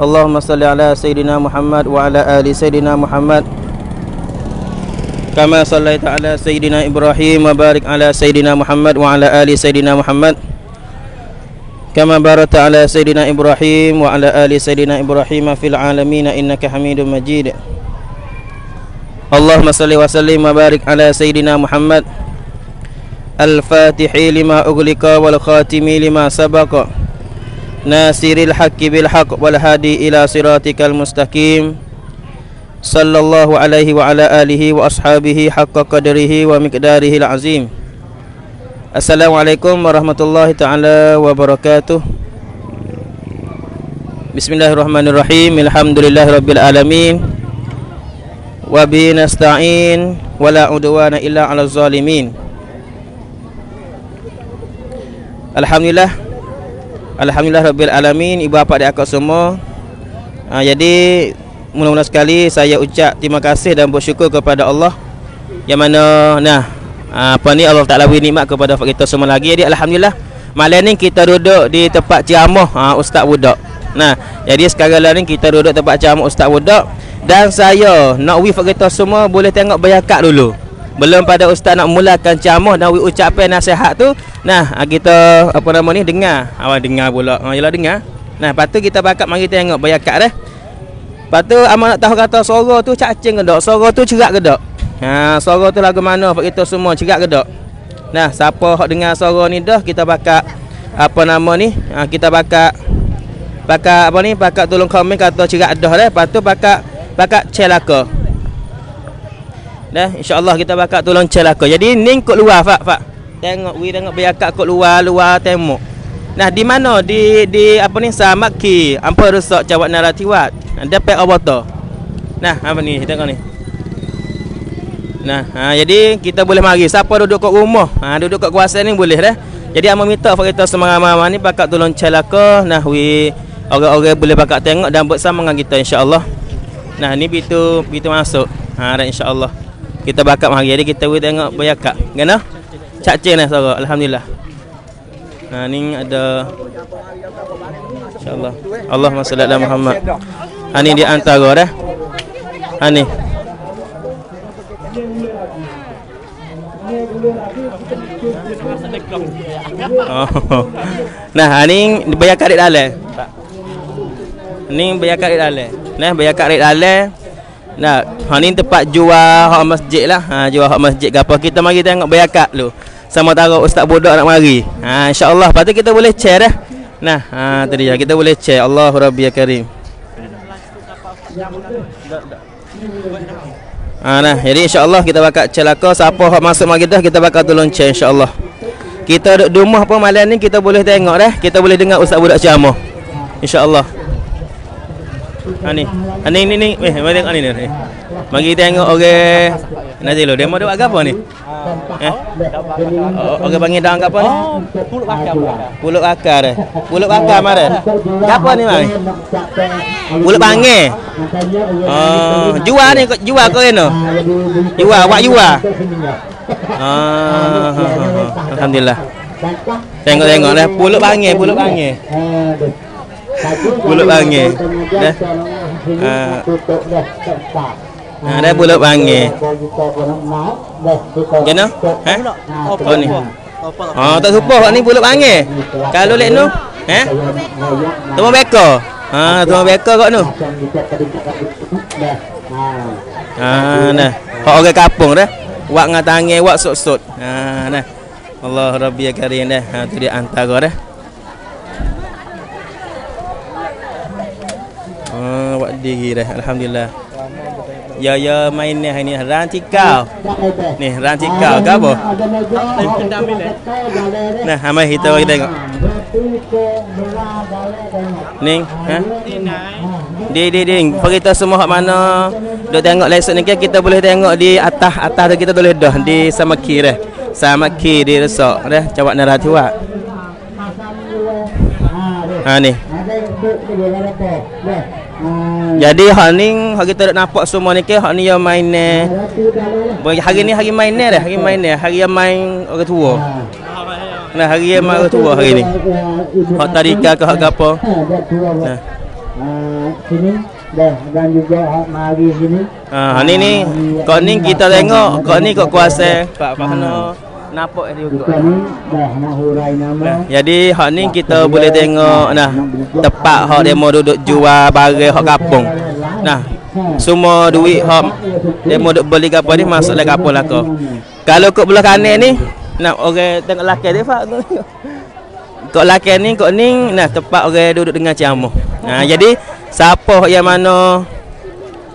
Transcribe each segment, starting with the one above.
اللهم صل على سيدنا محمد وعلى آل سيدنا محمد. كما صليت على سيدنا إبراهيم وبارك على سيدنا محمد وعلى آل سيدنا محمد. كما باركت على سيدنا إبراهيم وعلى آل سيدنا إبراهيم في العالمين إنك حميد مجيد. اللهم صل وسلم وبارك على سيدنا محمد. الفاتح لما أغلق والخاتم لما سبق. ناصر الحق بالحق والهادي إلى صراطك المستقيم صلى الله عليه وعلى آله وأصحابه حق قدره ومقداره العظيم السلام عليكم ورحمة الله تعالى وبركاته بسم الله الرحمن الرحيم الحمد لله رب العالمين وبه نستعين ولا عدوان إلا على الظالمين Alhamdulillah Alhamdulillah Rabbil Alamin Ibu bapa dan akak semua. Ha, Jadi Mula-mula sekali saya ucap terima kasih dan bersyukur kepada Allah. Yang mana Nah ha, Apa ni Allah Ta'ala beri nikmat kepada kita semua lagi. Jadi Alhamdulillah Malam ni kita duduk di tempat ceramah ha, Ustaz Budak. Nah Jadi sekarang ni kita duduk tempat ceramah Ustaz Budak. Dan saya Nak wif kita semua Boleh tengok bayakat dulu Belum pada ustaz nak mulakan ceramah dan ucapan nasihat tu, nah ah, kita apa nama ni dengar. Awak dengar pula. Ha yalah dengar. Nah, lepas tu kita bakat mari tengok bayakat dah. Lepas tu amak nak tahu kata suara tu cacing ke tak? Suara tu cerak ke tak? Ha, suara tu lagu mana pak kita semua cerak ke tak? Nah, siapa hok dengar suara ni dah kita bakat apa nama ni? Ha, kita bakat bakat apa ni? Bakat tolong komen kata cerak dah dah. Lepas tu bakat bakat celaka. Dah insya-Allah kita bakal tolong celaka. Jadi ning kot luar Fak Fak. Tengok we tengok biakat kot luar luar tembok. Nah di mana di di apa ni Samaki, apa rusak cawat naratiwat. Nah, dapat apa tu? Nah, apa ni tengok ni. Nah, ha, jadi kita boleh mari siapa duduk kat rumah, ha, duduk kat kuasa ni boleh dah. Jadi amo minta Fak kita semangat-semangat ni bakal tolong celaka. Nah, we orang-orang boleh bakal tengok dan bersama dengan kita insya-Allah. Nah, ni bitu bitu masuk. Ha, dan insya-Allah kita bakat mari jadi kita boleh tengok bayakat kena cak cin lah suara alhamdulillah nah ni ada insyaallah Allahumma salli ala Muhammad ha ni di antara dah ha ni Oh. Nah, ni bayar karet dalam. Ni bayar karet dalam. Nah, bayar karet dalam. Nah, ha ni tempat jual hak masjid lah. Ha jual hak masjid gapo kita mari tengok bayakat dulu. Sama tahu ustaz budak nak mari. Ha insya-Allah patut kita boleh share dah. Nah, ha tadi ya kita boleh share. Allahu Rabbi ya Karim. Ha nah, jadi insya-Allah kita bakal celaka siapa hak masuk mari dah kita bakal tolong share insya-Allah. Kita duduk rumah pun malam ni kita boleh tengok dah, kita boleh dengar ustaz budak ceramah. Insya-Allah. Ha ni. Ha ni ni ni. Eh, mari tengok ni ni. Mari tengok orang nanti lo demo buat apa ni? Eh? Oh, orang panggil daun apa ni? Pulut bakar. Pulut bakar. Pulut bakar mare. Apa ni mari? Pulut panggil. Oh, jual ni jual kau ni. Jual, awak jual. Ah, alhamdulillah. Tengok-tengok lah pulut panggil, pulut panggil. Bulut bangir. Dah. Ha. Ha, dah bulut bangir. Kena? Ha? Oh ni. Oh, tak supa ni bulut bangir. Kalau lek nu, eh? Temu beko. Ha, temu beko kok nu. Ha, nah. Kok orang kampung dah. Wak ngatangi, wak sot-sot. Ha, nah. Allah Rabbi ya karim dah. Ha, tu dia antara dah. Diri dah. Alhamdulillah. Ya ya main ni hari ni ranti kau. Ni ranti kau ke apa? Nah, amai kita bagi tengok. Ning, ha? Di di di, bagi kita semua hak mana duk tengok lesson ni kita boleh tengok di atas atas tu kita boleh dah di sama kira. Sama ki di resok dah cawak narati wak. Ha ni. Jadi hak ni hak kita nak nampak semua ni ke hak ni yang main ni. Hari ni hari main ni dah, hari main ni, hari yang main orang tua. Nah, hari yang main orang tua hari ni. Hak tadika ke hak apa? Nah. uh, sini. Dah dan juga hak mari sini. Ha, ni ni kau ni kita tengok kau ni kau kuasa Pak Pak kena nampak dia juga. dah nak hurai nama. Jadi hak ni kita boleh tengok nah tempat hak mau duduk jual barang hak kampung. Nah, semua duit hak mau duduk beli apa ni masuk dalam kampung lah kau. Kalau kau belah kanan ni nak orang tengok laki dia Pak. Kau laki ni kau ni nah tempat orang duduk dengan ciamuh. Nah, jadi siapa yang mana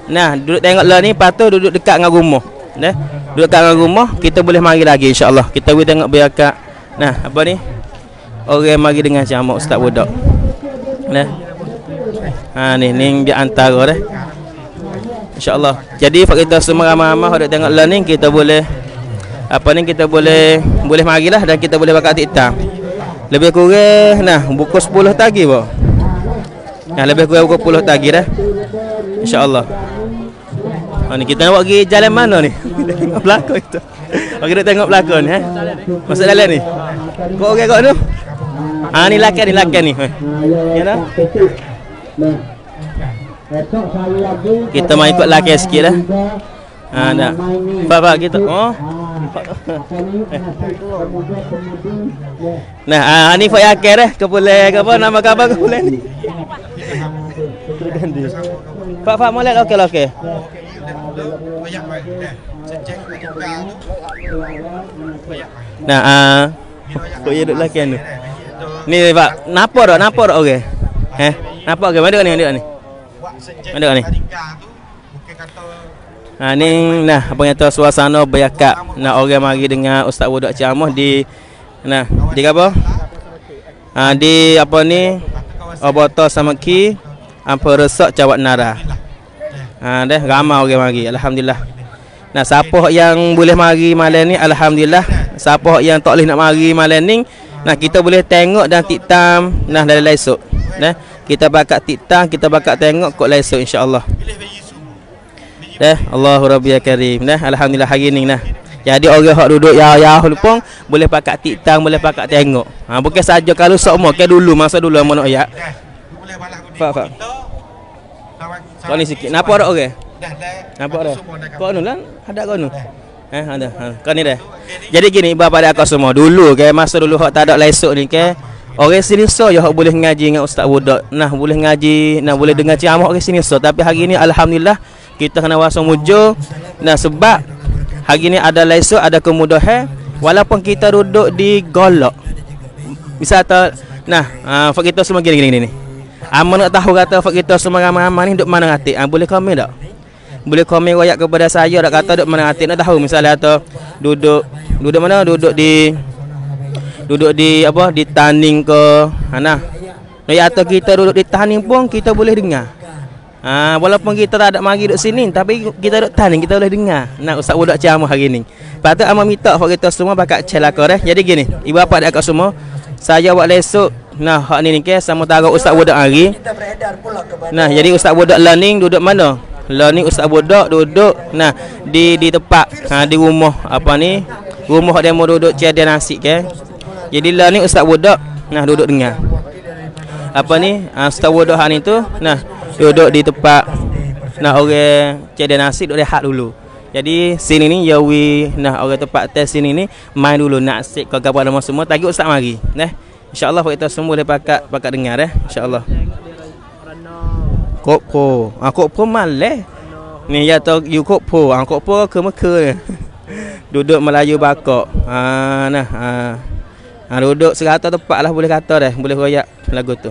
Nah, duduk tengok lah ni patut duduk dekat dengan rumah. Nah, duduk dengan rumah, kita boleh mari lagi insya-Allah. Kita boleh tengok biar kat Nah, apa ni? Orang mari dengan jamak ustaz budak. Nah. Ha ni ni dia antara dah. Insya-Allah. Jadi kita semua ramai-ramai hendak tengok ni kita boleh apa ni kita boleh boleh marilah dan kita boleh bakar tiktam. Lebih kurang nah buku 10 tagi bo. Nah lebih kurang buku 10 tagi dah. Insya-Allah. Ha ni kita nak pergi jalan mana ni? tengok belakang itu. Okey nak tengok belakang ni eh. Masuk dalam ni. Kau okey kau tu? Ha ni lakan ni lakan ni. Eh. Ya dah. Kita main ikut lakan sikit lah. Ha. Pak pak kita. Oh. Nah, ah ni fak dah. Kau boleh apa nama kau apa kau boleh ni? Pak pak molek okey lah okey. Nah, ah kau ya duduk laki tu. Ni pak, napa dak? Napa dak okey? Eh, napa okey? Mana ni? Mana ni? Mana ni? Ha ni nah apa yang tahu suasana beryakat nak orang mari dengan Ustaz Budak ceramah di nah di apa? Ha di apa ni? Obata Samaki apa resok Cawat Nara. Ha dah ramai orang mari alhamdulillah. Nah siapa yang boleh mari malam ni alhamdulillah. Siapa yang tak boleh nak mari malam ni nah kita boleh tengok dan tiktam nah dari esok. Nah kita bakat tiktam, kita bakat tengok kok esok insya-Allah. Dah, Allahu Rabbi ya Karim. Dah, alhamdulillah hari ni nah. Jadi orang hak duduk ya ya pun boleh pakat tiktang, boleh pakat tengok. Ha bukan saja kalau semua ke dulu masa dulu mana ayat. Fak fak. Kau ni sikit. Napa ada orang? Nampak dah. Kau nu lah, ada kau nu. Eh, ada. Ha. Kau ni dah. Jadi gini bapa pada aku semua dulu ke masa dulu hak tak ada lesok ni ke Orang sini so ya boleh ngaji dengan ustaz budak. Nah, boleh ngaji, nah boleh dengar ceramah orang sini so. Tapi hari ni alhamdulillah kita kena wasong mujo nah sebab hari ni ada lesok ada kemudahan walaupun kita duduk di golok bisa tak nah uh, kita semua gini gini ni Amun nak tahu kata fak kita semua ramai-ramai ni duduk mana hati uh, boleh komen tak? Boleh komen royak kepada saya tak kata duduk mana hati nak tahu misalnya atau duduk duduk mana? Duduk di duduk di apa? Di taning ke? Mana ya atau kita duduk di taning pun kita boleh dengar. Ha, walaupun kita tak ada mari duduk sini tapi kita duduk tanding kita boleh dengar. Nak ustaz budak ceramah hari ni. Patut amal minta hak kita semua bakat celaka dah. Jadi gini, ibu bapa dak semua saya buat lesok nah hak ni ni ke sama taruh ustaz budak hari. Nah, jadi ustaz budak learning duduk mana? Learning ustaz budak duduk nah di di tempat ha, di rumah apa ni? Rumah dia mau duduk tiada nasi ke. Jadi learning ustaz budak nah duduk dengar. Apa ni? Ha, ustaz budak hari ni tu nah duduk di tempat nak orang cedek nasi duduk rehat dulu. Jadi sini ni yawi nah orang tempat test sini ni main dulu nak sik kau gapo nama semua tagih ustaz mari. Nah. Insya-Allah kita semua boleh pakat pakat dengar eh. Insya-Allah. Kopo. Ah kopo maleh. Ni ya tu you kopo. Ah kopo ke meka. duduk Melayu bakok. Ah nah. Ah. Ah duduk serata tempat lah boleh kata dah. Boleh royak lagu tu.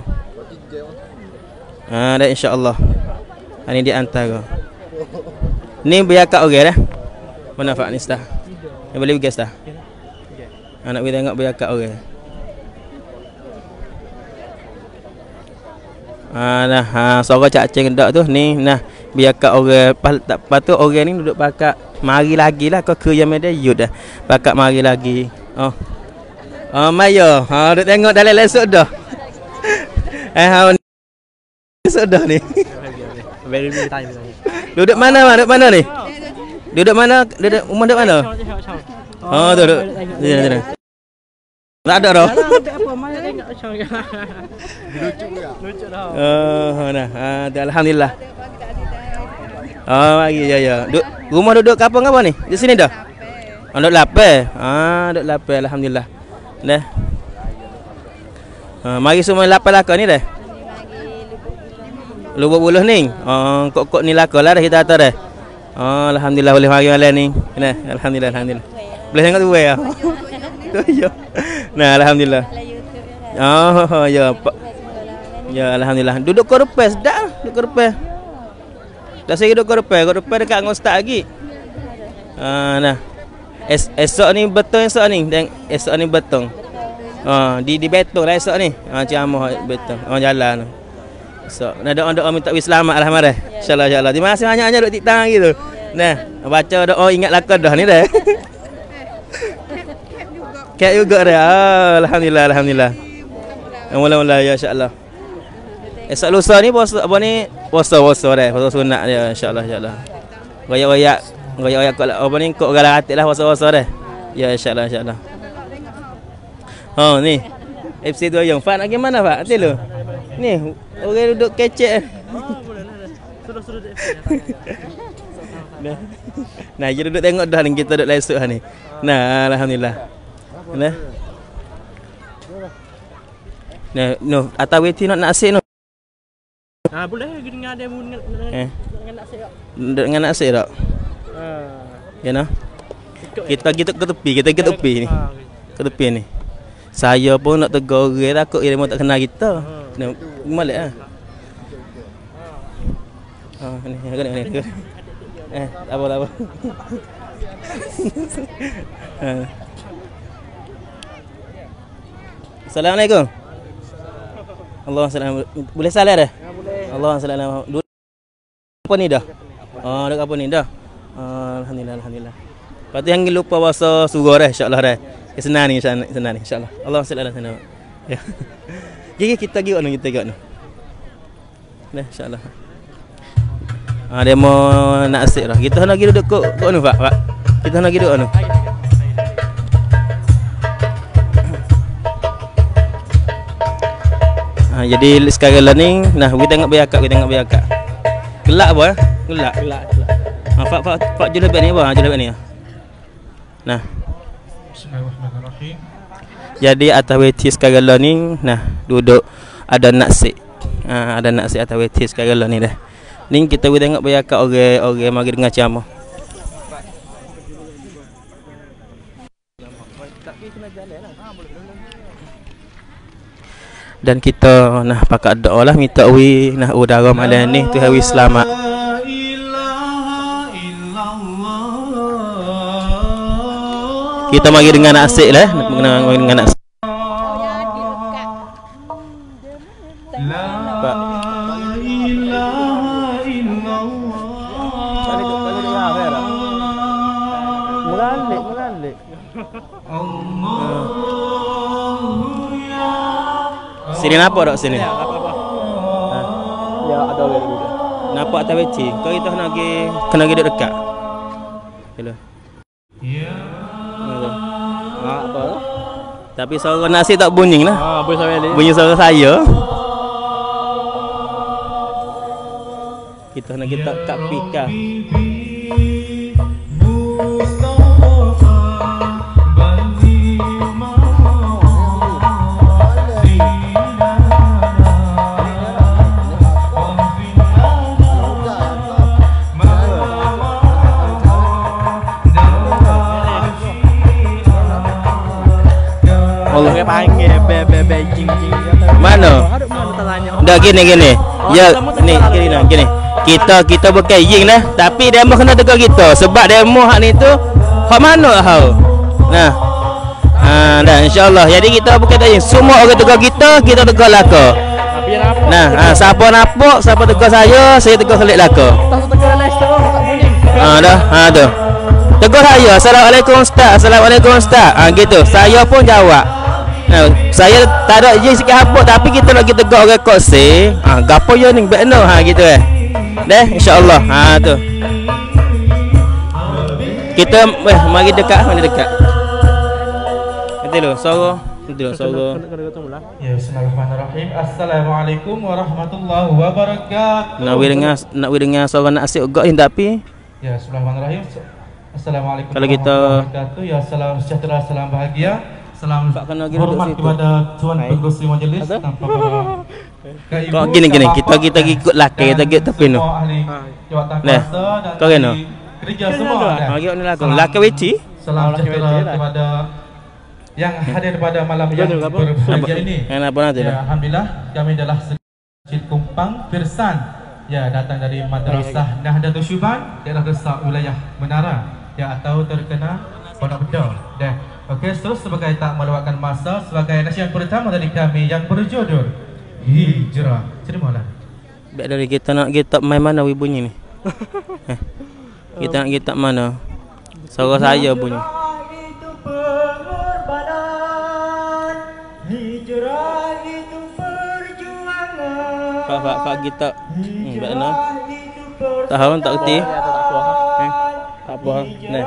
Ha dah insya-Allah. Ini di antara. Ni biar kat orang dah. Mana Pak ni stah? Ni boleh pergi stah. Anak kita tengok biar kat orang. Ha nah ha suara cak ceng dak tu ni nah biar kat orang pas tak patut orang ni duduk pakat mari lagi lah kau ke yang media yud dah. Pakat mari lagi. Oh. Oh Maya, ha duk tengok dalam lesok dah. eh ha sudah ni. Very very time. Duduk mana mah? Duduk mana ni? Duduk mana? Duduk rumah duduk mana? Oh, tu duduk. Sini sini. Tak ada dah. Mai tengok macam Lucu juga. Lucu dah. Oh, nah. Ah, tu, alhamdulillah. Oh, mari ya ya. Duk, rumah duduk kampung apa ni? Di sini dah. Oh, duduk lapar. Ah, duduk lapar alhamdulillah. Dah. Ah, mari semua lapar laka ni dah. Lubuk buluh ni. Oh, kok-kok ni laka lah dah kita atas dah. Oh, alhamdulillah boleh mari malam ni. Nah, alhamdulillah alhamdulillah. Boleh tengok tu ya. Tu ya. Nah, alhamdulillah. Oh, ya. Pak. Ya, alhamdulillah. Duduk korpes dah, duduk korpes. Dah saya duduk korpes, korpes dekat dengan ustaz lagi. Ah, nah. Es, esok ni betul esok ni. Dan esok ni betul. Ah, di di betul lah esok ni. Ah, ceramah betul. Oh, jalan. So, nak doa doa minta wis selamat lah marah. Insyaallah insyaallah. Terima kasih banyak-banyak duk tik tang gitu. Nah, baca doa ingat lakon dah ni dah. Kat juga dah. Ah, alhamdulillah alhamdulillah. Mula-mula ya insyaallah. Esok lusa ni puasa apa ni? Puasa puasa dah. Puasa sunat dia insyaallah insyaallah. Royak-royak royak-royak kok apa ni kok galah hati lah puasa-puasa dah. Ya insyaallah insyaallah. Oh ni. FC tu yang Fat nak pergi mana Pak? Nanti lu. Ni orang duduk kecek. Oh, boleh lah. Suruh-suruh dia. Nah. Dia duduk tengok dah ni kita duduk lesuk ni. Nah, alhamdulillah. Nah. Nah, no, atas weti nak nasi no. Ah, boleh dengan ada dengan Eh. dengan nak siap. Dengan nasi tak? Ah. Ya nah. Kita kita ke tepi, kita ke tepi ni. Ah, Ke tepi ni. Saya pun nak tegur orang takut dia mau tak kenal kita. Nah, balik ah. Ah, ni, ni, ni, ni. Eh, tak apa, tak apa. Ah. Assalamualaikum. Allah salam. Boleh salam dah? Allah salam. Dulu apa ni dah? Oh, dah apa ni dah? Ah, alhamdulillah, alhamdulillah. Lepas tu yang lupa bahasa surah dah, insya-Allah dah. Ya, senang ni, insya- senang ni, insya-Allah. Allah salam sana. Ya. Gigi kita pergi kat kita pergi kat Dah, insya-Allah. Ah, dia mau nak asyik dah. Kita nak pergi duduk kat kat ni, Pak. Pak. Kita nak pergi duduk kat Ha, jadi sekarang lah ni, nah kita tengok biakak, kita tengok biakak. Gelak apa eh? Gelak. Gelak, gelak. Ha, Pak Pak Pak julebet ni apa? Ha, julebet ni. Nah, Bismillahirrahmanirrahim. jadi atas weti sekarang lah ni, nah duduk ada nasi. Ha, ada nasi atas weti sekarang lah ni dah. Ni kita boleh tengok biakak orang orang mari dengar ceramah. Dan kita nah pakat doa lah minta wi nah udara malam ni tu hari selamat. Kita mari dengan nasib lah, mengenang dengan nasib. Sini nampak tak sini? Ya, apa-apa. Ya, ada orang juga. Nampak atas weci. Kau kita kena pergi kena pergi duduk dekat. Hello. Ya. Ha, apa? Tapi suara nasi tak bunyi lah. Ah, boleh sampai balik. Bunyi suara saya. Kita nak kita kat pika. Panggil be jing jing. Mana? Dah gini gini. Ya, ni gini nah, gini. Kita kita bukan ying lah, tapi demo kena tegur kita sebab demo hak ni tu hak mana hau. Nah. Ha, dah insyaallah. Jadi kita bukan tak ying. Semua orang tegur kita, kita tegur laka. Nah, ha, siapa nampak, siapa tegur saya, saya tegur selik laka. Ha dah, ha tu. Tegur saya, Assalamualaikum Ustaz, Assalamualaikum Ustaz. Ha gitu. Saya pun jawab. Ha, saya tak ada izin sikit apa tapi kita nak kita tegur orang kod say. Ha gapo yo ni bekno ha gitu eh. Deh insyaallah. Ha tu. Kita eh mari dekat, mari dekat. Kata lu, suara Itu dah suara. Ya, bismillahirrahmanirrahim. Assalamualaikum warahmatullahi wabarakatuh. Nak we dengar nak we dengar suara nak asyik gak ni tapi Ya, bismillahirrahmanirrahim. Assalamualaikum Kalau kita-. Ya, salam sejahtera, salam bahagia. Salam kena hormat situ. kepada tuan pengerusi majlis tanpa Ibu, Kau gini, gini, kita- kita ikut laki, dan kita ikut tepi tu. Nah, kuasa dan kau kena? kerja semua. Ha gini lah kau. Salam- Laki weci. Salam sejahtera kepada yang hadir pada malam yang berbahagia ini. Ya. Alhamdulillah kami adalah Masjid Kumpang Firsan. Ya, datang dari Madrasah Nahdlatul Syuban, daerah Resak wilayah Menara. Ya, atau terkena Pondok Bedah. Dah. Okey, terus sebagai tak melewatkan masa sebagai nasihat pertama dari kami yang berjudul Hijrah. Terimalah. Baik dari kita nak kitab main mana we bunyi ni? Eh, kita nak kitab mana? Suara saya bunyi. Hijrah itu perjuangan Pak pak kita. Hmm, baik itu Tahu tak kerti? persaudaraan Eh, tak apa. Nah.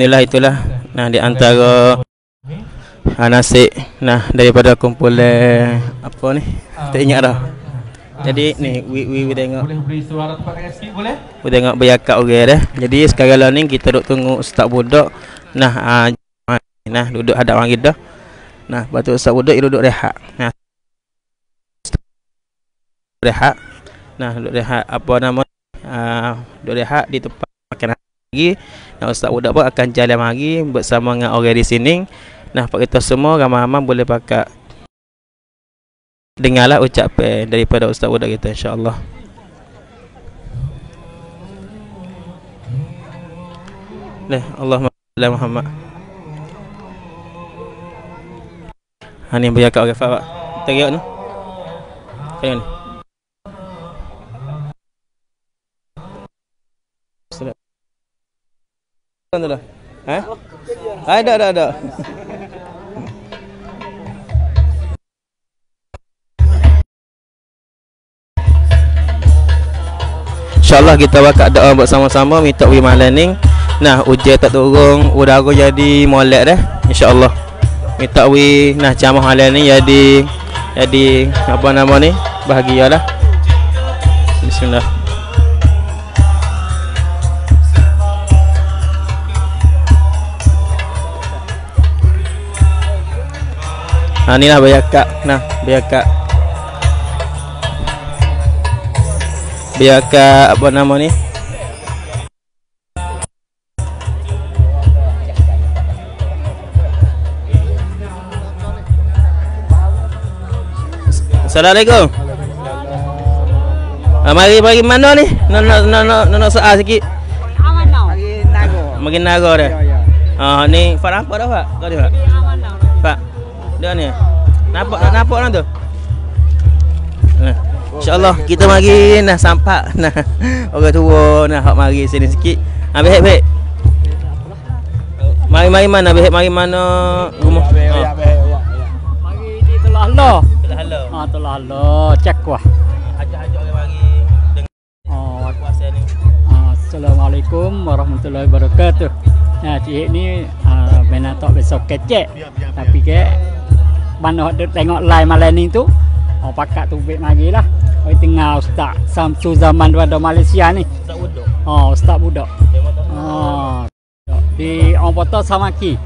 Alhamdulillah itulah. Nah di antara ah, Nasib Nah daripada kumpulan Apa ni? Tak ingat dah. Jadi ni We, we, we tengok. Boleh beri suara tempat dengan sikit boleh? We tengok beryakat orang dah Jadi sekarang lah ni Kita duduk tunggu Ustaz Budak Nah ah, Nah duduk hadap orang kita. Nah tu Ustaz Budak dia duduk rehat. Nah Rehat. Nah duduk rehat. Apa nama? Ah, Duduk rehat di tempat makan lagi. Nah Ustaz Budak pun akan jalan lagi Bersama dengan orang di sini. Nah pak kita semua ramai-ramai boleh pakai. Dengarlah ucapan daripada Ustaz Budak kita insyaAllah. Leh Allahumma salli Muhammad. Ha ni bayar kat orang tak? Tengok ni. Tengok ni Tuan tu? Ha, ada, ada, ada. InsyaAllah kita bakal doa bersama-sama minta wi malam ni. Nah, ujian tak turun, udara jadi molek dah. InsyaAllah. Minta wi nah ceramah malam ni jadi jadi apa nama ni? Bahagialah. Bismillah. Ha ni lah bayar kak. Nah. Biar kak apa nama ni? Assalamualaikum. Ah, mari mari mana ni? Nak nak nak nak nak, nak soal sikit. Mari nago. Makin naga dah. Ah ni Fat apa dah Fat? Kau dia? Fat. Dia ni. Nampak nak nampak orang tu? Nah. InsyaAllah kita mari nah sampak nah orang tua nah hak mari sini sikit. Ha baik baik. Mari mari mana baik mari mana rumah. Ha. Mari di telah Allah. Halo. Ha telah Allah cek wah. Ajak-ajak orang mari dengan Oh, puasa ni. ah, Assalamualaikum warahmatullahi wabarakatuh. Nah, cik ni ah, mana tak besok kecek. Tapi ke mana tengok live malam ni tu. Oh pakat tu bet mari lah. Oh tengah Ustaz Samsu Zaman daripada Malaysia ni. Tak wuduk. Oh Ustaz budak. Oh. Di orang foto Samaki.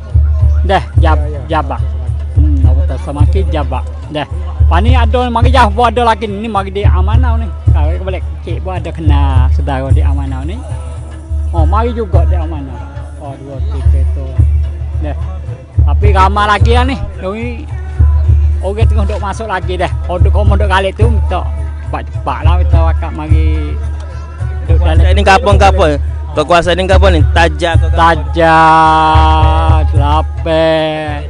Dah jab jabak. Hmm, orang foto Samaki jabak. Dah. Pani ada mari jah buat ada lagi ni mari di amanau ni. Kau balik cik buat ada kena saudara di amanau ni. Oh, mari juga di amanau. Oh, dua tiga tu. Dah. Tapi ramai lagi lah ni. Ni orang tengah duk masuk lagi dah. Oh, duk kau duk kali tu minta cepat-cepat lah kita wakak mari duk Kuasa ni kapung kapung. Kekuasaan ni kapung ni tajak ke? Tajak, lapar.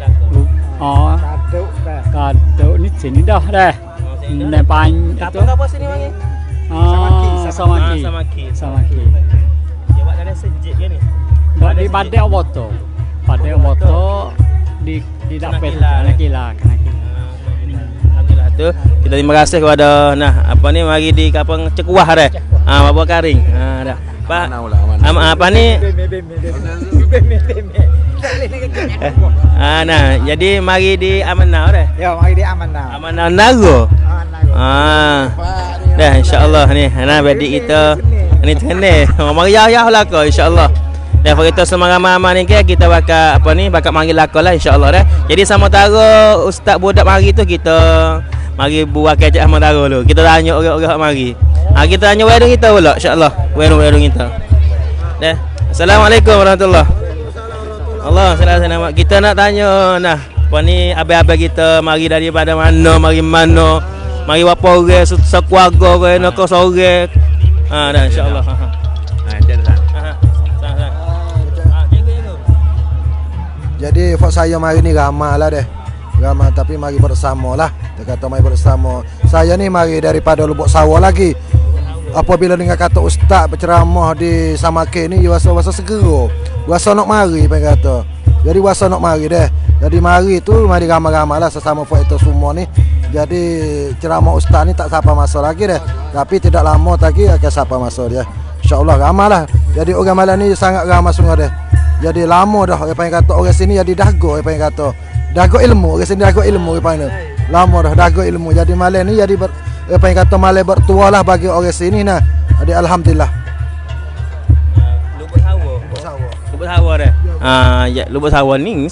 Oh, Kaduk dah. kaduk ni sini dah dah. Ni panjang tu. Kapung kapung sini. Ah, samaki. Ah, samaki. Samaki. Dia buat dalam sejik ke ni? Buat di badai motor. Badai motor di di dapet kena eh? kila, kena kila. Tu kita terima kasih kepada nah apa ni mari di kapang cekuah dah. Ha bapa karing. Ha dah. Pak Am, apa ni? Ha nah jadi mari di Amanau dah. Ya, mari dia aman dah. Amanau Nago. Nago. Ha dah insyaallah ni. Nah badi kita ni tene. Oh, mari ya ya lah ko insyaallah. Dan kita semua ramai-ramai ni ke kita bakal apa ni bakal mari lakon lah insyaallah dah. Jadi sama tara ustaz budak mari tu kita mari buat kecak sama tara dulu. Kita tanya orang-orang hak mari. Ha kita tanya wedding kita pula insyaallah. Wedding-wedding kita. Dah. Assalamualaikum warahmatullahi Allah selalu nama kita nak tanya nah apa ni abang-abang kita mari daripada mana mari mana mari apa orang se- sekeluarga ke nak ke sore ha dah insyaallah ha ha ha. Jadi fak saya mari ni ramah lah deh. Ramah tapi mari bersama lah. Dia kata mari bersama. Saya ni mari daripada Lubuk Sawah lagi. Apabila dengar kata ustaz berceramah di Samake ni, you rasa-rasa segera. Rasa nak mari pengen kata. Jadi rasa nak mari deh. Jadi mari tu mari ramai-ramai lah sesama itu semua ni. Jadi ceramah ustaz ni tak siapa masuk lagi deh. Tapi tidak lama lagi akan siapa masuk dia. InsyaAllah ramai lah Jadi orang malam ni sangat ramai semua deh Jadi lama dah Orang panggil kata Orang sini jadi dago Orang panggil kata Dago ilmu Orang sini dago ilmu Orang panggil Lama dah dago ilmu Jadi malam ni jadi ber, Orang panggil kata malam bertua lah Bagi orang sini nah Jadi Alhamdulillah Lubuk sawo. Lubuk sawo dah. Ah, ya lubuk sawo ni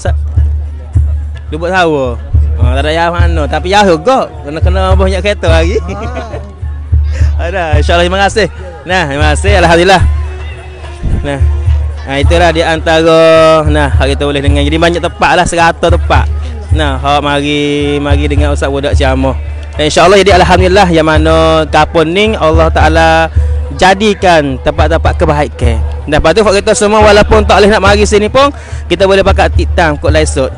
Lubuk sawo. Ah, tak ada yang mana tapi ya juga kena kena banyak kereta lagi. Ada, insya-Allah terima kasih. Nah, terima kasih alhamdulillah. Nah. Nah, itulah di antara nah hak kita boleh dengar. Jadi banyak tempat lah 100 tempat. Nah, hak mari mari dengan Ustaz Budak Ciamah. Dan insya-Allah jadi alhamdulillah yang mana kapun ni Allah Taala jadikan tempat-tempat kebaikan. Dan tu hak kita semua walaupun tak boleh nak mari sini pun kita boleh pakai tiktam kot lesot.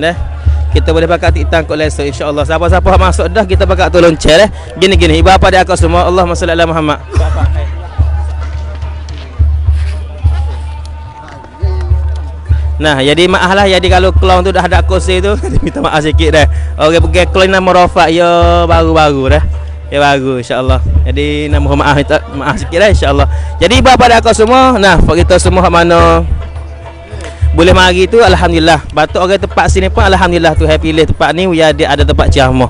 Nah. Kita boleh pakai tiktam kot lesot insya-Allah. Siapa-siapa masuk dah kita pakai tolong cel eh. Gini-gini ibu apa dia akak semua Allahumma salli ala Muhammad. Nah, jadi maaf lah jadi kalau klon tu dah ada kursi tu minta maaf sikit dah. Orang pergi klon nama Rafa ya baru-baru dah. Ya baru insya-Allah. Jadi nak mohon maaf minta maaf sikit dah insya-Allah. Jadi bapa dah kau semua, nah pak kita semua hak mana boleh mari tu alhamdulillah. Batuk orang tempat sini pun alhamdulillah tu happy pilih tempat ni ya dia ada tempat ciamah.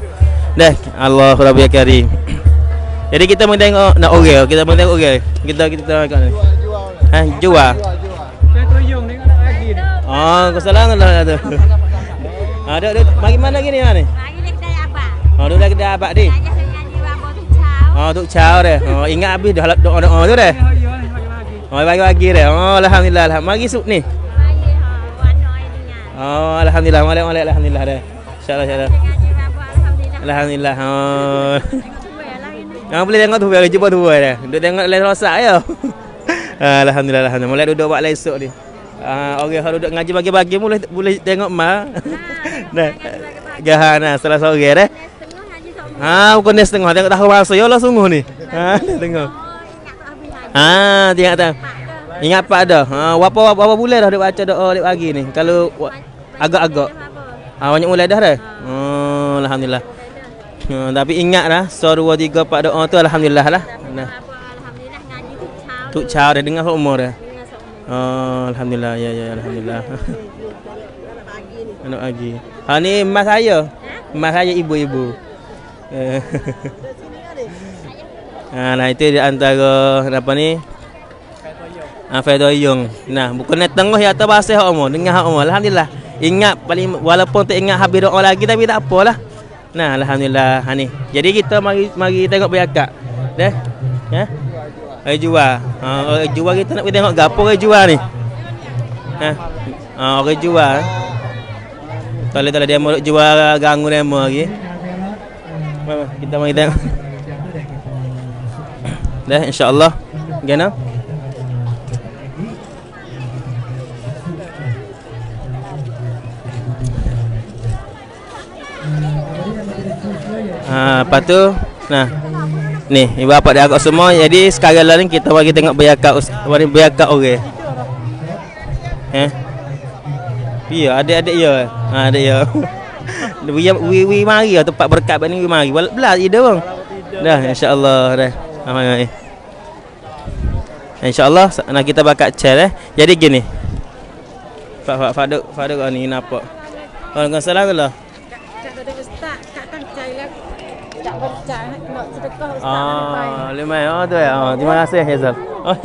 Dah, Allah Rabbul Karim. Jadi kita tengok nak orang, kita tengok orang. Kita kita tengok ni. Ha, jual. Oh, kau salah lah tu. Ha, duk duk bagi mana lagi ni ha ni? Lagi ni kedai apa? Ha, duk dah kedai abak ni. Ha, duk caw dah. Ha, ingat habis dah doa doa tu dah. Oh, bagi-bagi dah. Oh, alhamdulillah. alhamdulillah. Mari sup ni. Ha. Oh, alhamdulillah. Molek molek alhamdulillah dah. Insya-Allah insya-Allah. Alhamdulillah. Oh. Lah. Ha, boleh tengok tu boleh jumpa tu dah. Duk tengok les rosak ya. Ha, alhamdulillah alhamdulillah. Molek duduk buat lesok ni. Ah, orang yang duduk ngaji bagi-bagi boleh boleh tengok ma. Nah. Gahana salah seorang dah. Sok. Ha, bukan dia setengah tengok tahu masa ya lah sungguh ni. Ha, tengok. Oh. Ha, tengok tak. Ingat apa dah? Ha, berapa berapa bulan dah dia baca doa dia pagi ni? Kalau agak-agak. Apa? Ha, banyak mulai dah dah. Oh, alhamdulillah. Ha, tapi ingat dah, so 2 3 4 doa tu alhamdulillah lah. Nah, Apa alhamdulillah ngaji tu tu cara dengar umur dah. Oh, alhamdulillah. Ya ya alhamdulillah. Anak lagi. Ha ni mas saya. Mas saya ibu-ibu. Ha, nah itu di antara apa ni? Ha, Fedoyong. Nah, bukan nak tengah ya atas bahasa hak umur, dengar hak umur. Alhamdulillah. Ingat paling walaupun tak ingat habis doa lagi tapi tak apalah. Nah, alhamdulillah. Ha ni. Jadi kita mari mari tengok biakak. Dah. Ya. Ai jual. Ha, orang jual kita nak pergi tengok gapo orang jual ni. Ha. Ha, orang jual. Kalau tak dia mau jual ganggu demo lagi. Mama, kita mari tengok. Dah insya-Allah. Gana? Ha, lepas tu nah. Ni, ibu bapa dia agak semua. Jadi sekarang lah ni kita bagi tengok biakak bagi biakak orang. Eh. Ya, adik-adik ya. Ha, adik ya. Wi wi wi mari lah tempat berkat ni wi mari. Belas ide bang. Dah insya-Allah dah. Mari mari. InsyaAllah nak kita bakat chair eh. Jadi gini. Fak fak faduk faduk ni nampak. Waalaikumsalam lah. Kak ada ustaz, kak kan cari lah. Tak bercak nak sedekah ustaz nak baik. Ah, lemai. Oh tu ya. Oh, terima kasih Hazel. Oh,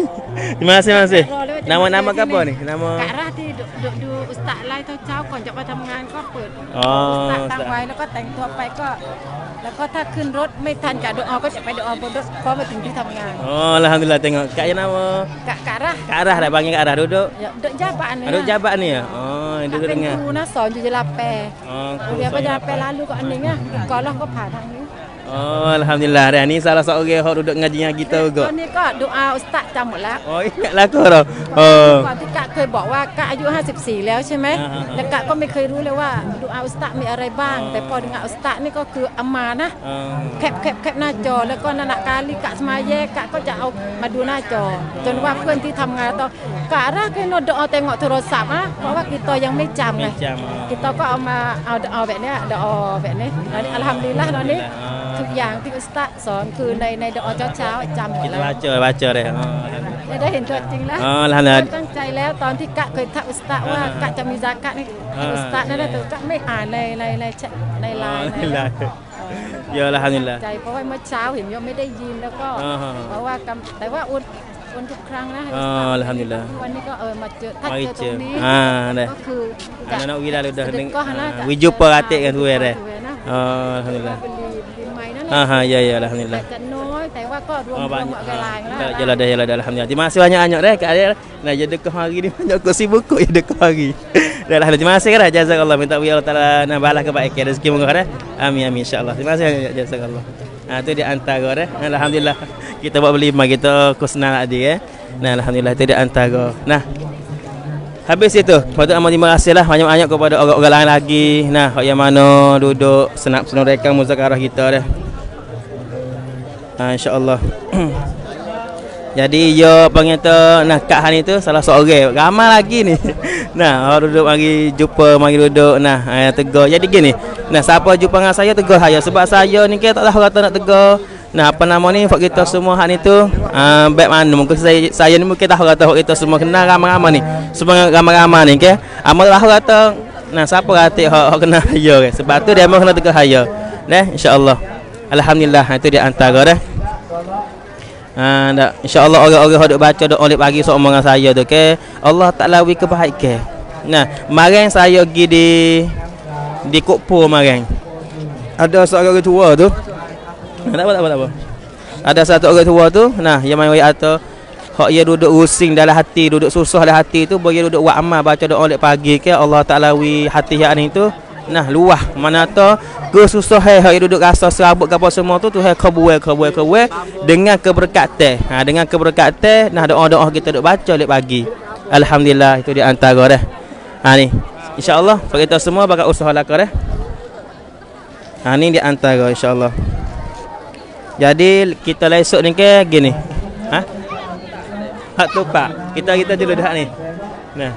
terima kasih, terima kasih. Nama-nama ke apa ni? Nama Kak Rah di duk duk du ustaz ไล่เท่าเช้าก่อนจะไปทำงานก็เปิด อ๋อ อุตส่าห์ตั้งไว้แล้วก็แต่งตัวไปก็ แล้วก็ถ้าขึ้นรถไม่ทันจะดูออก็จะไปดูออบนรถพอมาถึงที่ทำงาน Oh, alhamdulillah tengok. Kak yang nama กะกะระ Kak Arah dah panggil Kak Arah duduk. ya, duduk jabat ni Duduk jabat ni ya. Oh, ถ้า duduk เป็น dengar. ครูนะสอนอยู่จะลาแปล Oh, เรียนปัญญาแปลล้านลูกก็อันนี้ไงก่อนแล้วก็ผ่าทางนี้ Oh, alhamdulillah. Dah ni salah seorang yang duduk ngaji dengan kita ต juga. อนนี้ก็ดูอาอุสตะจำหมดแล้ว Oh, ingatlah kau dah. Oh. ก่อนที่กะเคยบอกว่ากะอายุ 54 แล้วใช่ไหม อ่าอ่า แล้วกะก็ไม่เคยรู้เลยว่าดูอาอุสตะมีอะไรบ้าง อ่า แต่พอดูอาอุสตะนี่ก็คืออามานะ Oh. แคปแคปแคปหน้าจอแล้วก็นันกาลิกะสมาแยกกะก็จะเอามาดูหน้าจอ จนว่าเพื่อนที่ทำงานต่อกะรักให้นดเอาแต่งอโทรศัพท์นะเพราะว่ากีตอยังไม่จำไง Macam. กีตอก็เอามาเอาเอาแบบเนี้ยดอแบบนี้แล้วนี่อัลฮัมดุลิลละตอนนี้ อ่า ทุกอย่างที่อุสตะสอนคือในในดอเช้าเช้าๆจำหมด Kita แล้ว baca, baca dah. Oh, ไม่ได้เห็นตัวจริงแล้วอ๋อ alhamdulillah ตั้งใจแล้วตอนที่กะเคยทักอุสตาว่าอ่ากะจะมีซากัดนี่อ่าอุสตานั่นแหละแต่กะไม่อ่านในในในแชทในไลน์นะ Ya alhamdulillah. ใจเพราะว่าเมื่อเช้าเห็นโยมไม่ได้ยินแล้วก็อ่าฮะเพราะว่ากำแต่ว่าอุ่ นอุ่นทุกครั้งนะให้ อ๋อ อุสตา alhamdulillah วันนี้ก็เออมาเจอถ้า Mari เจอตรงนี้ cer. Ah, dah. ก็คือจะ Anak-anak wira dah dah deng. sedekah lah, ah, tak- We jumpa ratik kan tu eh. นะ Oh alhamdulillah. บลีบลีไม้นั่นแหละ Ah ha ya ya แต่ alhamdulillah. จะน้อยแต่ว่าก็รวม Oh รวม banyak. กับลาย Ah, dah jalan dah jalan dah alhamdulillah. Terima kasih banyak-banyak dah Kak Adil. Nah, jadi dekah hari ni banyak kau sibuk kau ya dekah hari. Dah alhamdulillah. Terima kasih kan jazakallah. Minta biar Allah Taala nak balas kebaikan rezeki moga dah. Amin amin insyaallah. Terima kasih banyak jazakallah. Ah tu dia antara dah. Alhamdulillah. Kita buat berlima kita kusnal adik eh. Nah, alhamdulillah itu dia antara. Nah, Habis itu, patut amat terima kasih lah banyak-banyak kepada orang-orang lain lagi. Nah, yang mana duduk senap senuraikan muzakarah kita dah. Ha, InsyaAllah. Jadi, yo panggil tu, nah Kak Han itu salah seorang. Ramai lagi ni. Nah, orang duduk mari jumpa, mari duduk. Nah, ayah tegur. Jadi gini. Nah, siapa jumpa dengan saya, tegur saya. Sebab saya ni kita tak tahu kata nak tegur. Nah, apa nama ni? Fak kita semua hak ni tu. Uh, baik mana? Mungkin saya saya ni mungkin tahu kata fak kita semua kenal ramai-ramai ni. Semua ramai-ramai ni, ke? Amal tahu kata Nah, siapa kata hak hak kena ke? Sebab tu dia mau kena tegur haya. Dah, insya-Allah. Alhamdulillah, itu dia antara dah. Ha, dah. InsyaAllah orang-orang duk baca duk oleh pagi sok dengan saya tu ke Allah tak lawi kebaikan. Nah, kemarin saya pergi di di Kokpo kemarin. Ada seorang orang tua tu. Tak apa tak apa tak apa. Ada satu orang tua tu, nah yang main ayat tu hak ia duduk rusing dalam hati, duduk susah dalam hati tu, boleh duduk buat amal baca doa oleh pagi ke Allah Taala wi hati yang ni tu. Nah, luah mana tu ke susah hai hak ia duduk rasa serabut ke apa semua tu tu hai kebuai kebuai kebuai dengan keberkatan. Ha dengan keberkatan nah doa-doa kita duk baca oleh pagi. Alhamdulillah itu dia antara dah. Ha ni. InsyaAllah kita semua bakal usaha lakar dah. Ha ni dia antara insyaAllah. Jadi kita lesok ni ke gini. Ha? Hak tu pak. Kita kita dulu dah ni. Nah.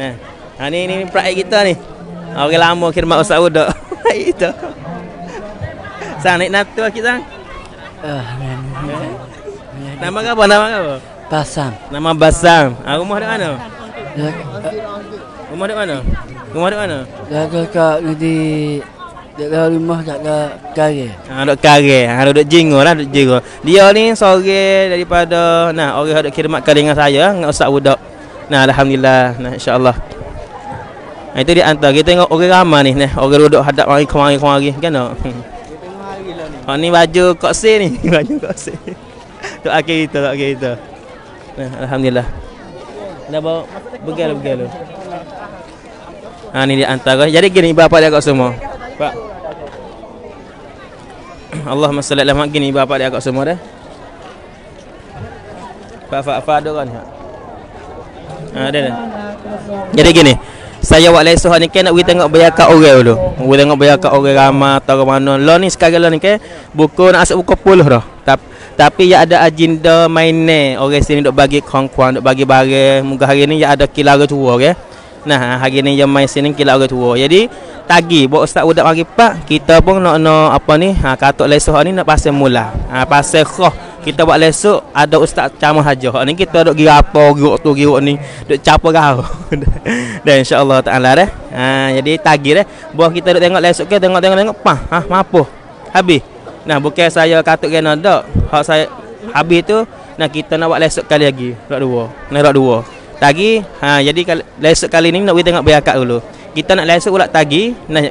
Nah. Ha ni ni pride kita ni. Orang lama khidmat Ustaz Udak. Itu. Sang naik natu kita. Ah, Nama apa? Nama apa? pasang. Nama Basam. Ha, rumah mana? Ya, Rumah di mana? Rumah di mana? jaga kat di dekat rumah jaga kari. Ha, duk kare. Ha, duk jingo lah, duk jingo. Dia ni sore daripada nah, orang duk khidmat kali dengan saya, dengan Ustaz Udak. Nah, alhamdulillah. Nah, insya-Allah. Ha, itu dia hantar. Kita tengok orang ramai ni. Nah, orang duduk hadap mari kemari kemari. Kan tak? Ha, ni baju kokse ni. baju kokse. Tu akhir kita, tu akhir kita. Nah, alhamdulillah. Dah bawa begal begal. Ha ni dia antara. Jadi gini bapa dia kat semua. Pak. Allahumma salli ala Muhammad gini bapa dia kat semua dah. Pak Pak Pak ada kan? Ha ada dah. Jadi gini. Saya buat lesoh ni kan nak pergi tengok bayakat orang dulu. Pergi tengok bayakat orang ramai atau ke mana. Lo ni sekarang lo ni kan buku nak asal buku puluh dah. Tapi tapi ya ada agenda mainnya orang sini duk bagi kongkuang, duk bagi barang. Muka hari ni ya ada kilau orang tua okay? Nah, hari ni yang main sini kilau orang tua. Jadi tagi buat ustaz udak mari pak, kita pun nak nak apa ni? Ha katuk lesoh ni nak pasal mula. Ha pasal khoh kita buat lesok ada ustaz camah haja. Hak ni kita duk gira apa giruk tu giruk ni duk capa kau. Dan insya-Allah taala dah. Ha jadi tagi dah. Buah kita duk tengok lesok ke tengok tengok tengok pah. Ha mampu. Habis. Nah bukan saya katuk kena dak. Hak saya habis tu nah kita nak buat lesok kali lagi. Rak dua. Nah rak dua. Tagi ha jadi lesok kali ni nak pergi tengok biakat dulu. Kita nak lesok pula tagi. Nah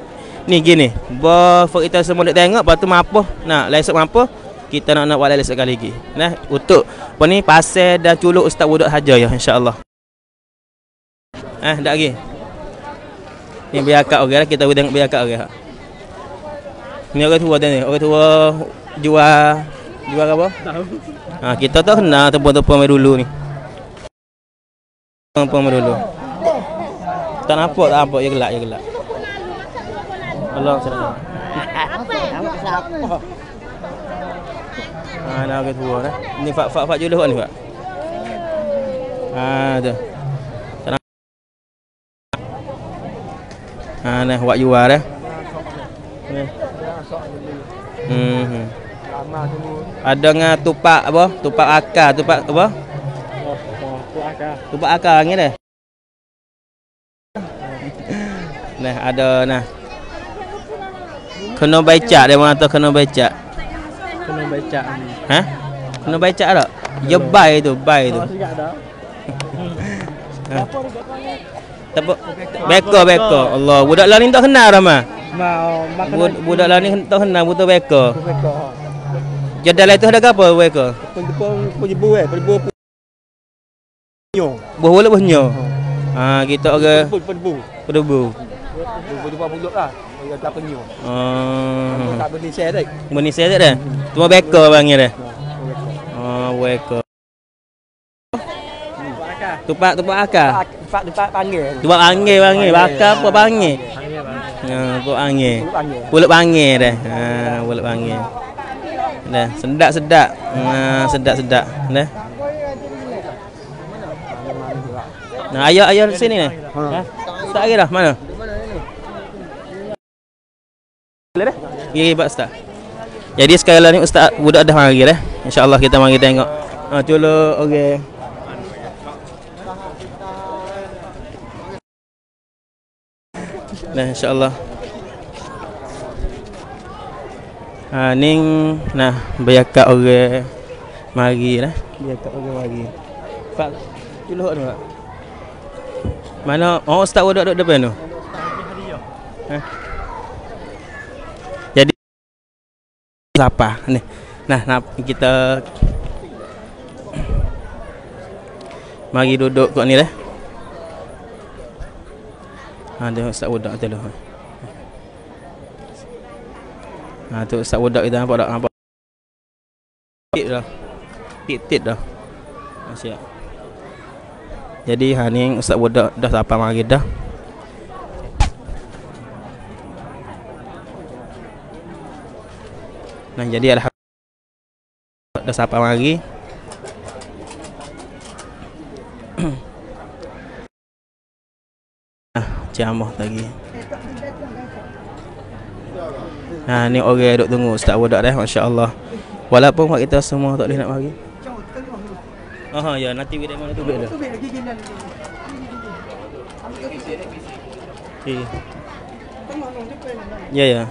ni gini. Buah kita semua duk tengok lepas tu mampu. Nah lesok mampu kita nak nak buat lagi sekali lagi. Nah, untuk apa ni pasal dan culuk ustaz wuduk saja ya insya-Allah. Eh, dak lagi. Ni biar akak orang kita boleh tengok biar akak orang. Ni orang tua dah ni. Orang tua jual jual apa? Tahu. Ha, kita tu kenal tempat-tempat mai dulu ni. Tempat mai dulu. Tak nampak, tak nampak. Ya gelak, ya gelak. Allah salam. Ha dah orang tua dah. Ni fak fak fak juluh ni fak. Ha tu. Ha nah wak jual dah. Ni. Hmm. Ada dengan tupak apa? Tupak akar, tupak apa? Tupak akar ni dah. Nah, ada nah. Kena baca dia kata kena baca. Kena baca ni. Ha? Kena baca tak? Ya bai tu, bai tu. Ha. Tepuk beko beko. Allah, budak lah ni tak kenal dah mah. Mau Bud, budak lah ni tak kenal butuh beko. Jadal itu ada apa beko? Penjebu eh, penjebu Buah wala buahnya. Ha, kita orang penjebu. pedebu. Penjebu pulut lah. Dia tak penyu. Oh. Tak beri share dah. Bani saya tak dah? Cuma beko panggil dah. Oh, beko. Tupak tupak akar. Tempat tempat panggil. Tupak panggil panggil. Bakar apa panggil? Ha, tupak panggil. Pulut panggil dah. Ha, pulut panggil. Dah, sedap sedap. Ha, sedap sedap. Dah. Nah, ayah ayah sini ni. Ha. Tak lagi dah. Mana? Boleh dah? Ya, ya, Pak Ustaz. Jadi sekarang ni Ustaz budak dah mari dah. InsyaAllah kita mari tengok. Ha, culo okey. Nah, insyaAllah. Ha, ning nah bayakat orang mari dah. Bayakat orang mari. Pak, culo tu Pak. Mana? Oh, Ustaz budak duduk depan tu. Ha? Siapa ni? Nah, nah kita mari duduk kat ni dah. Ha, dia Ustaz budak tu lah. Ha, tu Ustaz budak kita nampak tak? Nampak? Tit dah. Tit-tit dah. Ha, siap. Jadi ha ni Ustaz budak dah sampai mari dah. Nah, jadi alhamdulillah dah sampai mari. ah, ceramah lagi. Nah, ni orang duk tunggu Ustaz budak dah masya-Allah. Walaupun mak kita semua tak boleh nak mari. Oh ya, nanti bila mana tu. Eh. Ya ya.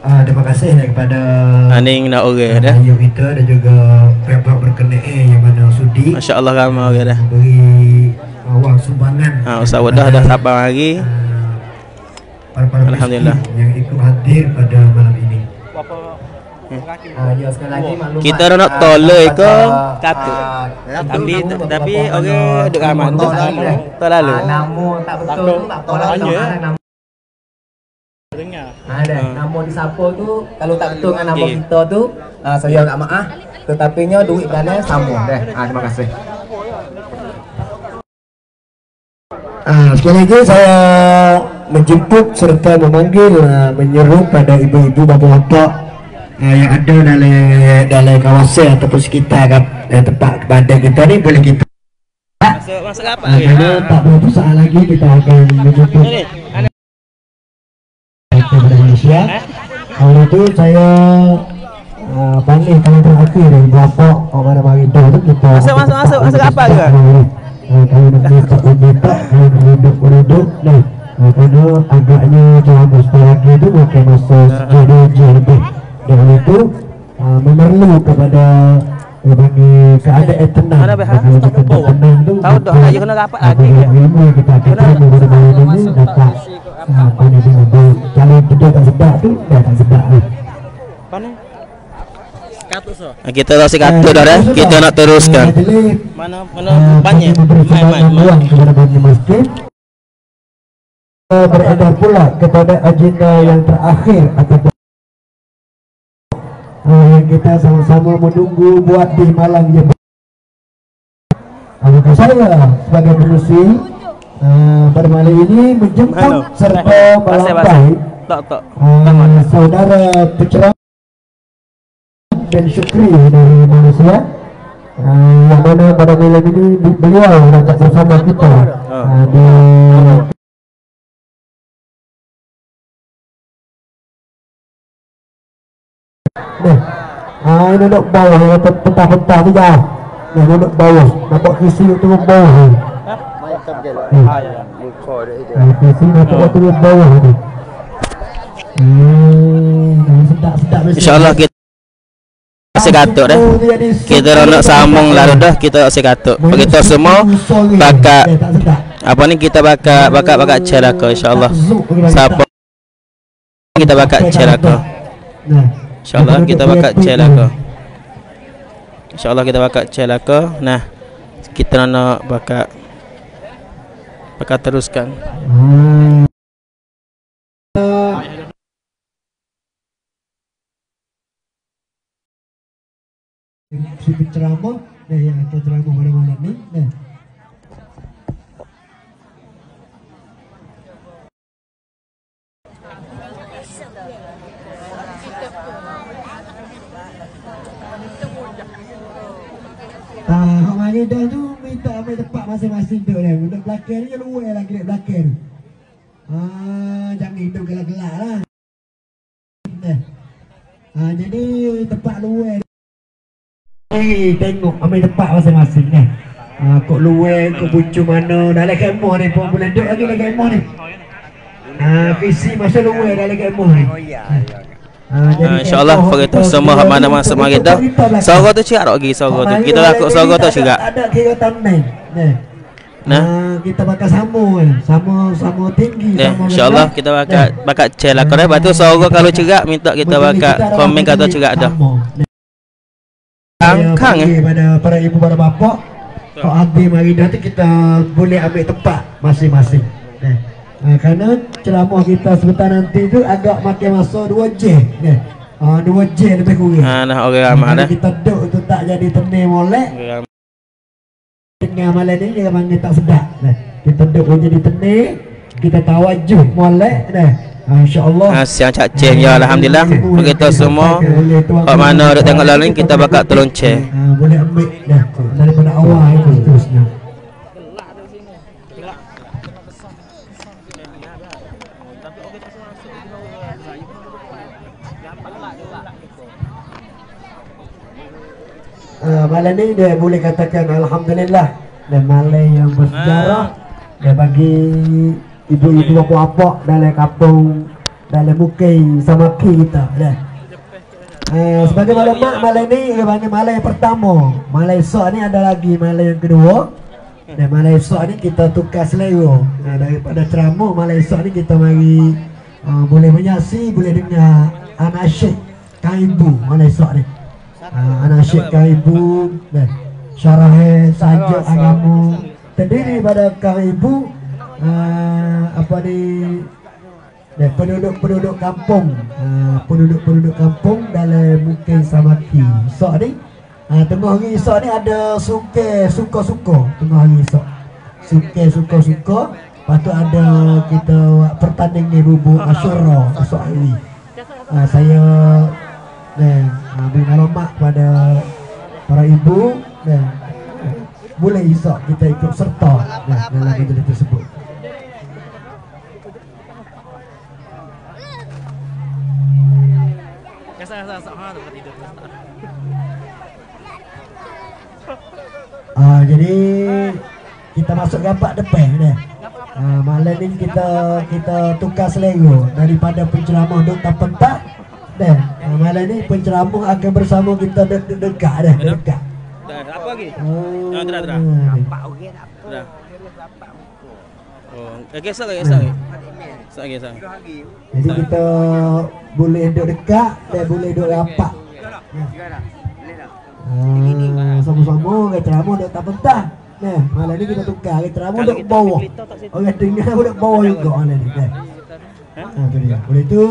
Ah, terima kasih kepada Aning nak orang dah. Ayu kita dan juga pihak-pihak berkenaan yang mana sudi Masya-Allah ramai orang dah. beri uh, wang sumbangan Ha, Ustaz Wadah dah sampai mari. para para Alhamdulillah. yang ikut hadir pada malam ini. Ah, ya sekali lagi maklumat Kita nak ah, tolak ke kata. ah, Tapi tapi orang mana duk aman tu. dah. Tak lalu. Ah, Namun tak betul tu tak apalah Dengar. ada Ah. nama disapa tu kalau tak betul dengan nama kita tu ah, saya agak maaf tetapi nya duit dana sama dah. Ah, terima kasih. Ah, sekali lagi saya menjemput serta memanggil ah, menyeru pada ibu-ibu bapa-bapa ah, yang ada dalam dalam kawasan ataupun sekitar eh, tempat kepada kita ni boleh kita Masuk masuk apa? ah, tak berapa saat lagi kita akan menjemput Malaysia. Oleh itu saya uh, panggil kali terakhir dari berapa orang ada mari dah tu kita Masuk, masuk, masuk. Masuk apa ke? Uh, kalau nak minta minta kalau hidup dah. Uh, kerana agaknya jauh besar lagi tu makin masa jadi je lebih. Dan itu uh, memerlu kepada uh, bagi keadaan tenang. Behar? Bagi Tak keadaan tenang tu. Tahu dah, kita- nak kena rapat lagi yang ilmu kita kita ini dapat apa ni dia baik. Kalau kita tak sedap tu dah tak sedap lah. Mana? Katus so. Kita dah sekatul dah dah. Kita nak teruskan. Mana mana banyak. Mai mai mai. Uang kepada bagi masjid. Uh, beredar pula kepada agenda yang terakhir ataupun uh, yang kita sama-sama menunggu buat di malam yang maka saya sebagai pengurusi uh, pada malam ini menjemput serta Pasal pasal. melambai. Tak tak. uh, saudara penceramah dan syukri dari Malaysia. Uh, yang mana pada malam ini beliau datang bersama kita. Uh, di ah ini dok bawah petah-petah tu jauh. Nah, duduk bawah. Nampak kisi duduk turun bawah Hmm. Ah, oh. Hmm. InsyaAllah kita Asyik katuk dah Kita nak sambung lalu dah Kita asyik katuk Begitu semua Bakat Apa ni kita bakat Bakat-bakat celaka InsyaAllah Siapa Kita bakat celaka InsyaAllah kita bakat celaka InsyaAllah kita bakat celaka Nah Kita nak bakat Bakat teruskan Hmm. Si penceramah Nah yang akan ceramah pada malam ni Nah Ah, Hak mari dah tu minta ambil tempat masing-masing tu dia. Duduk belakang ni luar lagi duduk belakang tu. Ah, jangan hidup gelak-gelak lah. Nah. Ah, jadi tempat luar Eh, tengok ambil tempat masing-masing ni. Ah, kok luar, kok pucuk mana. Dalam kemah ni pun boleh duduk lagi dalam kemah ni. Ah, visi masa luar dalam kemah ni. Ah, Ha, InsyaAllah begitu semua hak mana masuk mari dah. Sorok tu cerak lagi sorok tu. Kita lakuk sorok tu juga. Ada kira tamnen. Nah. Ah, kita bakal sama eh. Sama sama tinggi Ya, sama insyaAllah kita bakat bakat cel lah. Kalau lepas tu sorok kalau cerak minta kita bakat komen kata cerak dah. Angkang eh. eh pada para ibu para bapa Kau habis mari dah tu kita boleh ambil tempat masing-masing eh. Ha, kerana ceramah kita sebentar nanti tu agak makin masa 2 jam eh. Ha, 2 jam lebih kurang Ha nah orang ramai Kalau dah. kita duduk tu tak jadi tenir molek Orang Tengah malam ni dia panggil tak sedap nah. Kita duduk pun jadi tenir Kita tawajuh molek nah. Ha, InsyaAllah Ha, siang cak ceng ya alhamdulillah. Begitu semua hak mana duk tengok lalu ni kita bakat tolong cek. ha, Boleh ambil dah Daripada awal itu seterusnya Uh, malam ni dia boleh katakan Alhamdulillah. Dan malam yang bersejarah. Dia bagi ibu-ibu bapa-bapa dalam kampung Dalam mukim sama kita dah. Uh, sebagai maklumat malam ni dia panggil malam yang pertama. Malam esok ni ada lagi malam yang kedua. Dan malam esok ni kita tukar selera. Uh, Daripada ceramah malam esok ni kita mari uh, Boleh menyaksi, boleh dengar anak syek Kaibu malam esok ni uh, Anak syek Kaibu Dan syarah saja agama. Terdiri pada Kaibu uh, Apa ni dan penduduk-penduduk kampung. Uh, penduduk-penduduk kampung dalam mungkin samaki. Esok ni uh, tengah hari esok ni ada suke suka-suka. Tengah hari esok. Suke suka-suka. Lepas tu ada kita buat pertanding ni bubuk asyura esok hari. Uh, saya dan uh, beri maklumat kepada para ibu dan uh, boleh esok kita ikut serta uh, dalam majlis tersebut. Ah, jadi kita masuk gambar depan dah. Ah, malam ni kita kita tukar selera daripada penceramah duk tak pentak dah. Ah, malam ni penceramah akan bersama kita de- de- dekat dah, dekat. Dah apa lagi? Oh. Dah dah dah. Nampak Dah. Oh, eh gesok lagi gesok lagi. Gesok lagi gesok. Jadi kita boleh duduk dekat dan boleh duduk rapat. Ah, sama-sama orang ceramah duduk tak pentah. Nah, malam ni kita tukar orang ceramah duduk bawah. Orang dengar duduk bawah juga malam ni. Ha, tu dia. Boleh tu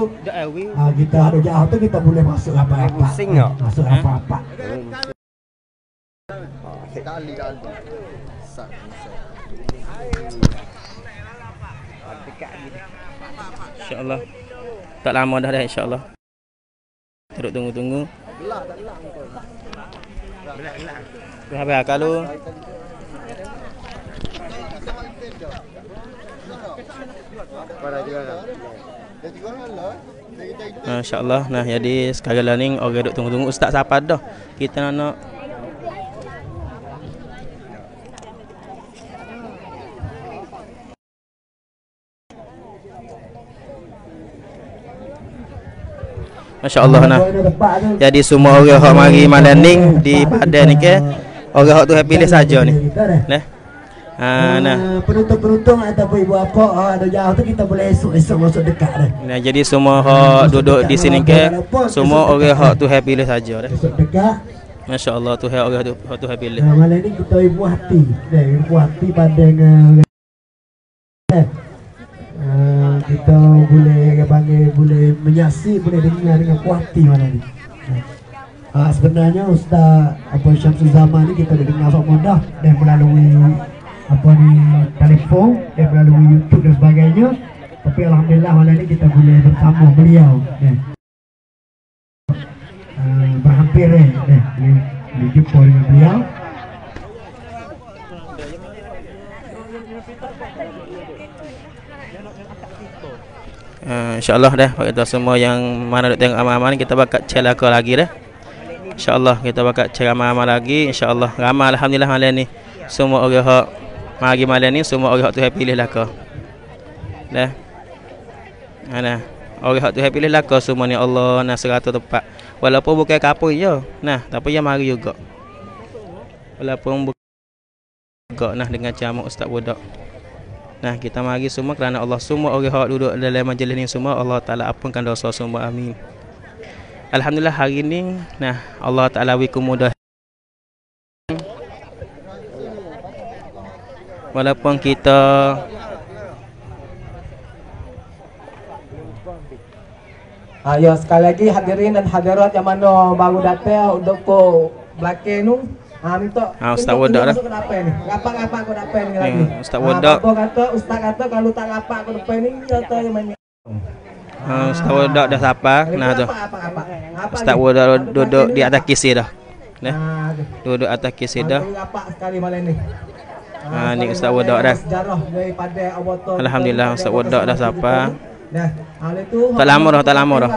ah, kita ada jauh tu kita boleh masuk rapat-rapat. Ah, Masuk rapat-rapat. InsyaAllah. Tak lama dah dah insyaAllah. Duduk tunggu-tunggu. Habis kalau InsyaAllah nah jadi sekarang lah ni orang duk tunggu-tunggu ustaz siapa dah. Kita nak nak Masya Allah nah. Jadi semua orang hok mari malam ni di padan ni ke, orang hok tu pilih saja ni. Nah. Ha nah. Penonton-penonton ataupun ibu apa ah, ada jauh tu kita boleh esok-esok masuk dekat dah. Nah, jadi semua hak duduk di sini ke semua orang hak tu happy pilih saja dah. Esok dekat. Masya-Allah tu hak orang tu hak tu happy pilih. Nah, malam ni kita ibu hati. Dah ibu hati pada dengan. Uh, kita boleh panggil boleh menyaksi boleh dengar dengan puas hati malam ni. Uh, sebenarnya Ustaz apa Syamsul Zaman ni kita dah dengar sok mudah dan melalui apa ni telefon dan melalui YouTube dan sebagainya. Tapi alhamdulillah malam ni kita boleh bersama beliau. Dan, uh, berhampir eh, eh, boleh, jumpa dengan beliau. Uh, InsyaAllah dah kita semua yang mana nak tengok amal-amal ni kita bakal celaka lagi dah. InsyaAllah kita bakal cari amal-amal lagi. InsyaAllah ramai Alhamdulillah malam ni. Semua orang hak mari malam ni semua orang hak tu pilih lah kau. Dah. Mana? Orang hak tu pilih lah kau semua ni Allah nak seratus tempat. Walaupun bukan kapur je. Nah, tapi yang mari juga. Walaupun bukan juga nah dengan jamak Ustaz Budak. Nah kita mari semua kerana Allah semua orang yang duduk dalam majlis ni semua Allah Taala ampunkan dosa semua amin. Alhamdulillah hari ni nah Allah Taala beri kemudahan. Walaupun kita Ah, ya, sekali lagi hadirin dan hadirat yang mana baru datang untuk ke belakang tu Ha minta. Ha ustaz wadak dah. Depan ni. Rapat-rapat kau depan ni lagi. Ya, ustaz wadak. Ha, kata ustaz kata kalau tak rapat kau depan ni kata yang main. Ha ustaz wadak dah sapa. Nah tu. Ustaz wadak duduk di atas kisir dah. Nah. Duduk atas kisir dah. Rapat sekali malam ni. Ha ni ustaz wadak dah. Alhamdulillah ustaz wadak dah sapa. Dah. Tak lama dah, tak lama dah.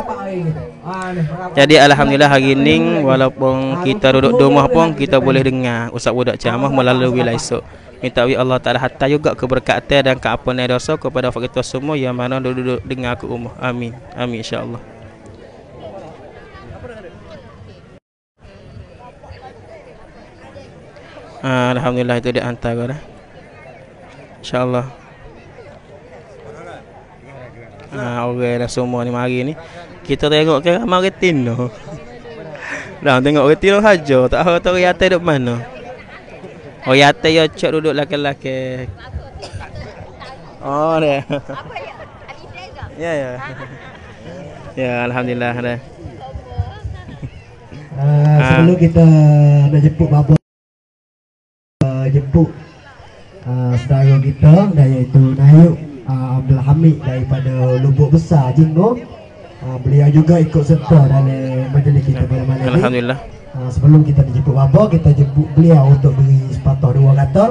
Jadi alhamdulillah hari ni walaupun kita duduk di rumah pun kita boleh dengar ustaz budak ceramah melalui wilayah esok. Minta wi Allah Taala hatta juga keberkatan dan keampunan dosa kepada kita semua yang mana duduk, -duduk dengar ke rumah. Amin. Amin insya-Allah. Ah, alhamdulillah itu di antara dah. Insya-Allah. Ah, orang dah semua ni mari ni. Kita tengok ke ramai retin tu. Dah tengok retin tu saja. Tak tahu tahu yate duduk mana. Oh yate ya cek duduk laki-laki. Oh dia. Ya ya. Ya alhamdulillah dah. Uh, sebelum kita nak jemput bapa uh, jemput uh, saudara kita dan iaitu Nayuk uh, Abdul Hamid daripada Lubuk Besar Jinggo uh, beliau juga ikut serta dalam majlis kita pada malam ini. Alhamdulillah. Uh, sebelum kita dijemput bapa kita jemput beliau untuk beri sepatah dua kata.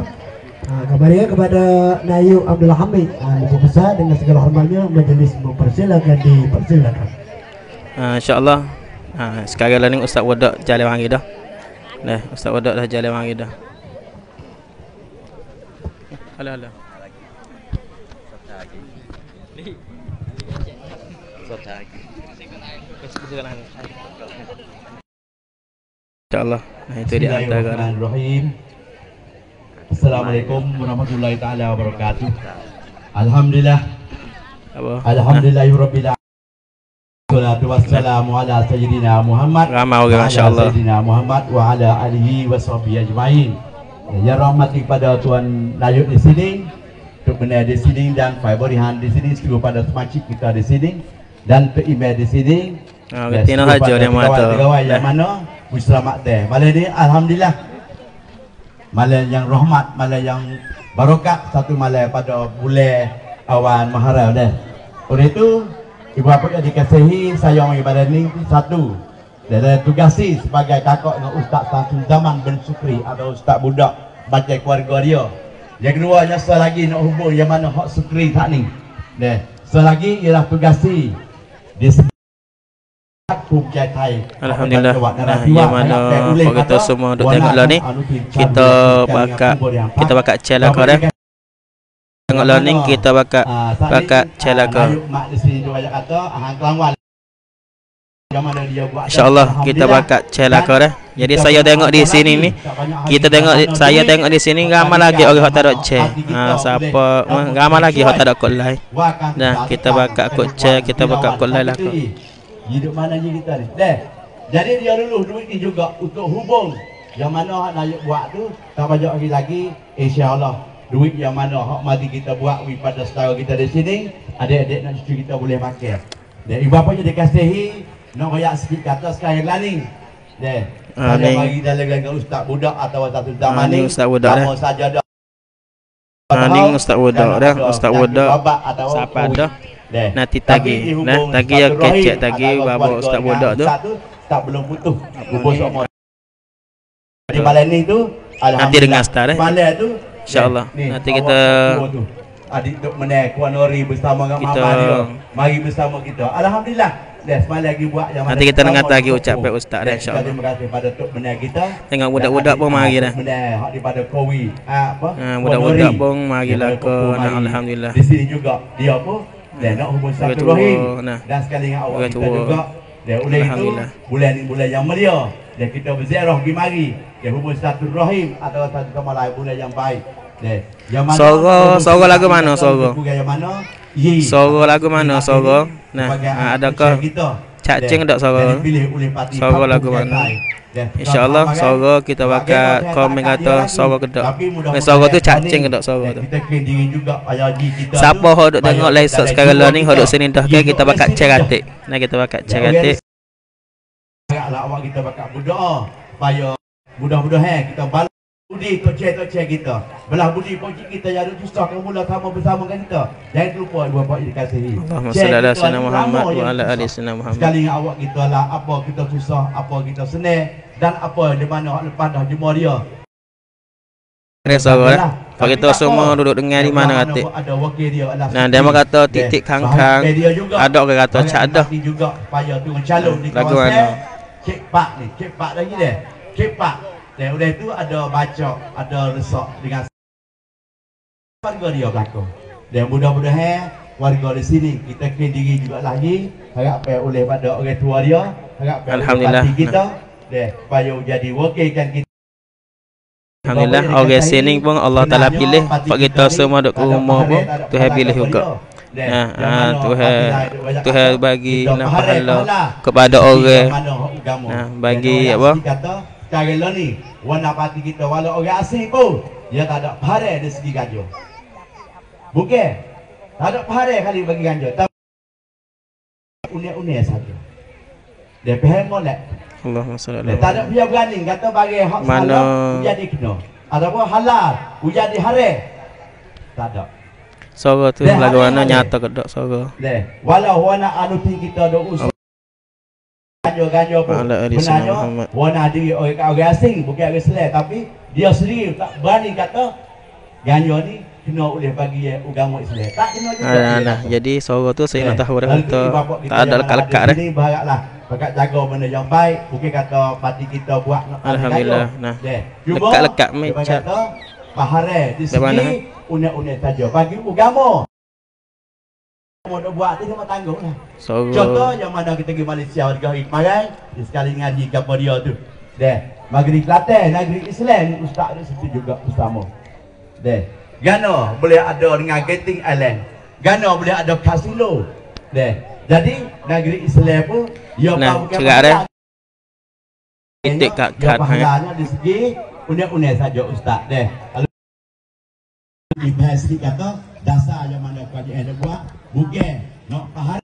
Uh, kepada kepada Nayuk Abdul Hamid uh, Lubuk Besar dengan segala hormatnya majlis mempersilakan dipersilakan. Uh, InsyaAllah Ha, sekarang lah ni Ustaz Wadak jalan wangi dah. Dah, Ustaz Wadak dah jalan wangi dah. Alah alah. InsyaAllah nah, Itu di antara Bismillahirrahmanirrahim Assalamualaikum warahmatullahi taala wabarakatuh Alhamdulillah Apa? Alhamdulillahirabbil Salatu wassalamu ala sayyidina Muhammad Ramai orang masya-Allah. Sayyidina Muhammad wa ala alihi wa sahbihi ajmain. Ya rahmati kepada Tuan Layut di sini, Tok Benar di sini dan Fai Borihan di sini, seluruh pada semacik kita di sini dan Tok Imeh di sini. Ha, betina haja dia mata. Pegawai yang mana? Selamat teh. Malam ni alhamdulillah. Malam yang rahmat, malam yang barokat satu malam pada bulan awan Muharram dah. Oleh itu Ibu bapa yang dikasihi saya orang ibadah ni satu dan tugasi sebagai kakak dengan Ustaz Samsul Zaman bin Sukri atau Ustaz Budak baca keluarga dia. Yang kedua nyasa lagi nak hubung yang mana hak Sukri tak ni. Deh. Selagi ialah tugasi. Di Alhamdulillah. Nah, yang mana kalau kita semua duk tengok lah ni. Kita bakal kita bakal challenge kau dah tengok learning kita bakal bakal celaka mak InsyaAllah kita bakat cek kau dah. Jadi saya tengok di sini ni kita tengok saya tengok di sini ramai lagi orang hok ada cek. Ha siapa ramai lagi hok tak ada kod lain. Nah, kita bakat kod cek, kita bakat kod lain lah kau. Hidup mana je kita ni. Deh. Jadi dia dulu duit ni juga untuk hubung yang mana hak nak buat tu tak banyak lagi lagi insya-Allah duit yang mana hak mari kita buat wi pada saudara kita di sini adik-adik nak cucu kita boleh makan. Dan ibu apa je dikasihi nak bayar sikit kata sekarang laning. Deh. Ah, Saya ni. bagi dalam dengan ustaz budak atau satu zaman Ah, ni ni. ustaz budak dah. saja dah. Ha ni ustaz budak dah, ustaz budak. Siapa dah? Deh. Nanti tagi. Nah, tagi yang kecek tagi keluarga ustaz dengan budak tu. tak belum putus. Hubung semua. Jadi malam ni tu Nanti dengar start, eh. Malam tu InsyaAllah. ni, Nanti kita-. Adik Dok Meneh, Kuan Nori bersama dengan mama dia. Mari bersama kita. Alhamdulillah. Lagi buat yang Nanti kita dengar lagi ucap baik ustaz dah, insyaAllah. Terima kasih pada Tok Meneh kita. Tengok budak-budak pun mari dah. Hak daripada Kowi. Ha, apa? Ha, budak-budak pun marilah Daripada ke. Mari. alhamdulillah. Di sini juga dia apa? Dan nak hubung satu rahim. nah. Dan sekali dengan awak kita juga. Dan oleh itu, bulan ni bulan yang mulia. Dan kita berziarah pergi mari. Dan hubung satu rahim atau satu sama lain bulan yang baik. Dan yang mana Soro- soro lagu mana, kita soro? bukan yang mana? Ye. Soro lagu mana soro? Nah, anak adakah kecil kita. Cak Dan- Cing tak Soro Kampung lagu mana? InsyaAllah kan? kita bakat orang yang komen kata. Tapi mudah-mudahan Ni soro tu tahun Cak ni, Cing kedak soro dan tu. Kita kita Siapa hok duk payah tengok kita live shot dalam sekarang jiwa ni hok kita. duk sini dah ke kita kat bakat sini cek dah. atik. Nah kita bakat cek Ya, orang atik. Agaklah awak kita bakat berdoa supaya mudah-mudahan kita balas budi tok cek tok cek kita. Belah budi pokcik kita yang ada susah ke mula sama bersama dengan kita. Jangan terlupa ibu bapa yang dikasihi. Allahumma Cek salli ala sayyidina Muhammad wa ala ali sayyidina Muhammad. Sekali dengan awak kita lah apa kita susah, apa kita senang dan apa di mana hak lepas dah jumpa dia. Ni soro dah. Kalau kita semua duduk dengar di mana atik. Ada wakil dia adalah Nah, dia mah kata titik kangkang. Ada orang kata cak dah. juga supaya tu calon di kawasan? Cik Pak ni, Cik Pak lagi dia. Cik Pak. Dan udah itu ada baca, ada resak dengan warga dia berlaku. Dan mudah-mudahan warga di sini kita kena diri juga lagi harap apa oleh pada orang tua dia, harap Alhamdulillah. kita dan supaya jadi wakilkan kita Alhamdulillah orang sini pun Allah Taala pilih Pak kita semua duk ke rumah pun Tuhan pilih juga. Nah, ah, Tuhan Tuhan bagi pahala kepada orang. Nah, bagi apa? Lah ni warna parti kita walau orang asing pun dia tak ada pahala dari segi gaji. Bukan. Tak ada pahala kali bagi gaji. Tapi unik-unik saja. Dia paham molek. Allahumma salli ala tak ada punya berani kata bagi hak Mana- halal jadi kena. Ataupun halal jadi haram. Tak ada. Soro tu Dah, lagu mana nyata kedak soro. Leh, walau wana anuti kita do usul ganjo-ganjo pun. Muhammad. wana diri orang orang asing bukan orang Islam tapi dia sendiri tak berani kata ganjo ni kena oleh bagi eh, agama Islam. Tak kena juga. Nah, nah, jadi soro tu saya nak tahu dah kita tak ada lekat-lekat dah. di sini Berharaplah Bakat jaga benda yang baik Bukan kata parti kita buat Alhamdulillah. Nah, lekat-lekat, Mek, Cak. kata Bahare di sini Unik-unik saja Bagi agama Mau nak buat tu cuma tanggung lah Soro. Contoh yang mana kita pergi Malaysia Warga hari kemarin Dia sekali ngaji kapal dia tu Deh Negeri Kelantan Negeri Islam Ustaz di situ juga bersama Deh Gano boleh ada dengan Getting Island Gano boleh ada kasino Deh Jadi negeri Islam pun Dia Nah, bukan cerak dah. pahala. Titik kat Dia kat ha. pahalanya di segi Unik-unik saja Ustaz Deh Kalau Ibu sikit kata Dasar yang kerajaan dia buat Bukan Nak pahala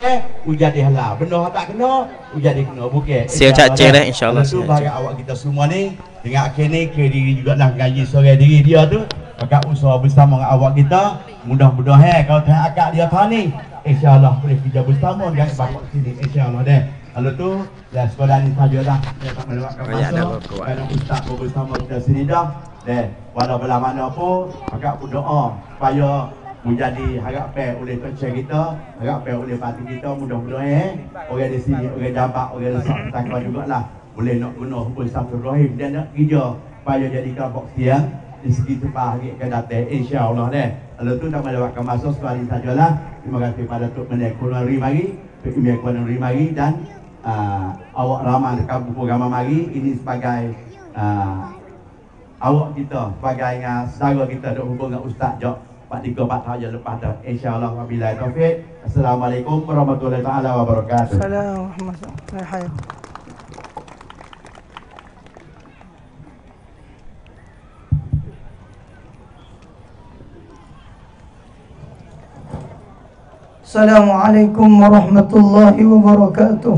Eh, ujadi halal. Benda tak kena, ujadi kena. Bukan. Siap Cak Cik dah, insyaAllah, Lepas tu siap, bagi awak kita semua ni dengan akhir ni ke diri juga lah gaji sore diri dia tu. Agak usaha bersama dengan awak kita. Mudah-mudahan kalau Tuhan akak dia tahu ni, insya-Allah boleh kerja bersama dengan bapak sini. Insya-Allah deh. Lalu tu, dah sekolah ni sajalah. Dia tak melewatkan Banyak masa. Kerana ustaz pun bersama kita sini dah. Dan walau belah mana pun, agak berdoa supaya menjadi harap pe oleh pencari kita, harap pe oleh parti kita mudah-mudahan eh, orang di sini, orang jabat, orang lesak takwa jugalah boleh nak guna hubung satu rahim dan nak kerja supaya jadi kelompok siang di segi tempat hari akan datang insya-Allah deh. Lalu tu tak melewatkan masa sekali sajalah. Terima kasih pada Tok Menek Kulari mari Tok Imam Kuala Nuri mari dan uh, awak ramai dekat buku agama mari ini sebagai uh, awak kita sebagai uh, saudara kita duk hubung dengan Ustaz Jok Pak Diko Pak Tahu lepas dah InsyaAllah Wabillahi Taufiq Assalamualaikum Warahmatullahi Taala Wabarakatuh Assalamualaikum warahmatullahi السلام عليكم ورحمة الله وبركاته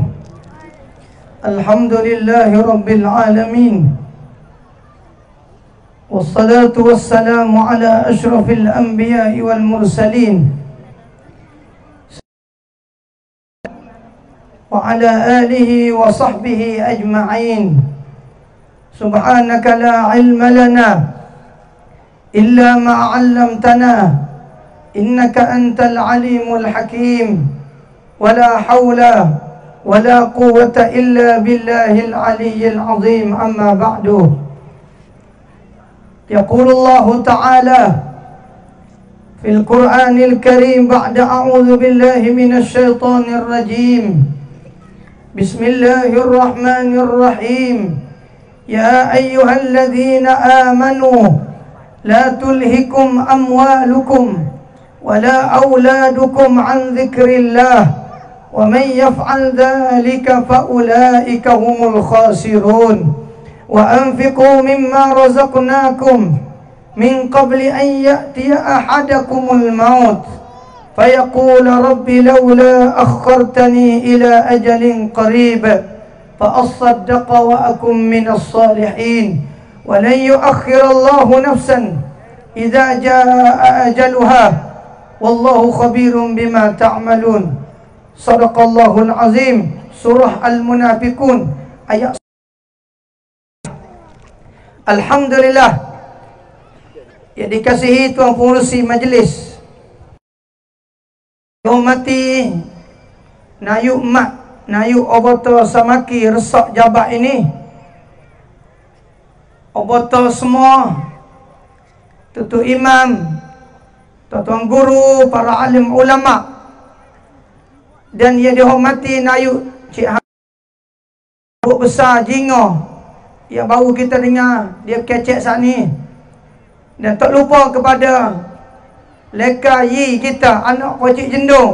الحمد لله رب العالمين والصلاة والسلام على أشرف الأنبياء والمرسلين وعلى آله وصحبه أجمعين. سبحانك لا علم لنا إلا ما علمتنا إنك أنت العليم الحكيم. ولا حول ولا قوة إلا بالله العلي العظيم. أما بعد. يقول الله تعالى في القرآن الكريم بعد أعوذ بالله من الشيطان الرجيم. بسم الله الرحمن الرحيم. يا أيها الذين آمنوا لا تلهكم أموالكم ولا أولادكم عن ذكر الله. ومن يفعل ذلك فأولئك هم الخاسرون. وأنفقوا مما رزقناكم من قبل أن يأتي أحدكم الموت. فيقول رب لولا أخرتني إلى أجل قريب فأصدق وأكن من الصالحين. ولن يؤخر الله نفسا إذا جاء أجلها. والله خبير بما تعملون. Sadaqallahul Azim. Surah Al-Munafikun Ayat Alhamdulillah. Yang dikasihi Tuan Pengurusi Majlis. Hormati Nayuk Mak Nayuk Obata Samaki Resak Jabat ini. Obata semua tutu Imam Tuan-tuan guru, para alim ulama' Dan yang dihormati Nayuk Cik Hamid Besar Jingo Yang baru kita dengar Dia kecek saat ni. Dan tak lupa kepada Leka Yi kita Anak Wajib Jendung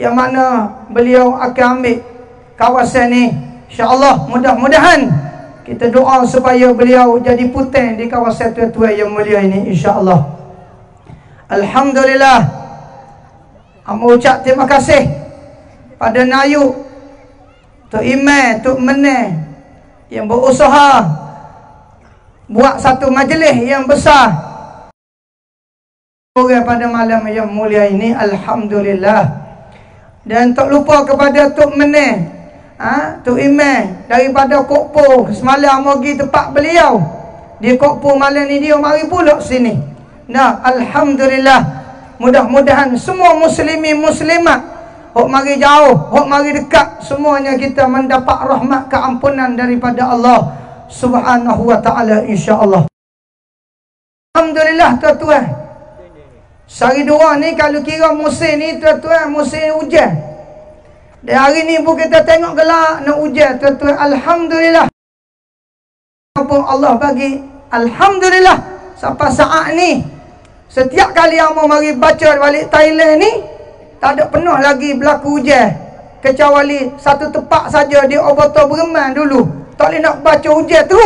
Yang mana beliau akan ambil Kawasan ni. InsyaAllah mudah-mudahan Kita doa supaya beliau jadi puting Di kawasan tua-tua yang mulia ini InsyaAllah. Alhamdulillah. Amba ucap terima kasih Pada Nayu Tok Imam, Tok Meneh Yang berusaha Buat satu majlis yang besar. Pada malam yang mulia ini Alhamdulillah. Dan tak lupa kepada Tok Meneh ha? Tok Imam Daripada Kokpo Semalam pergi tempat beliau. Di Kokpo malam ni dia mari pula sini. Nah, Alhamdulillah. Mudah-mudahan semua muslimin muslimat Hok mari jauh, hok mari dekat. Semuanya kita mendapat rahmat keampunan daripada Allah Subhanahu wa ta'ala insyaAllah. Alhamdulillah tuan-tuan. Sehari dua ni kalau kira musim ni tuan-tuan Musim hujan. Dan hari ni pun kita tengok gelap nak hujan tuan-tuan. Alhamdulillah. Apa Allah bagi? Alhamdulillah. Sampai saat ni Setiap kali yang mau mari baca balik Thailand ni Tak ada penuh lagi berlaku hujan Kecuali satu tempat saja di Oboto Bereman dulu. Tak boleh nak baca hujan tu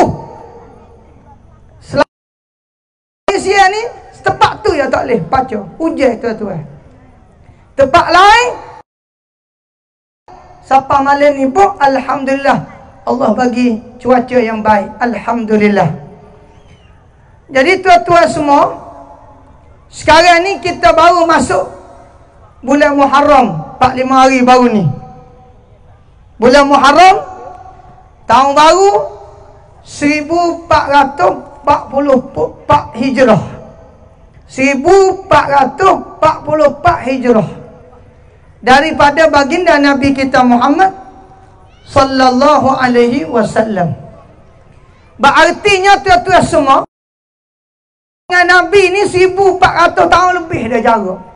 Selama Malaysia ni Tempat tu yang tak boleh baca Hujan tuan-tuan. Tempat lain Siapa malam ni pun Alhamdulillah Allah bagi cuaca yang baik. Alhamdulillah. Jadi tuan-tuan semua sekarang ni kita baru masuk bulan Muharram 45 hari baru ni. Bulan Muharram tahun baru 1444 Hijrah. 1444 Hijrah. Daripada baginda Nabi kita Muhammad sallallahu alaihi wasallam. Berartinya tuan-tuan semua dengan Nabi ni 1400 tahun lebih dah jarak.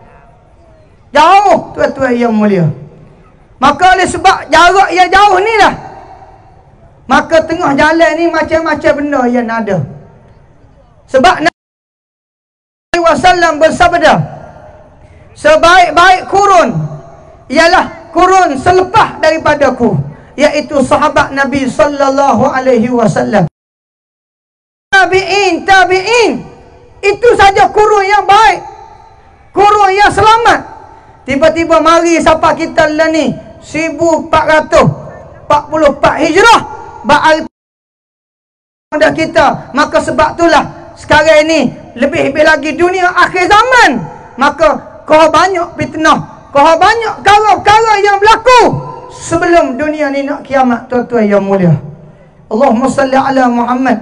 Jauh tuan-tuan yang mulia. Maka oleh sebab jarak yang jauh ni lah. Maka tengah jalan ni macam-macam benda yang ada. Sebab Nabi Wasallam bersabda, sebaik-baik kurun ialah kurun selepas daripadaku, iaitu sahabat Nabi sallallahu alaihi wasallam. Tabi'in, tabi'in. Itu saja kurun yang baik. Kurun yang selamat. Tiba-tiba mari siapa kita lah ni 1444 Hijrah. Pada kita. Maka sebab itulah sekarang ini lebih-lebih lagi dunia akhir zaman. Maka kau banyak fitnah. Kau banyak kara-kara yang berlaku sebelum dunia ni nak kiamat tuan-tuan yang mulia. Allahumma salli ala Muhammad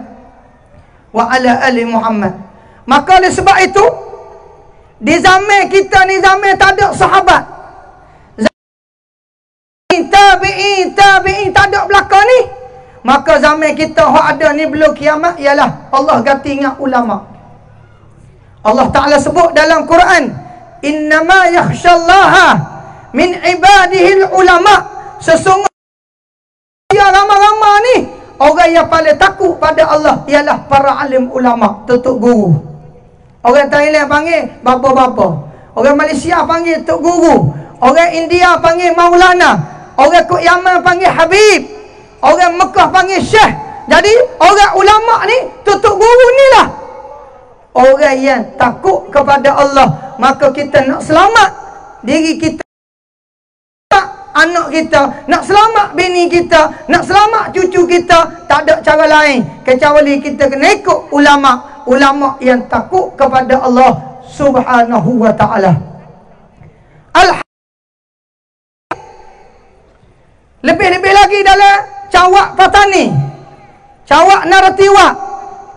wa ala ali Muhammad. Maka oleh sebab itu di zaman kita ni zaman tak ada sahabat. Tabi'in, tabi'in tak ada belakang ni. Maka zaman kita hak ada ni belum kiamat ialah Allah ganti ingat ulama. Allah Taala sebut dalam Quran, "Innama yakhsyallaha min ibadihi ulama." Sesungguhnya yang ramai-ramai ni orang yang paling takut pada Allah ialah para alim ulama, tutup guru. Orang Thailand panggil bapa-bapa. Orang Malaysia panggil tok guru. Orang India panggil maulana. Orang kok Yaman panggil habib. Orang Mekah panggil syekh. Jadi orang ulama ni tutup guru ni lah. Orang yang takut kepada Allah. Maka kita nak selamat diri kita. Anak kita. Nak selamat bini kita. Nak selamat cucu kita. Tak ada cara lain. Kecuali kita kena ikut ulama' ulama yang takut kepada Allah Subhanahu wa taala. Lebih-lebih lagi dalam cawak patani. Cawak naratiwa.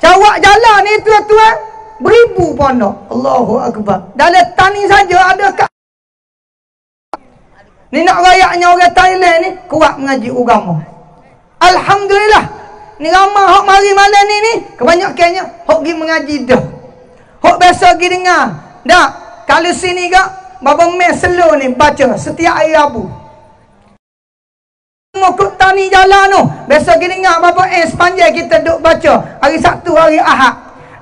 Cawak jalan ni tuan-tuan beribu pondok. Allahu akbar. Dalam tani saja ada kat Ni nak rayaknya orang Thailand ni kuat mengaji agama. Alhamdulillah. Ni ramai hok mari malam ni ni kebanyakannya hok pergi mengaji dah. Hok biasa pergi dengar. Dak, kalau sini gak bapa mes selo ni baca setiap hari Rabu. Mokok tani jalan tu. Biasa pergi dengar bapa eh sepanjang kita duk baca hari Sabtu hari Ahad.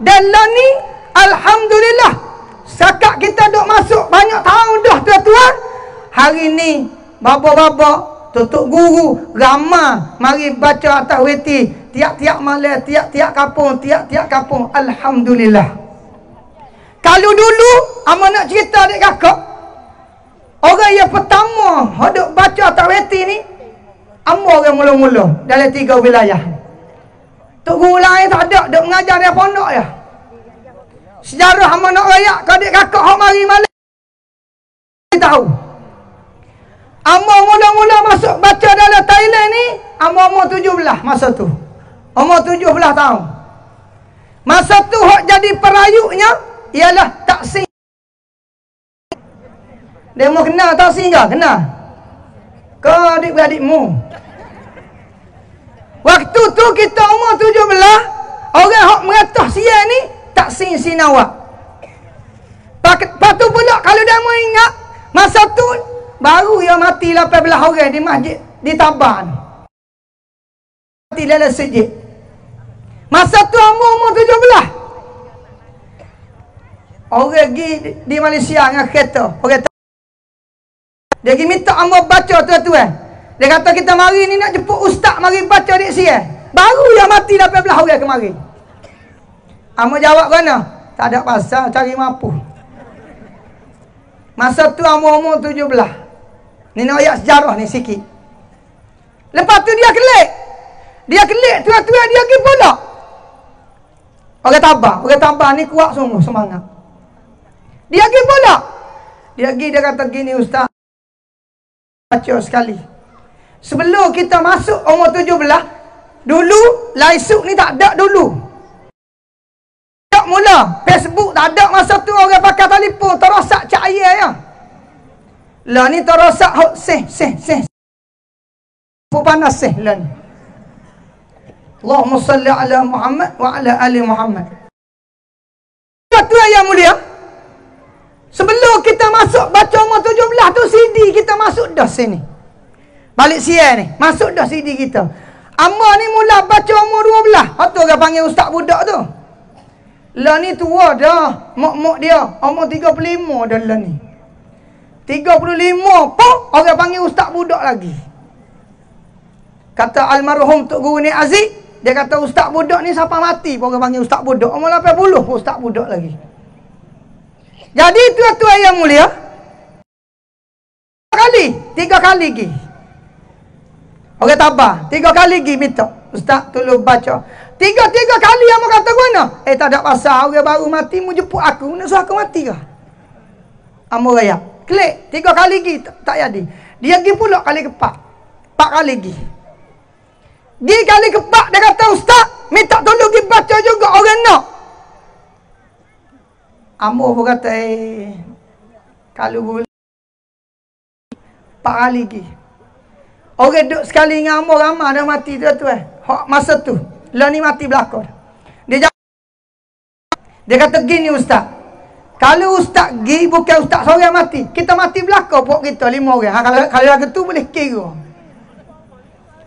Dan lah ni alhamdulillah Sakat kita duk masuk banyak tahun dah tuan-tuan. Hari ni bapa-bapa tutup guru ramah mari baca atas weti tiap-tiap malam tiap-tiap kampung tiap-tiap kampung. Alhamdulillah. Kalau dulu ama nak cerita dek kakak orang yang pertama hendak baca atas weti ni ama orang mula-mula dalam tiga wilayah. Tok guru lain tak ada duk mengajar dia pondok ya. Sejarah ama nak rayak kau dek kakak hok mari malam tahu. Amor mula-mula masuk baca dalam Thailand ni Amor umur tujuh belah masa tu Umur tujuh belah tahun Masa tu hok jadi perayuknya Ialah taksi Dia mau kenal taksi ke? Kenal? Kau adik-beradikmu Waktu tu kita umur tujuh belah Orang hok meratah siya ni Taksi sinawak Lepas tu pula kalau dia mau ingat Masa tu Baru yang mati 18 orang di masjid di Taban. Mati dalam sejid. Masa tu umur-umur 17. Orang pergi di Malaysia dengan kereta. Orang dia pergi minta amor baca tuan-tuan. Dia kata kita mari ni nak jemput ustaz mari baca di sini. Baru yang mati 18 orang kemari. Amor jawab mana? Tak ada pasal cari mampu. Masa tu umur-umur 17. Ni nak ayat sejarah ni sikit. Lepas tu dia kelik. Dia kelik tua-tua dia pergi pula. Orang tabah. Orang tabah ni kuat sungguh semangat. Dia pergi pula. Dia pergi dia kata gini ustaz. Baca sekali. Sebelum kita masuk umur tujuh belah. Dulu laisuk ni tak ada dulu. Tak mula. Facebook tak ada masa tu orang pakai telefon. Terosak cahaya ya. Lah ni terosak hok seh seh seh. Pu panas seh lah ni. Allahumma salli ala Muhammad wa ala ali Muhammad. Satu yang mulia. Sebelum kita masuk baca umur 17 tu CD kita masuk dah sini. Balik siar ni. Masuk dah CD kita. Amma ni mula baca umur 12. Hak tu orang panggil ustaz budak tu. Lah ni tua dah. Mak-mak dia. Umur 35 dah lah ni. 35 pun orang panggil ustaz budak lagi. Kata almarhum Tok Guru ni Aziz. Dia kata ustaz budak ni siapa mati pun orang panggil ustaz budak. Umur 80 pun ustaz budak lagi. Jadi tuan-tuan yang mulia. Kali. Tiga kali lagi. Orang tabah. Tiga kali lagi minta. Ustaz tolong baca. Tiga-tiga kali yang kata guna. Eh tak ada pasal. Orang baru mati mu jemput aku. Nak suruh aku mati ke? Amor raya. Klik. Tiga kali lagi. Tak, tak jadi. Dia pergi pula kali keempat. Empat kali lagi. Gi kali keempat dia kata ustaz. Minta tolong pergi baca juga orang nak. Amor pun kata eh. Kalau boleh. Empat kali lagi. Orang duduk sekali dengan amor ramah dah mati tu tu eh. Masa tu. Lah ni mati belakang. Dia. Dia kata gini ustaz. Kalau ustaz gi bukan ustaz seorang mati. Kita mati belakang pok kita lima orang. Ha, kalau kalau lagu tu boleh kira.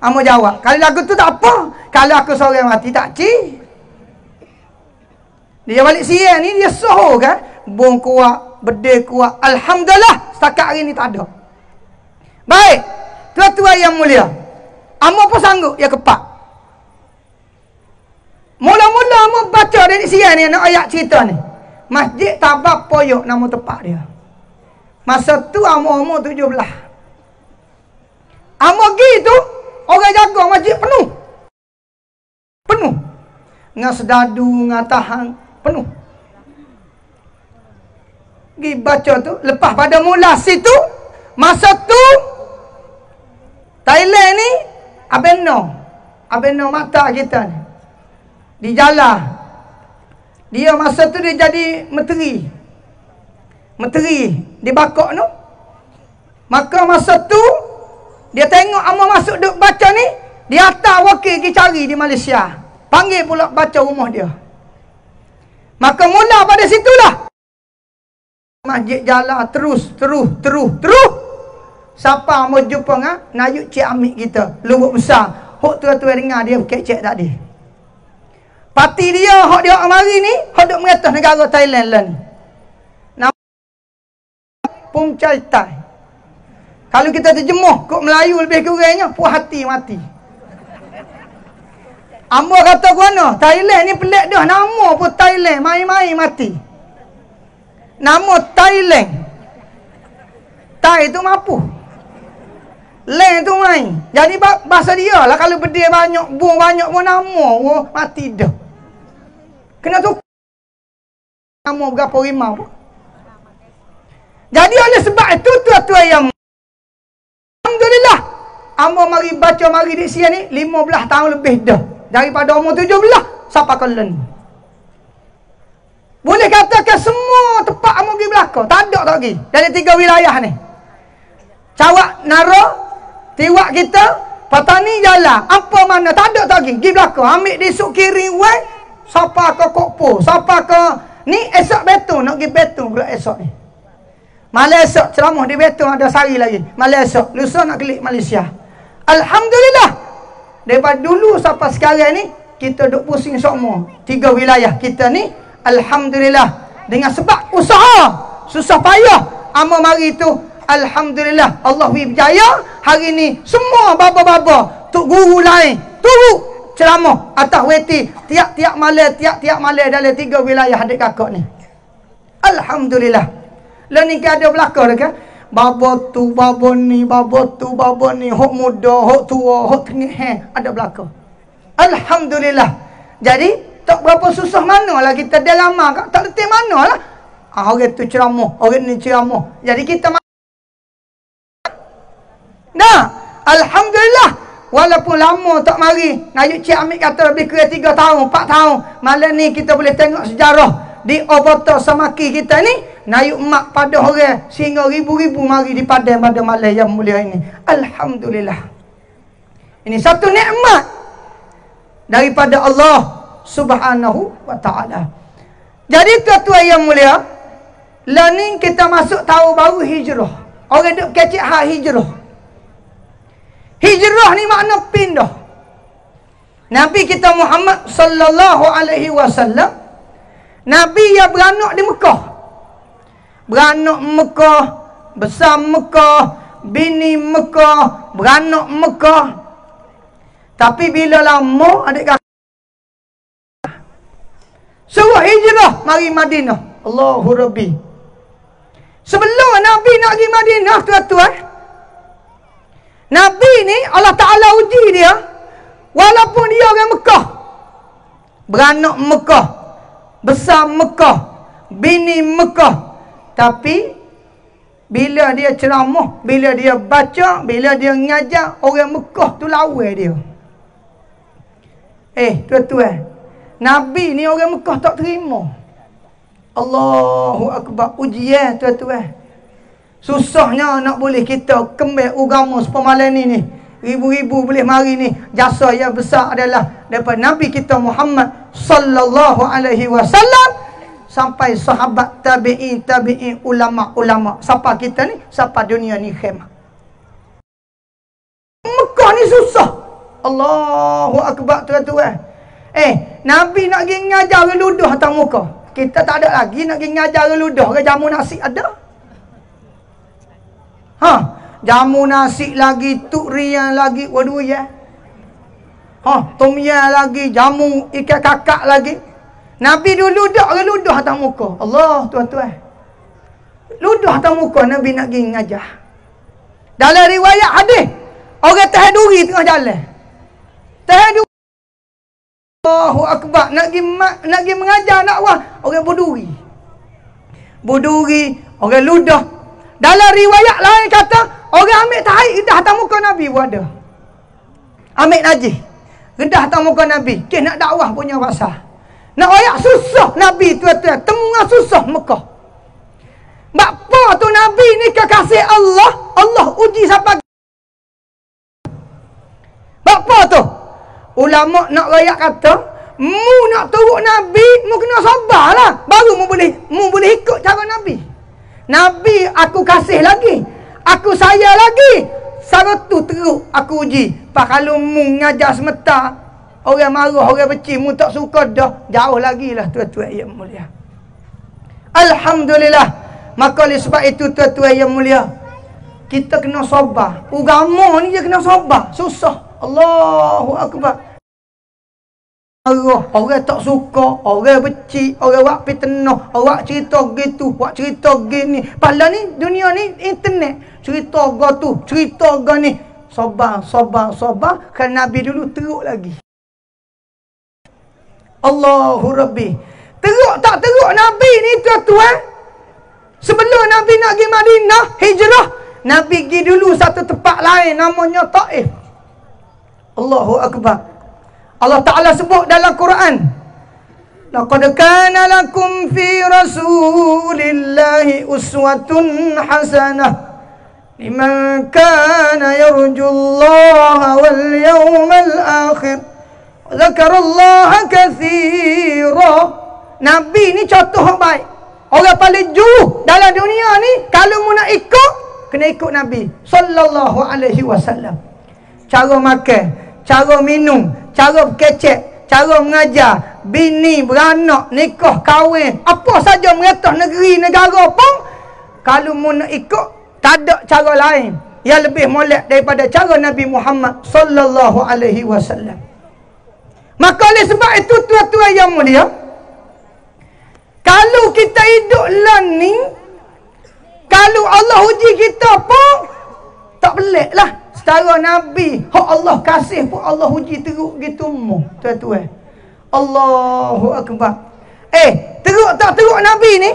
Amo jawab. Kalau lagu tu tak apa. Kalau aku seorang mati tak ci. Dia balik siang ni dia soho kan. Bong kuat, bedil kuat. Alhamdulillah setakat hari ni tak ada. Baik. Tuan-tuan yang mulia. Amo pun sanggup ya kepak. Mula-mula amo baca dari siang ni nak ayat cerita ni. Masjid Tabak Poyok nama tempat dia. Masa tu amo umur tujuh belah. Amo pergi tu orang jaga masjid penuh. Penuh. Dengan sedadu, dengan tahan, penuh. Pergi baca tu. Lepas pada mula situ, masa tu Thailand ni abeno. Abeno mata kita ni. Di jalan. Dia masa tu dia jadi menteri. Menteri di Bakok tu. Maka masa tu dia tengok amal masuk duk baca ni, dia hantar wakil pergi cari di Malaysia. Panggil pula baca rumah dia. Maka mula pada situlah. Masjid jalan terus, terus, terus, terus. Siapa mau jumpa dengan Nayuk Cik Amik kita. Lubuk besar. Hok tua-tua dengar dia kecek tadi. Parti dia, hok dia orang mari ni, hok duk mengatas negara Thailand lah ni. Pung Chai Tai. Kalau kita terjemuh kok Melayu lebih kurangnya, puas hati mati. Ambo kata kuana, Thailand ni pelik dah. Nama pun Thailand, main-main mati. Nama Thailand. Thai tu mampu. Lain tu main. Jadi bahasa dia lah kalau berdiri banyak, buang banyak pun nama, oh, mati dah. Kena tu nama berapa rimau pun. Jadi oleh sebab itu tuan-tuan yang Alhamdulillah. Amba mari baca mari di sini ni 15 tahun lebih dah. Daripada umur 17 sampai ke len. Boleh katakan semua tempat amba pergi belakang. Tak ada tak pergi. Dari tiga wilayah ni. Cawak Nara, Tiwak kita, Patani jalan. Apa mana? Tak ada tak pergi. Pergi belakang. Ambil di suk kiri wei. Siapa ke kokpo. Siapa ke... Ni esok betul. Nak pergi betul pula esok ni. Malam esok ceramah di betul ada sehari lagi. Malam esok. Lusa nak klik Malaysia. Alhamdulillah. Daripada dulu sampai sekarang ni. Kita duk pusing semua. Tiga wilayah kita ni. Alhamdulillah. Dengan sebab usaha. Susah payah. Amal mari tu Alhamdulillah Allah berjaya hari ni semua baba-baba tok guru lain turut ceramah atas weti tiap-tiap malam tiap-tiap malam dalam tiga wilayah adik kakak ni Alhamdulillah lah ni ada belakang dah kan baba tu baba ni baba tu baba ni hok muda hok tua hok tengah ada belakang Alhamdulillah jadi tak berapa susah mana lah kita dah lama tak letih mana lah ah, orang tu ceramah orang ni ceramah jadi kita Nah, Alhamdulillah. Walaupun lama tak mari. Nayuk Cik Amik kata lebih kurang 3 tahun, 4 tahun. Malam ni kita boleh tengok sejarah. Di Obata Samaki kita ni. Nayuk mak pada orang. Sehingga ribu-ribu mari di padang pada malam yang mulia ini. Alhamdulillah. Ini satu nikmat. Daripada Allah subhanahu wa ta'ala. Jadi tuan-tuan yang mulia. Learning kita masuk tahu baru hijrah. Orang duk kecik ha hijrah. Hijrah ni makna pindah. Nabi kita Muhammad sallallahu alaihi wasallam Nabi yang beranak di Mekah. Beranak Mekah, besar Mekah, bini Mekah, beranak Mekah. Tapi bila lama adik kakak Suruh hijrah mari Madinah. Allahu Rabbi. Sebelum Nabi nak pergi Madinah tuan-tuan. Nabi ni Allah Ta'ala uji dia. Walaupun dia orang Mekah. Beranak Mekah. Besar Mekah. Bini Mekah. Tapi bila dia ceramah, bila dia baca, bila dia ngajar, orang Mekah tu lawa dia. Eh, tuan-tuan. Nabi ni orang Mekah tak terima. Allahu Akbar. Ujian tuan-tuan. Susahnya nak boleh kita kembali agama sepemalan ni ni. Ribu-ribu boleh mari ni. Jasa yang besar adalah daripada Nabi kita Muhammad sallallahu alaihi wasallam sampai sahabat tabi'in tabi'in ulama-ulama. Siapa kita ni? Siapa dunia ni khemah. Mekah ni susah. Allahu Akbar tuan-tuan. Eh, Nabi nak pergi ngajar reluduh atas muka. Kita tak ada lagi nak pergi ngajar reluduh ke jamu nasi ada. Ha, jamu nasi lagi, tuk rian lagi, waduh ya. Ha, tom ya lagi, jamu ikan kakak lagi. Nabi dulu dak reluduh atas muka. Allah tuan-tuan. Luduh atas muka Nabi nak pergi ngajar. Dalam riwayat hadis, orang tahan duri tengah jalan. Tahan duri Allahu Akbar nak pergi nak pergi mengajar dakwah orang berduri. Berduri, orang ludah. Dalam riwayat lain kata orang ambil tahi redah atas muka Nabi pun ada. Ambil najis. Redah atas muka Nabi. Kes nak dakwah punya rasa. Nak ayat susah Nabi tuan-tuan. Temungan susah Mekah. Apa tu Nabi ni kekasih Allah. Allah uji sampai. Apa tu? Ulama nak rakyat kata, mu nak turut Nabi, mu kena sabar lah. Baru mu boleh mu boleh ikut cara Nabi. Nabi aku kasih lagi. Aku saya lagi. Syarat tu teruk aku uji. Pak kalau mu ngajar semeta, orang marah, orang benci, mu tak suka dah. Jauh lagi lah tuan-tuan yang mulia. Alhamdulillah. Maka oleh sebab itu tuan-tuan yang mulia. Kita kena sabar. Ugama ni dia kena sabar. Susah. Allahu Akbar. Marah, orang tak suka, orang benci, orang buat fitnah, orang cerita gitu, buat cerita gini. Padahal ni dunia ni internet. Cerita ga tu, cerita ga ni. Sabar, sabar, sabar. Kan Nabi dulu teruk lagi. Allahu Rabbi. Teruk tak teruk Nabi ni tuan-tuan? Sebelum Nabi nak pergi Madinah, hijrah. Nabi pergi dulu satu tempat lain namanya Taif. Allahu Akbar. Allah Ta'ala sebut dalam Quran. Laqad kana lakum fi rasulillahi uswatun hasanah. Liman kana yarjullaha wal yawmal akhir. Zakarallaha kathira. Nabi ni contoh yang baik. Orang paling jauh dalam dunia ni. Kalau mu nak ikut, kena ikut Nabi. Sallallahu alaihi wasallam. Cara makan, cara minum, cara berkecek, cara mengajar, bini, beranak, nikah, kahwin, apa saja meretah negeri, negara pun, kalau mu nak ikut, tak ada cara lain yang lebih molek daripada cara Nabi Muhammad sallallahu alaihi wasallam. Maka oleh sebab itu tuan-tuan yang mulia, kalau kita hidup ni, kalau Allah uji kita pun, tak pelik lah. Setara Nabi, hak Allah kasih pun Allah uji teruk gitu mu. Tuan-tuan. Allahu Akbar. Eh, teruk tak teruk Nabi ni?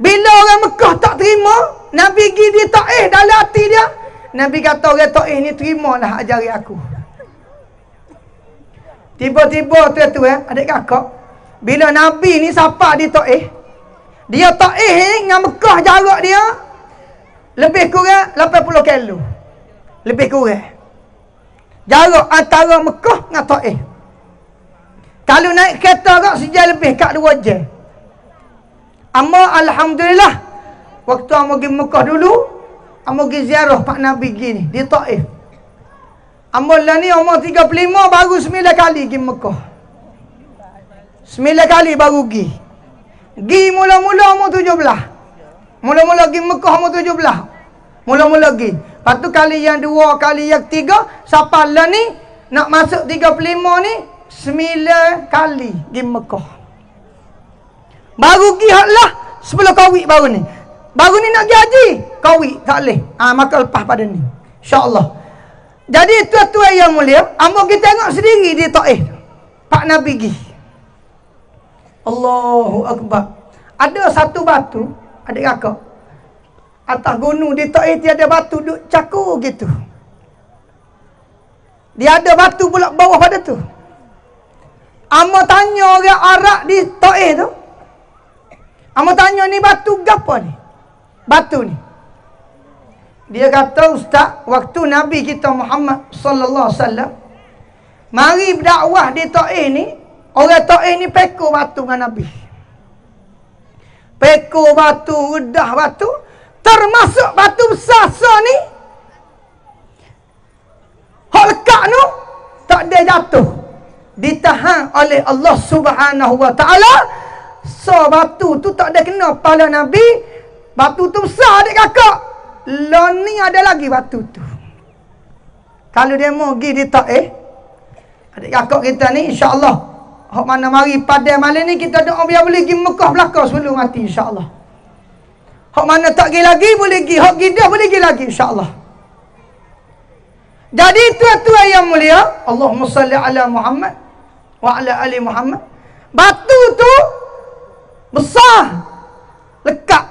Bila orang Mekah tak terima, Nabi pergi dia tak eh dalam hati dia. Nabi kata orang tak eh ni terimalah ajari aku. Tiba-tiba tuan-tuan, adik kakak. Bila Nabi ni siapa di tak eh? Dia tak eh dengan Mekah jarak dia. Lebih kurang 80 kilo. Lebih kurang. Jarak antara Mekah dengan Taif. Kalau naik kereta kak sejam lebih kat dua jam. Amma Alhamdulillah. Waktu Amma pergi Mekah dulu. Amma pergi ziarah Pak Nabi gini. Di Taif. Ambon lah ni umur 35 baru 9 kali pergi Mekah. 9 kali baru pergi. Gi mula-mula umur 17. Mula-mula pergi Mekah umur 17. Mula-mula pergi. Lepas tu kali yang dua, kali yang tiga, siapa lah ni nak masuk 35 ni 9 kali pergi Mekah. Baru pergi hak lah 10 kawik baru ni. Baru ni nak pergi haji, kawik tak boleh. Ha, maka lepas pada ni. Insya-Allah. Jadi tuan-tuan yang mulia, ambo kita tengok sendiri di Taif. Pak Nabi pergi. Allahu Akbar. Ada satu batu, adik kakak. Atas gunung di Taif dia ada batu duk cakur gitu. Dia ada batu pula bawah pada tu. Amo tanya orang Arab di Taif tu. Amo tanya ni batu gapo ni? Batu ni. Dia kata ustaz, waktu Nabi kita Muhammad sallallahu alaihi wasallam mari berdakwah di Taif ni, orang Taif ni peko batu dengan Nabi. Peko batu, redah batu, termasuk batu besar so ni. Hak lekat tu tak ada jatuh. Ditahan oleh Allah Subhanahu wa taala. So batu tu tak ada kena kepala Nabi. Batu tu besar adik kakak. Lo ni ada lagi batu tu. Kalau dia mau pergi di Taif, adik kakak kita ni insya-Allah hok mana mari pada malam ni kita doa biar boleh pergi Mekah belakang sebelum mati insya-Allah. Hok mana tak pergi lagi boleh pergi, hok pergi dah boleh pergi lagi insya-Allah. Jadi tuan-tuan yang mulia, Allahumma salli ala Muhammad wa ala ali Muhammad. Batu tu besar. Lekat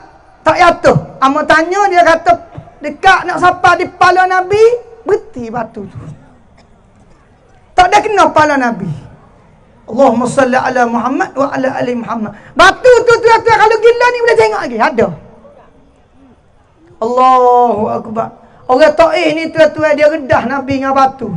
tak jatuh. Amak tanya dia kata dekat nak sapa di kepala Nabi, berhenti batu tu. Tak ada kena kepala Nabi. Allahumma salli ala Muhammad wa ala ali Muhammad. Batu tu tu tu kalau gila ni boleh tengok lagi. Ada. Allahu akbar. Orang Taif ni tuan-tuan dia redah Nabi dengan batu.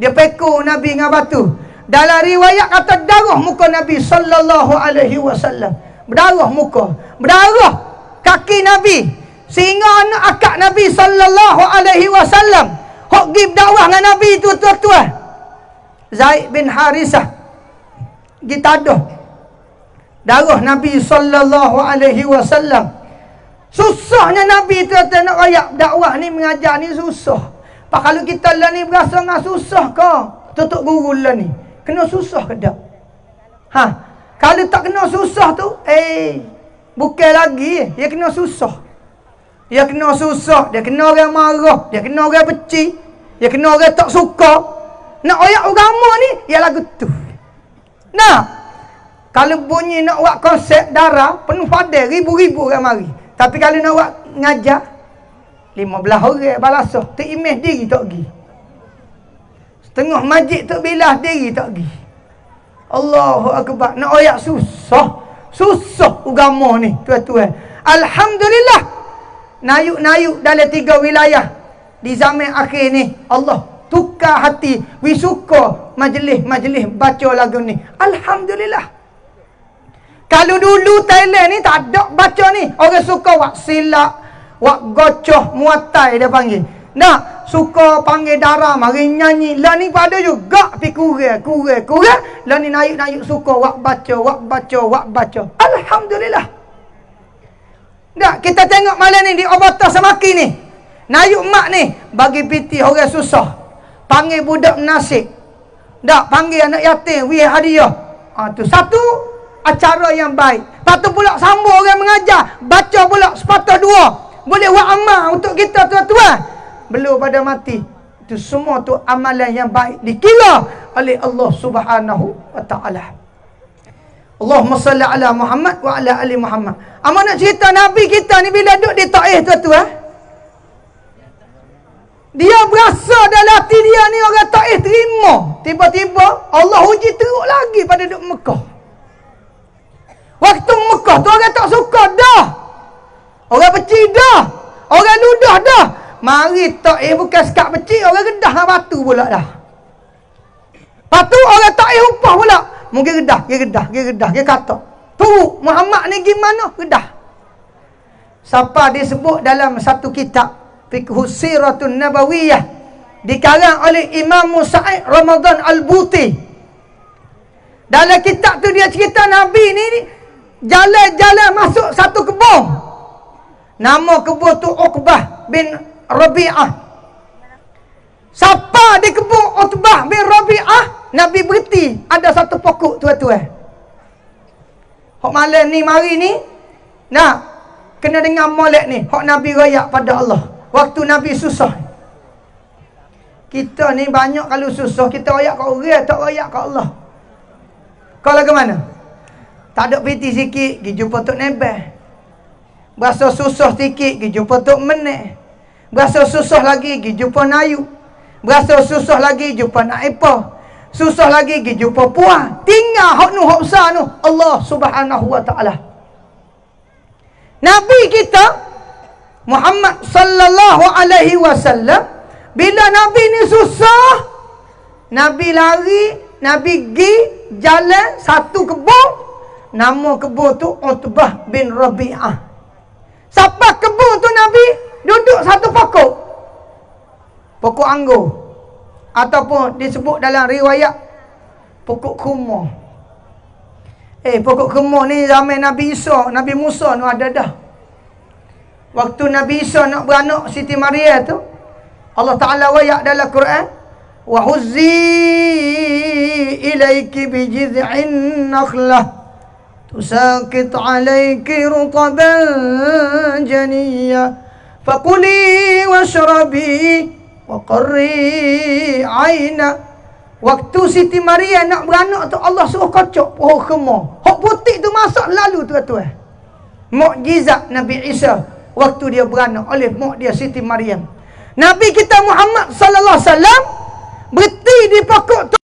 Dia peko Nabi dengan batu. Dalam riwayat kata darah muka Nabi sallallahu alaihi wasallam. Berdarah muka. Berdarah kaki Nabi. Sehingga anak akak Nabi sallallahu alaihi wasallam hok gib dakwah dengan Nabi tu tuan-tuan. Zaid bin Harisah. Kita darah Nabi sallallahu alaihi wasallam. Susahnya Nabi tu nak rayak dakwah ni mengajar ni susah. Pak kalau kita lah ni berasa ngah susah ke? Tutup guru lah ni. Kena susah ke tak? Ha. Kalau tak kena susah tu, eh bukan lagi, dia kena susah. Dia kena susah, dia kena orang marah, dia kena orang benci, dia kena orang tak suka. Nak rayak agama ni, ya lagu tu. Nah, kalau bunyi nak buat konsep darah, penuh pada ribu-ribu orang mari. Tapi kalau nak buat ngajar, lima belah orang balasah, tu imeh diri tak pergi. Setengah majid tu bilah diri tak pergi. Allahu Akbar. Nak ayat susah. Susah agama ni, tuan-tuan. Alhamdulillah. Nayuk-nayuk dalam tiga wilayah. Di zaman akhir ni, Allah tukar hati. We suka majlis-majlis baca lagu ni. Alhamdulillah. Kalau dulu Thailand ni tak ada baca ni. Orang suka wak silap, wak gocoh, muatai dia panggil. Nak suka panggil darah, mari nyanyi. Lah ni pada juga pi kurang, kurang, kurang. Lah ni naik-naik suka wak baca, wak baca, wak baca. Alhamdulillah. Tak, kita tengok malam ni di Obata Semaki ni. Nayuk mak ni bagi piti orang susah. Panggil budak nasib. Tak, panggil anak yatim, wi hadiah. Ah tu satu acara yang baik. Lepas tu pula sambung orang mengajar. Baca pula sepatah dua. Boleh buat amal untuk kita tuan-tuan. Belum pada mati. Itu semua tu amalan yang baik dikira oleh Allah subhanahu wa ta'ala. Allahumma salli ala Muhammad wa ala ali Muhammad. Amal nak cerita Nabi kita ni bila duduk di Taif tuan-tuan. Dia berasa dalam hati dia ni orang Taif terima. Tiba-tiba Allah uji teruk lagi pada duduk Mekah. Waktu Mekah tu orang tak suka dah. Orang benci dah. Orang ludah dah. Mari tak eh bukan sekat benci. Orang gedah dengan batu pula dah. Lepas orang tak eh upah pula. Mungkin gedah. Dia gedah. Dia gedah. Dia kata. Tu Muhammad ni gimana? Gedah. Siapa disebut dalam satu kitab. Fiqhu Siratun Nabawiyah. dikarang oleh Imam Musa'id Ramadan Al-Buti. Dalam kitab tu dia cerita Nabi ni jalan-jalan masuk satu kebun. Nama kebun tu Uqbah bin Rabi'ah. Siapa di kebun Uqbah bin Rabi'ah, Nabi berhenti. Ada satu pokok tuan-tuan. Hak malam ni mari ni, nak kena dengar molek ni. Hak Nabi rayak pada Allah. Waktu Nabi susah. Kita ni banyak kalau susah kita royak kat orang, tak royak kat Allah. Kau ke mana? Tak ada piti sikit, pergi jumpa Tok Nebeh. Berasa susah sikit, pergi jumpa Tok Menek. Berasa susah lagi, pergi jumpa Nayu. Berasa susah lagi, jumpa Naipah. Susah lagi, pergi jumpa Puan. Tinggal hak nu, hak besar nu. Allah subhanahu wa ta'ala. Nabi kita, Muhammad sallallahu alaihi wasallam, bila Nabi ni susah, Nabi lari, Nabi gi jalan satu kebun. Nama kebun tu Utbah bin Rabi'ah. Siapa kebun tu Nabi duduk satu pokok. Pokok anggur. Ataupun disebut dalam riwayat pokok kumur. Eh, pokok kumur ni zaman Nabi Isa, Nabi Musa ni ada dah. Waktu Nabi Isa nak beranak Siti Maria tu, Allah Ta'ala wayak dalam Quran wa huzzi ilaiki bi jiz'in nakhlah تساقط عليك رطبا جنيا فقلي wa وقري aina. Waktu Siti Maria nak beranak tu Allah suruh kocok pohon kemah. Hok putih tu masak lalu tuan-tuan. Mukjizat Nabi Isa waktu dia beranak oleh mak dia Siti Maria. Nabi kita Muhammad sallallahu alaihi wasallam berhenti di pokok tu.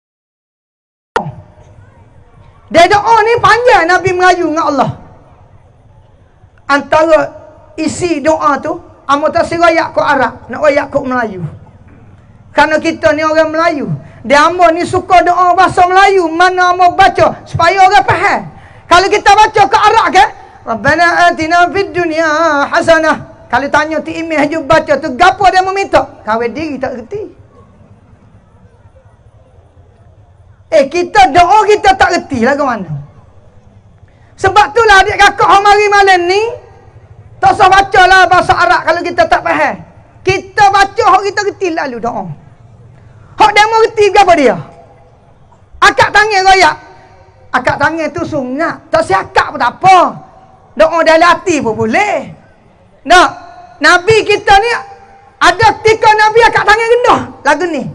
Dia doa oh, ni panjang Nabi merayu dengan Allah. Antara isi doa tu amu tak sirayak kau Arab, nak rayak kau Melayu. Karena kita ni orang Melayu. Dia amu ni suka doa bahasa Melayu, mana amu baca supaya orang faham. Kalau kita baca ke Arab ke, Rabbana atina fid dunya hasanah. Kalau tanya tu email haju baca tu, gapo dia meminta? Kawin diri tak reti. Eh kita doa kita tak reti lah ke mana. Sebab tu lah adik kakak mari malam ni. Tak usah baca lah bahasa Arab kalau kita tak faham. Kita baca hak kita reti lalu doa. Hak dia mau reti apa dia? Akak tangan royak. Akak tangan tu sungat. Tak siakak pun tak apa. Doa dalam hati pun boleh. Nak. Nabi kita ni ada ketika Nabi akak tangan rendah lagu ni.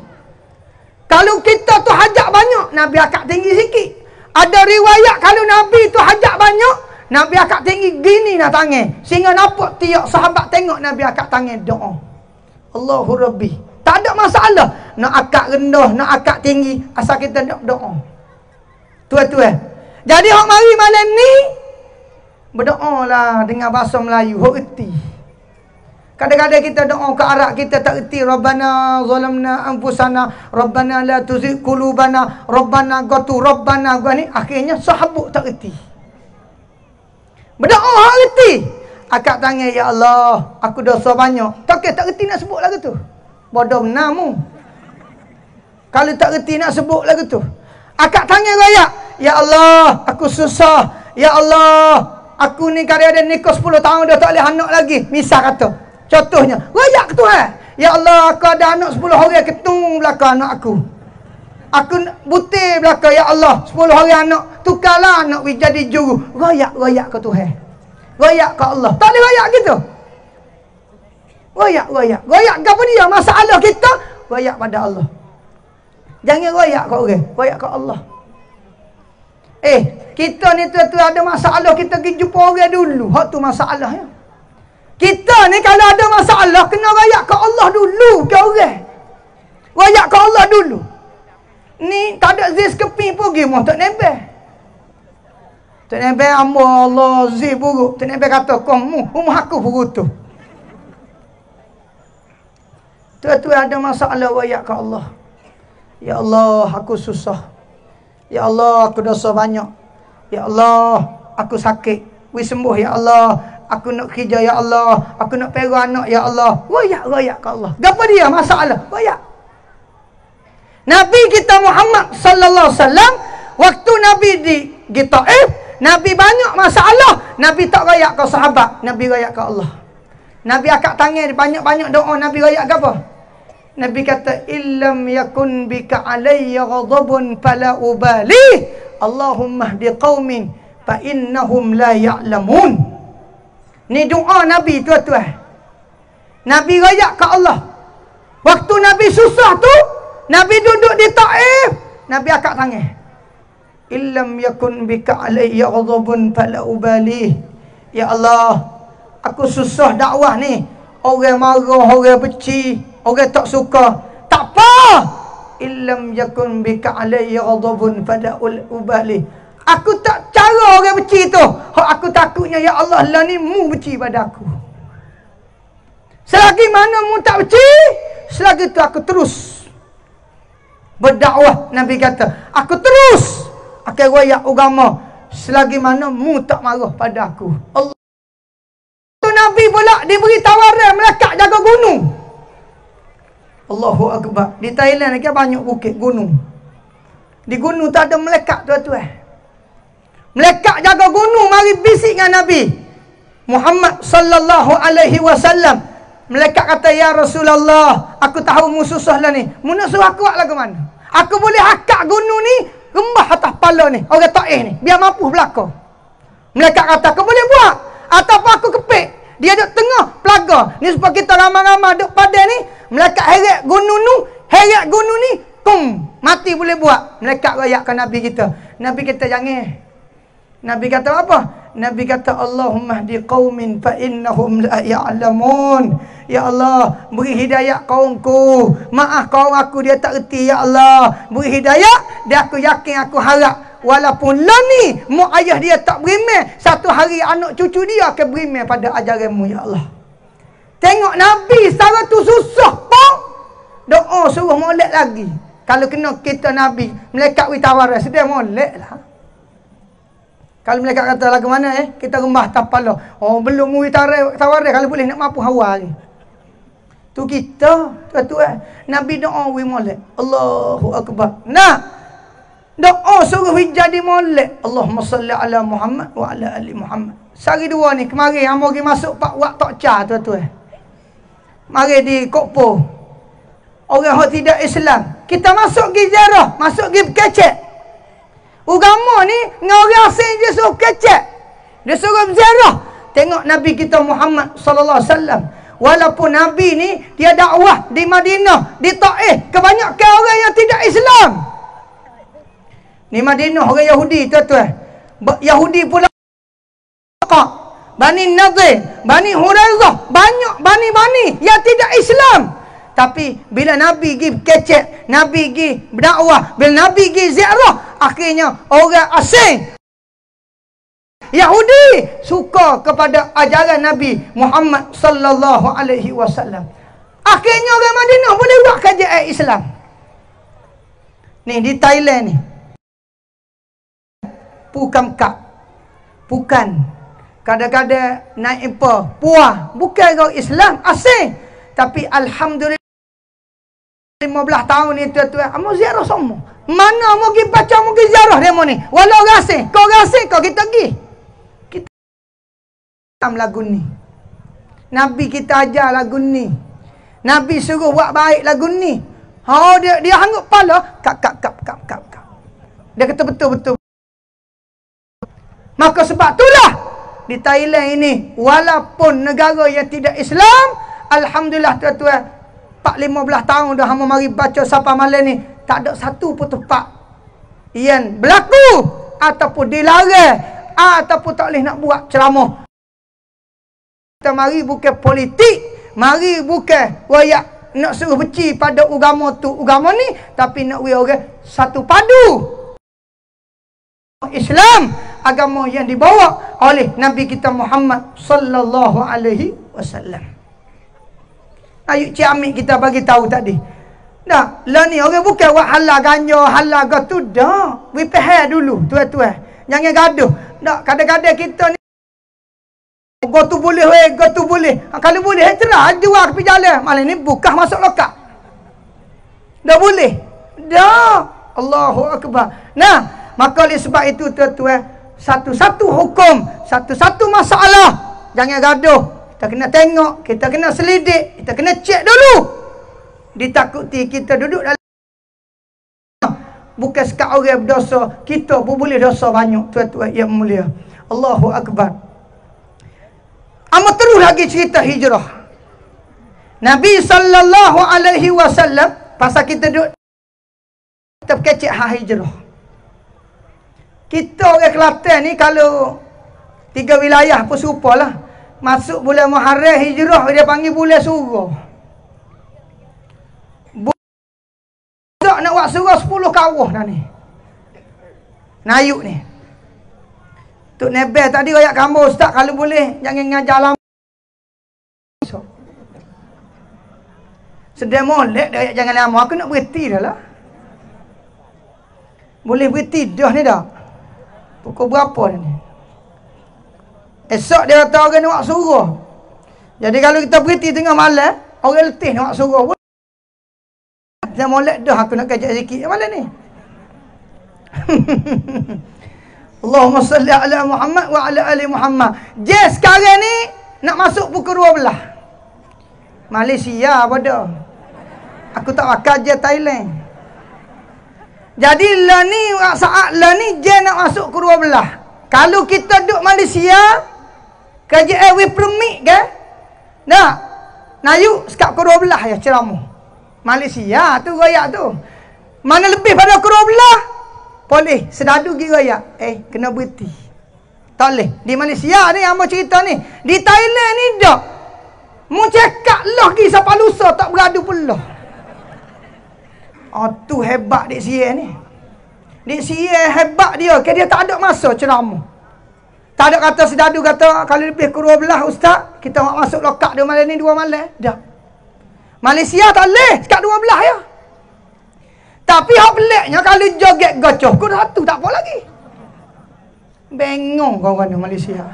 Kalau kita tu hajat banyak, Nabi akak tinggi sikit. Ada riwayat kalau Nabi tu hajat banyak, Nabi akak tinggi gini nak tangan. Sehingga nampak tiap sahabat tengok Nabi akak tangan doa. Allahu Rabbi. Tak ada masalah. Nak akak rendah, nak akak tinggi. Asal kita nak doa. Tuan-tuan. Jadi orang mari malam ni, berdoa lah dengan bahasa Melayu. Hok erti. Kadang-kadang kita doa ke Arab kita tak erti Rabbana zalamna anfusana Rabbana la tuzigh qulubana Rabbana ghatu Rabbana gani akhirnya sahabuk tak erti. Berdoa hak erti. Akak tangan ya Allah, aku dosa banyak. Tak tak erti nak sebut lagu tu. Bodoh namu. Kalau tak erti nak sebut lagu tu. Akak tangan raya. Ya Allah, aku susah. Ya Allah, aku ni kadang-kadang nikah 10 tahun dah tak boleh anak lagi. Misal kata. Contohnya, royak ke Tuhan. Ya Allah, aku ada anak 10 orang ketung belakang anak aku. Aku butir belakang, Ya Allah, 10 orang anak. Tukarlah anak we jadi juru. Royak, royak ke Tuhan. Royak ke Allah. Tak boleh royak gitu. Royak, royak. Royak ke apa dia? Masalah kita, royak pada Allah. Jangan royak ke orang. Royak ke Allah. Eh, kita ni tuan-tuan ada masalah, kita pergi jumpa orang dulu. Hak tu masalahnya. Kita ni kalau ada masalah kena rayak ke Allah dulu ke orang. Rayak ke Allah dulu. Ni tak kepi pergi mau tak nebeh. Tak nebeh amba Allah zis buruk. Tak nebeh kata kamu rumah aku buruk tu. Tu-tu ada masalah rayak ke Allah. Ya Allah aku susah. Ya Allah aku dosa banyak. Ya Allah aku sakit. Wi sembuh ya Allah Aku nak kerja ya Allah. Aku nak pergi anak ya Allah. Royak, royak ke Allah. Gapa dia masalah? Royak. Nabi kita Muhammad sallallahu alaihi wasallam waktu Nabi di di Taif, Nabi banyak masalah, Nabi tak rayak ke sahabat, Nabi rayak ke Allah. Nabi akak tangan banyak-banyak doa Nabi rayak ke apa? Nabi kata illam yakun bika alayya ghadabun fala ubali. Allahumma hdi qaumin fa innahum la ya'lamun. Ni doa Nabi tuan-tuan. Nabi rayak ke Allah. Waktu Nabi susah tu Nabi duduk di Taif. Nabi akak tangan illam yakun bika alayya ghadabun fala ubali Ya Allah aku susah dakwah ni. Orang marah orang benci orang tak suka. Tak apa. Illam yakun bika alayya ghadabun fala ubali aku tak cara orang benci tu. Aku takutnya ya Allah lah ni mu benci pada aku. Selagi mana mu tak benci selagi tu aku terus berdakwah Nabi kata aku terus akan royak agama selagi mana mu tak marah pada aku. Allah Nabi pula diberi tawaran melekat jaga gunung. Allahu akbar. Di Thailand ni banyak bukit gunung. Di gunung tak ada melekat tuan-tuan. Melekat jaga gunung mari bisik dengan Nabi Muhammad sallallahu alaihi wasallam. Melekat kata ya Rasulullah, aku tahu mu susah lah ni. Mu nak suruh aku lah ke mana? Aku boleh hakak gunung ni Rembah atas kepala ni. Orang ta'ih ni. Biar mampu belakang. Mereka kata, kau boleh buat. Ataupun aku kepik. Dia duduk tengah pelaga. Ni supaya kita ramai-ramai duduk pada ni. Mereka heret gunung ni. Heret gunung ni. Kum. Mati boleh buat. Mereka rayakkan Nabi kita. Nabi kita jangan. Nabi kata apa? Nabi kata Allahumma hdi qaumin fa innahum la ya'lamun. Ya Allah, beri hidayah kaumku. Maaf kaum aku dia tak reti ya Allah. Beri hidayah dia aku yakin aku harap walaupun lah ni mu ayah dia tak berimeh, satu hari anak cucu dia akan berimeh pada ajaranmu ya Allah. Tengok Nabi secara tu susah pun. Doa suruh molek lagi. Kalau kena kita Nabi, melekat witawaran, sedang molek lah. Kalau mereka kata lagu mana eh, kita rembah tapalo. Oh, belum mu tawar kalau boleh nak mampu hawa ni. Tu kita, tu eh. Nabi doa wi molek. Allahu akbar. Nah. Doa suruh jadi molek. Allahumma salli ala Muhammad wa ala ali Muhammad. Sari dua ni kemari hamba pergi masuk pak wak tok cha tu tu eh. Mari di Kokpo. Orang yang tidak Islam. Kita masuk pergi ziarah, masuk pergi kecek. Ugama ni dengan orang asing dia suruh kecek. Dia suruh berziarah. Tengok Nabi kita Muhammad sallallahu alaihi wasallam. Walaupun Nabi ni dia dakwah di Madinah, di Taif, kebanyakan orang yang tidak Islam. Ni Madinah orang Yahudi tuan-tuan. Yahudi pula Bani Nadir, Bani Hurairah, banyak bani-bani yang tidak Islam. Tapi bila Nabi pergi kecek, Nabi pergi berdakwah, bila Nabi pergi ziarah, akhirnya orang asing Yahudi suka kepada ajaran Nabi Muhammad sallallahu alaihi wasallam. Akhirnya orang Madinah boleh buat kajian Islam. Ni di Thailand ni. Bukan kak. Bukan. Kadang-kadang naik apa? Puah. Bukan orang Islam. Asing. Tapi Alhamdulillah. 15 tahun ni tuan-tuan. Amo ziarah semua. Mana mau pergi baca mau pergi ziarah demo ni? Walau rasa, kau rasa kau kita pergi. Kita tam lagu ni. Nabi kita ajar lagu ni. Nabi suruh buat baik lagu ni. Ha dia dia hanguk pala kap kap kap kap kap kap. Dia kata betul betul. Maka sebab itulah di Thailand ini walaupun negara yang tidak Islam alhamdulillah tuan-tuan 4-15 tahun dah hamba mari baca siapa malam ni. Tak ada satu pun tempat yang berlaku ataupun dilarang ataupun tak boleh nak buat ceramah. Kita mari bukan politik mari bukan wayak nak suruh beci pada agama tu agama ni tapi nak we orang satu padu. Islam agama yang dibawa oleh Nabi kita Muhammad sallallahu alaihi wasallam Ayuk Cik Amik kita bagi tahu tadi. Dah, lah ni orang bukan buat halal ganja, halal ke tu dah. We pay dulu, tuan-tuan. Jangan gaduh. Dah, kadang-kadang kita ni Go tu boleh weh, go tu boleh. Ha, kalau boleh, cerah jual ke jalan. Malah ni buka masuk lokak. Dah boleh. dak. Allahu akbar. Nah, maka oleh sebab itu tuan-tuan, satu-satu hukum, satu-satu masalah, jangan gaduh. Kita kena tengok, kita kena selidik, kita kena cek dulu. Ditakuti kita duduk dalam bukan sekat orang berdosa, kita pun boleh dosa banyak tuan-tuan yang mulia. Allahu akbar. Amat terus lagi cerita hijrah. Nabi sallallahu alaihi wasallam pasal kita duduk kita kecek hak hijrah. Kita orang Kelantan ni kalau tiga wilayah pun serupalah. Masuk bulan Muharram hijrah dia panggil bulan surah. Budak nak buat surah 10 kawah dah ni. Nayuk ni. Tok Nebel tadi royak kamu ustaz kalau boleh jangan ngajar lama. Sedang molek dia jangan lama aku nak berhenti dah lah. Boleh berhenti dah ni dah. Pukul berapa dah ni? Esok dia kata orang nak suruh. Jadi kalau kita berhenti tengah malam, orang letih nak suruh pun. Saya molek dah aku nak kajak sikit malam ni. Allahumma salli ala Muhammad wa ala ali Muhammad. Je sekarang ni nak masuk pukul 12. Malaysia pada. Aku tak bakal je Thailand. Jadi lah ni saat lah ni je nak masuk ke 12. Kalau kita duduk Malaysia KJL we permit ke? Nah. Nayu sekap ke 12 ya ceramah. Malaysia tu royak tu. Mana lebih pada ke 12? Boleh sedadu pergi royak. Eh kena berhenti. Tak boleh. Di Malaysia ni mau cerita ni. Di Thailand ni dak. Mu cekak lah pergi sampai lusa tak beradu pula. Oh tu hebat dik sia ni. Dik sia hebat dia. Ke dia tak ada masa ceramah. Tak ada kata sedadu kata kalau lebih ke 12 ustaz, kita nak masuk lokak dua malam ni dua malam. Dah. Malaysia tak boleh, sekat 12 ya. Tapi hak peliknya kalau joget gocoh ku satu tak apa lagi. Bengong kawan-kawan Malaysia.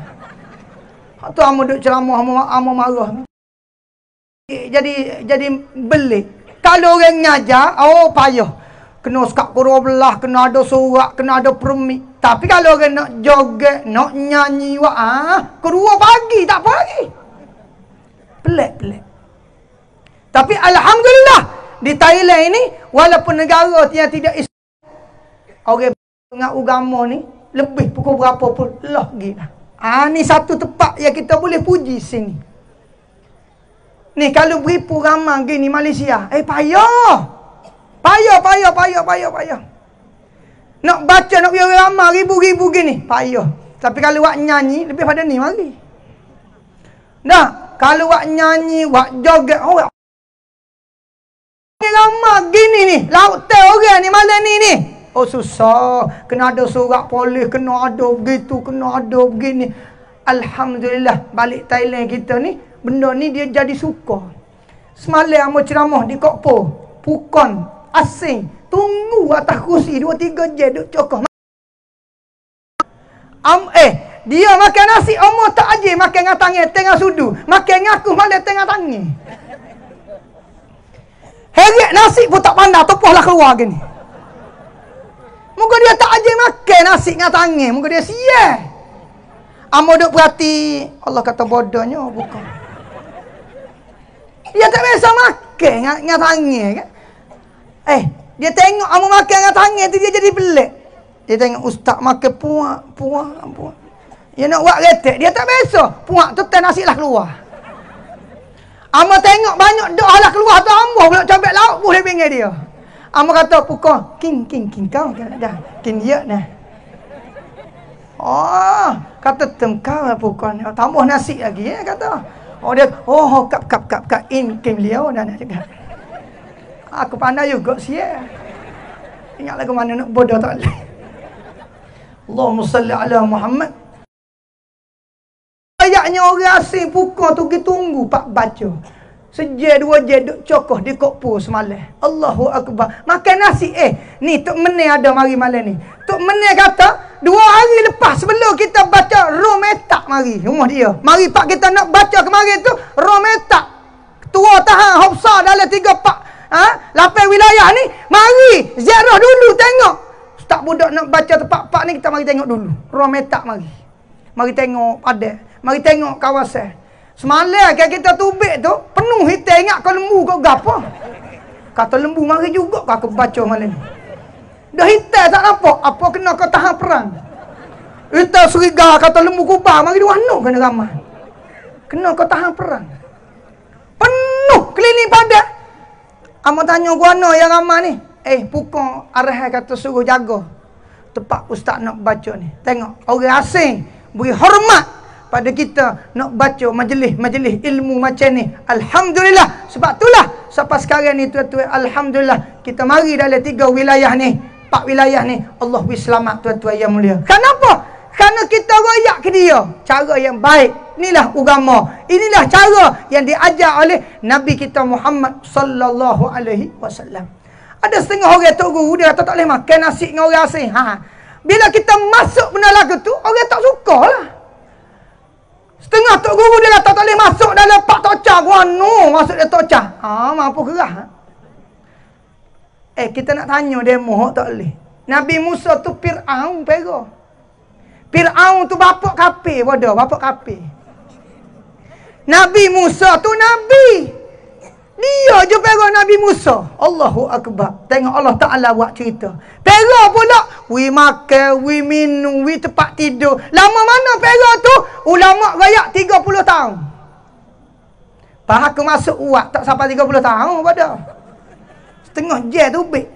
Hak tu amu duk ceramah amu, amu marah. Jadi jadi belik. Kalau orang ngajar, oh payah. Kena sekat kurang belah, kena ada surat, kena ada permit. Tapi kalau orang nak joget, nak nyanyi, wah, ah, kedua pagi, tak apa lagi. Pelik-pelik. Tapi Alhamdulillah, di Thailand ini, walaupun negara yang tidak Islam, orang dengan agama ni, lebih pukul berapa pun, lah gila. Ah, ni satu tempat yang kita boleh puji sini. Ni kalau beripu ramai gini Malaysia, eh payah. Payah, payah, payah, payah, payah. Nak baca, nak biar ramai ribu-ribu gini. Payah. Tapi kalau buat nyanyi, lebih pada ni mari. Nah, kalau buat nyanyi, buat joget, oh, ni ramai gini ni. Laut orang ni malam ni ni. Oh susah. Kena ada surat polis, kena ada begitu, kena ada begini. Alhamdulillah, balik Thailand kita ni, benda ni dia jadi suka. Semalam amu ceramah di Kokpo, Pukon, asing tunggu atas kursi 2 3 je duk cokoh. Am eh dia makan nasi omo tak aje makan dengan tangan tengah sudu. Makan dengan aku malah tengah tangan. Heret nasi pun tak pandai lah keluar gini. Muka dia tak aje makan nasi dengan tangan muka dia sia Amo duk berhati Allah kata bodohnya bukan. Dia tak biasa makan dengan tangan kan? Eh, dia tengok amu makan dengan tangan tu dia jadi pelik. Dia tengok ustaz makan puak, puak, puak. Dia nak buat retek, dia tak biasa. Puak tu tak nasi lah keluar. Amu tengok banyak doa lah keluar tu ambuh pula cobek lauk boleh pinggir dia. Amu kata pukul, king, king, king kau. Dah, king dia nah. Oh, kata tem kau lah pukul. Tambah nasi lagi ya kata. Oh dia, oh kap kap kap kap in king liau dah nak cakap. Aku pandai juga sia. Ingat lagu mana nak bodoh tak boleh. Allahumma salli ala Muhammad. Ayaknya orang asing pukul tu kita tunggu pak baca. Sejak dua je duk cokoh di kokpo semalam. Allahu Akbar. Makan nasi eh. Ni Tok Mene ada mari malam ni. Tok Mene kata, dua hari lepas sebelum kita baca rometak mari rumah dia. Mari pak kita nak baca kemarin tu rometak. Tua tahan hopsa dalam tiga pak Ha? Lapan wilayah ni, mari ziarah dulu tengok. Tak budak nak baca tempat pak ni kita mari tengok dulu. Ruang metak mari. Mari tengok padat. Mari tengok kawasan. Semalam kan kita tubik tu penuh hitam ingat kau lembu kau gapo. Kata lembu mari juga kau aku baca malam ni. Dah hitam tak nampak apa kena kau tahan perang. Kita seriga kata lembu kubah mari dua no kena ramai. Kena kau tahan perang. Penuh keliling padat. Amo tanya guana yang ramai ni. Eh pukul arah kata suruh jaga. Tempat ustaz nak baca ni. Tengok orang asing beri hormat pada kita nak baca majlis-majlis ilmu macam ni. Alhamdulillah. Sebab itulah sampai sekarang ni tuan-tuan alhamdulillah kita mari dalam tiga wilayah ni, empat wilayah ni Allah beri selamat tuan-tuan yang mulia. Kenapa? Kerana kita royak ke dia cara yang baik. Inilah agama. Inilah cara yang diajar oleh Nabi kita Muhammad sallallahu alaihi wasallam. Ada setengah orang tok guru dia kata tak boleh makan nasi dengan orang asing. Ha. Bila kita masuk benda lagu tu, orang tak suka lah. Setengah tok guru dia kata tak boleh masuk dalam pak toca. Guano masuk dia toca. Ha, mampu kerah. Ha? Eh, kita nak tanya demo tak boleh. Nabi Musa tu Fir'aun pera. Fir'aun tu bapak kape bodoh, bapak kape. Nabi Musa tu Nabi. Dia je pera Nabi Musa. Allahu Akbar. Tengok Allah Ta'ala buat cerita. Pera pula. We makan, we minum, we tempat tidur. Lama mana pera tu? Ulama rayak 30 tahun. Pahak aku masuk uat tak sampai 30 tahun pada. Setengah je tu bik.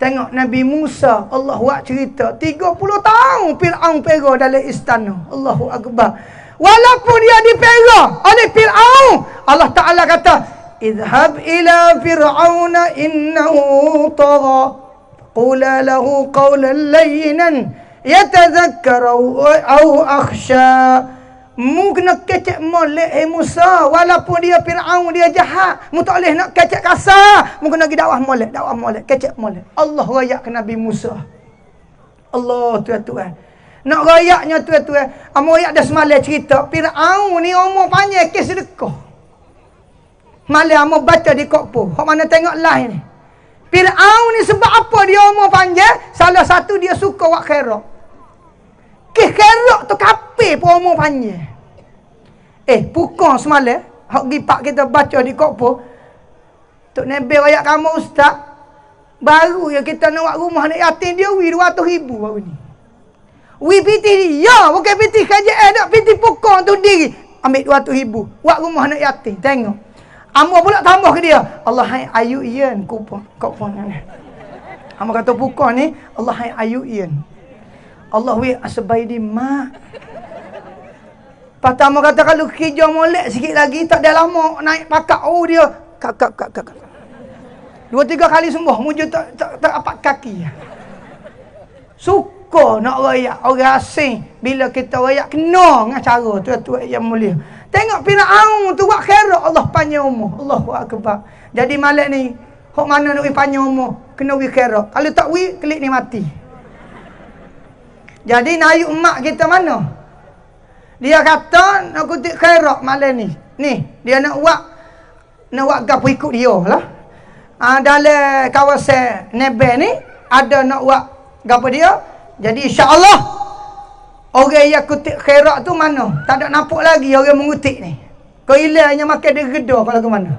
Tengok Nabi Musa. Allah buat cerita. 30 tahun Fir'aun pera dalam istana. Allahu Akbar. Walaupun dia dipera oleh Fir'aun. Allah Ta'ala kata, Idhab ila Fir'aun innahu tagha. Qula lahu qawlan layyinan. Yatadhakkar au akhsha. Mu kena kecek molek eh Musa. Walaupun dia Fir'aun, dia jahat. Mu tak boleh nak kecek kasar. Mu kena pergi dakwah molek, dakwah molek, kecek molek. Allah rayak ke Nabi Musa. Allah tuan-tuan. Nak rayaknya tuan-tuan. Amo ayat dah semalam cerita. Fir'aun ni umur panjang kes sedekah. Malam amo baca di kokpo. Hak mana tengok live ni. Fir'aun ni sebab apa dia umur panjang? Salah satu dia suka wak kherak. Kes kherak tu kape pun umur panjang. Eh, pukul semalam. Hak gipak kita baca di kokpo. Tok Nabi rayak kamu ustaz. Baru ya kita nak buat rumah anak yatim dia. Wih 200 ribu baru ni. We piti dia. Bukan piti KJS tak. Piti pokok tu diri. Ambil 200 ribu. Buat rumah anak yatim. Tengok. Amor pula tambah ke dia. Allah hai ayu iyan. Kupon. Kupon. Amor kata pokok ni. Allah hai ayu iyan. Allah we asabai di mak. Pertama kata kalau kerja molek sikit lagi. Tak ada lama naik pakak. Oh dia. Kak, kak, kak, kak. Dua tiga kali sembuh. Mujur tak, tak, tak apa kaki. Suka nak rayak orang asing bila kita rayak kena dengan cara tu yang mulia tengok Firaun tu buat khairat Allah panjang umur Allahu akbar jadi malik ni hok mana nak panjang umur kena wi khairat kalau tak wi klik ni mati jadi naik emak kita mana dia kata nak kutip khairat malik ni ni dia nak buat nak buat gapo ikut dia lah ha, dalam kawasan Nebe ni ada nak buat gapo dia jadi insya-Allah orang yang kutip khairat tu mana? Tak ada nampak lagi orang mengutik ni. Kau ilahnya makan dia gedor kalau ke mana.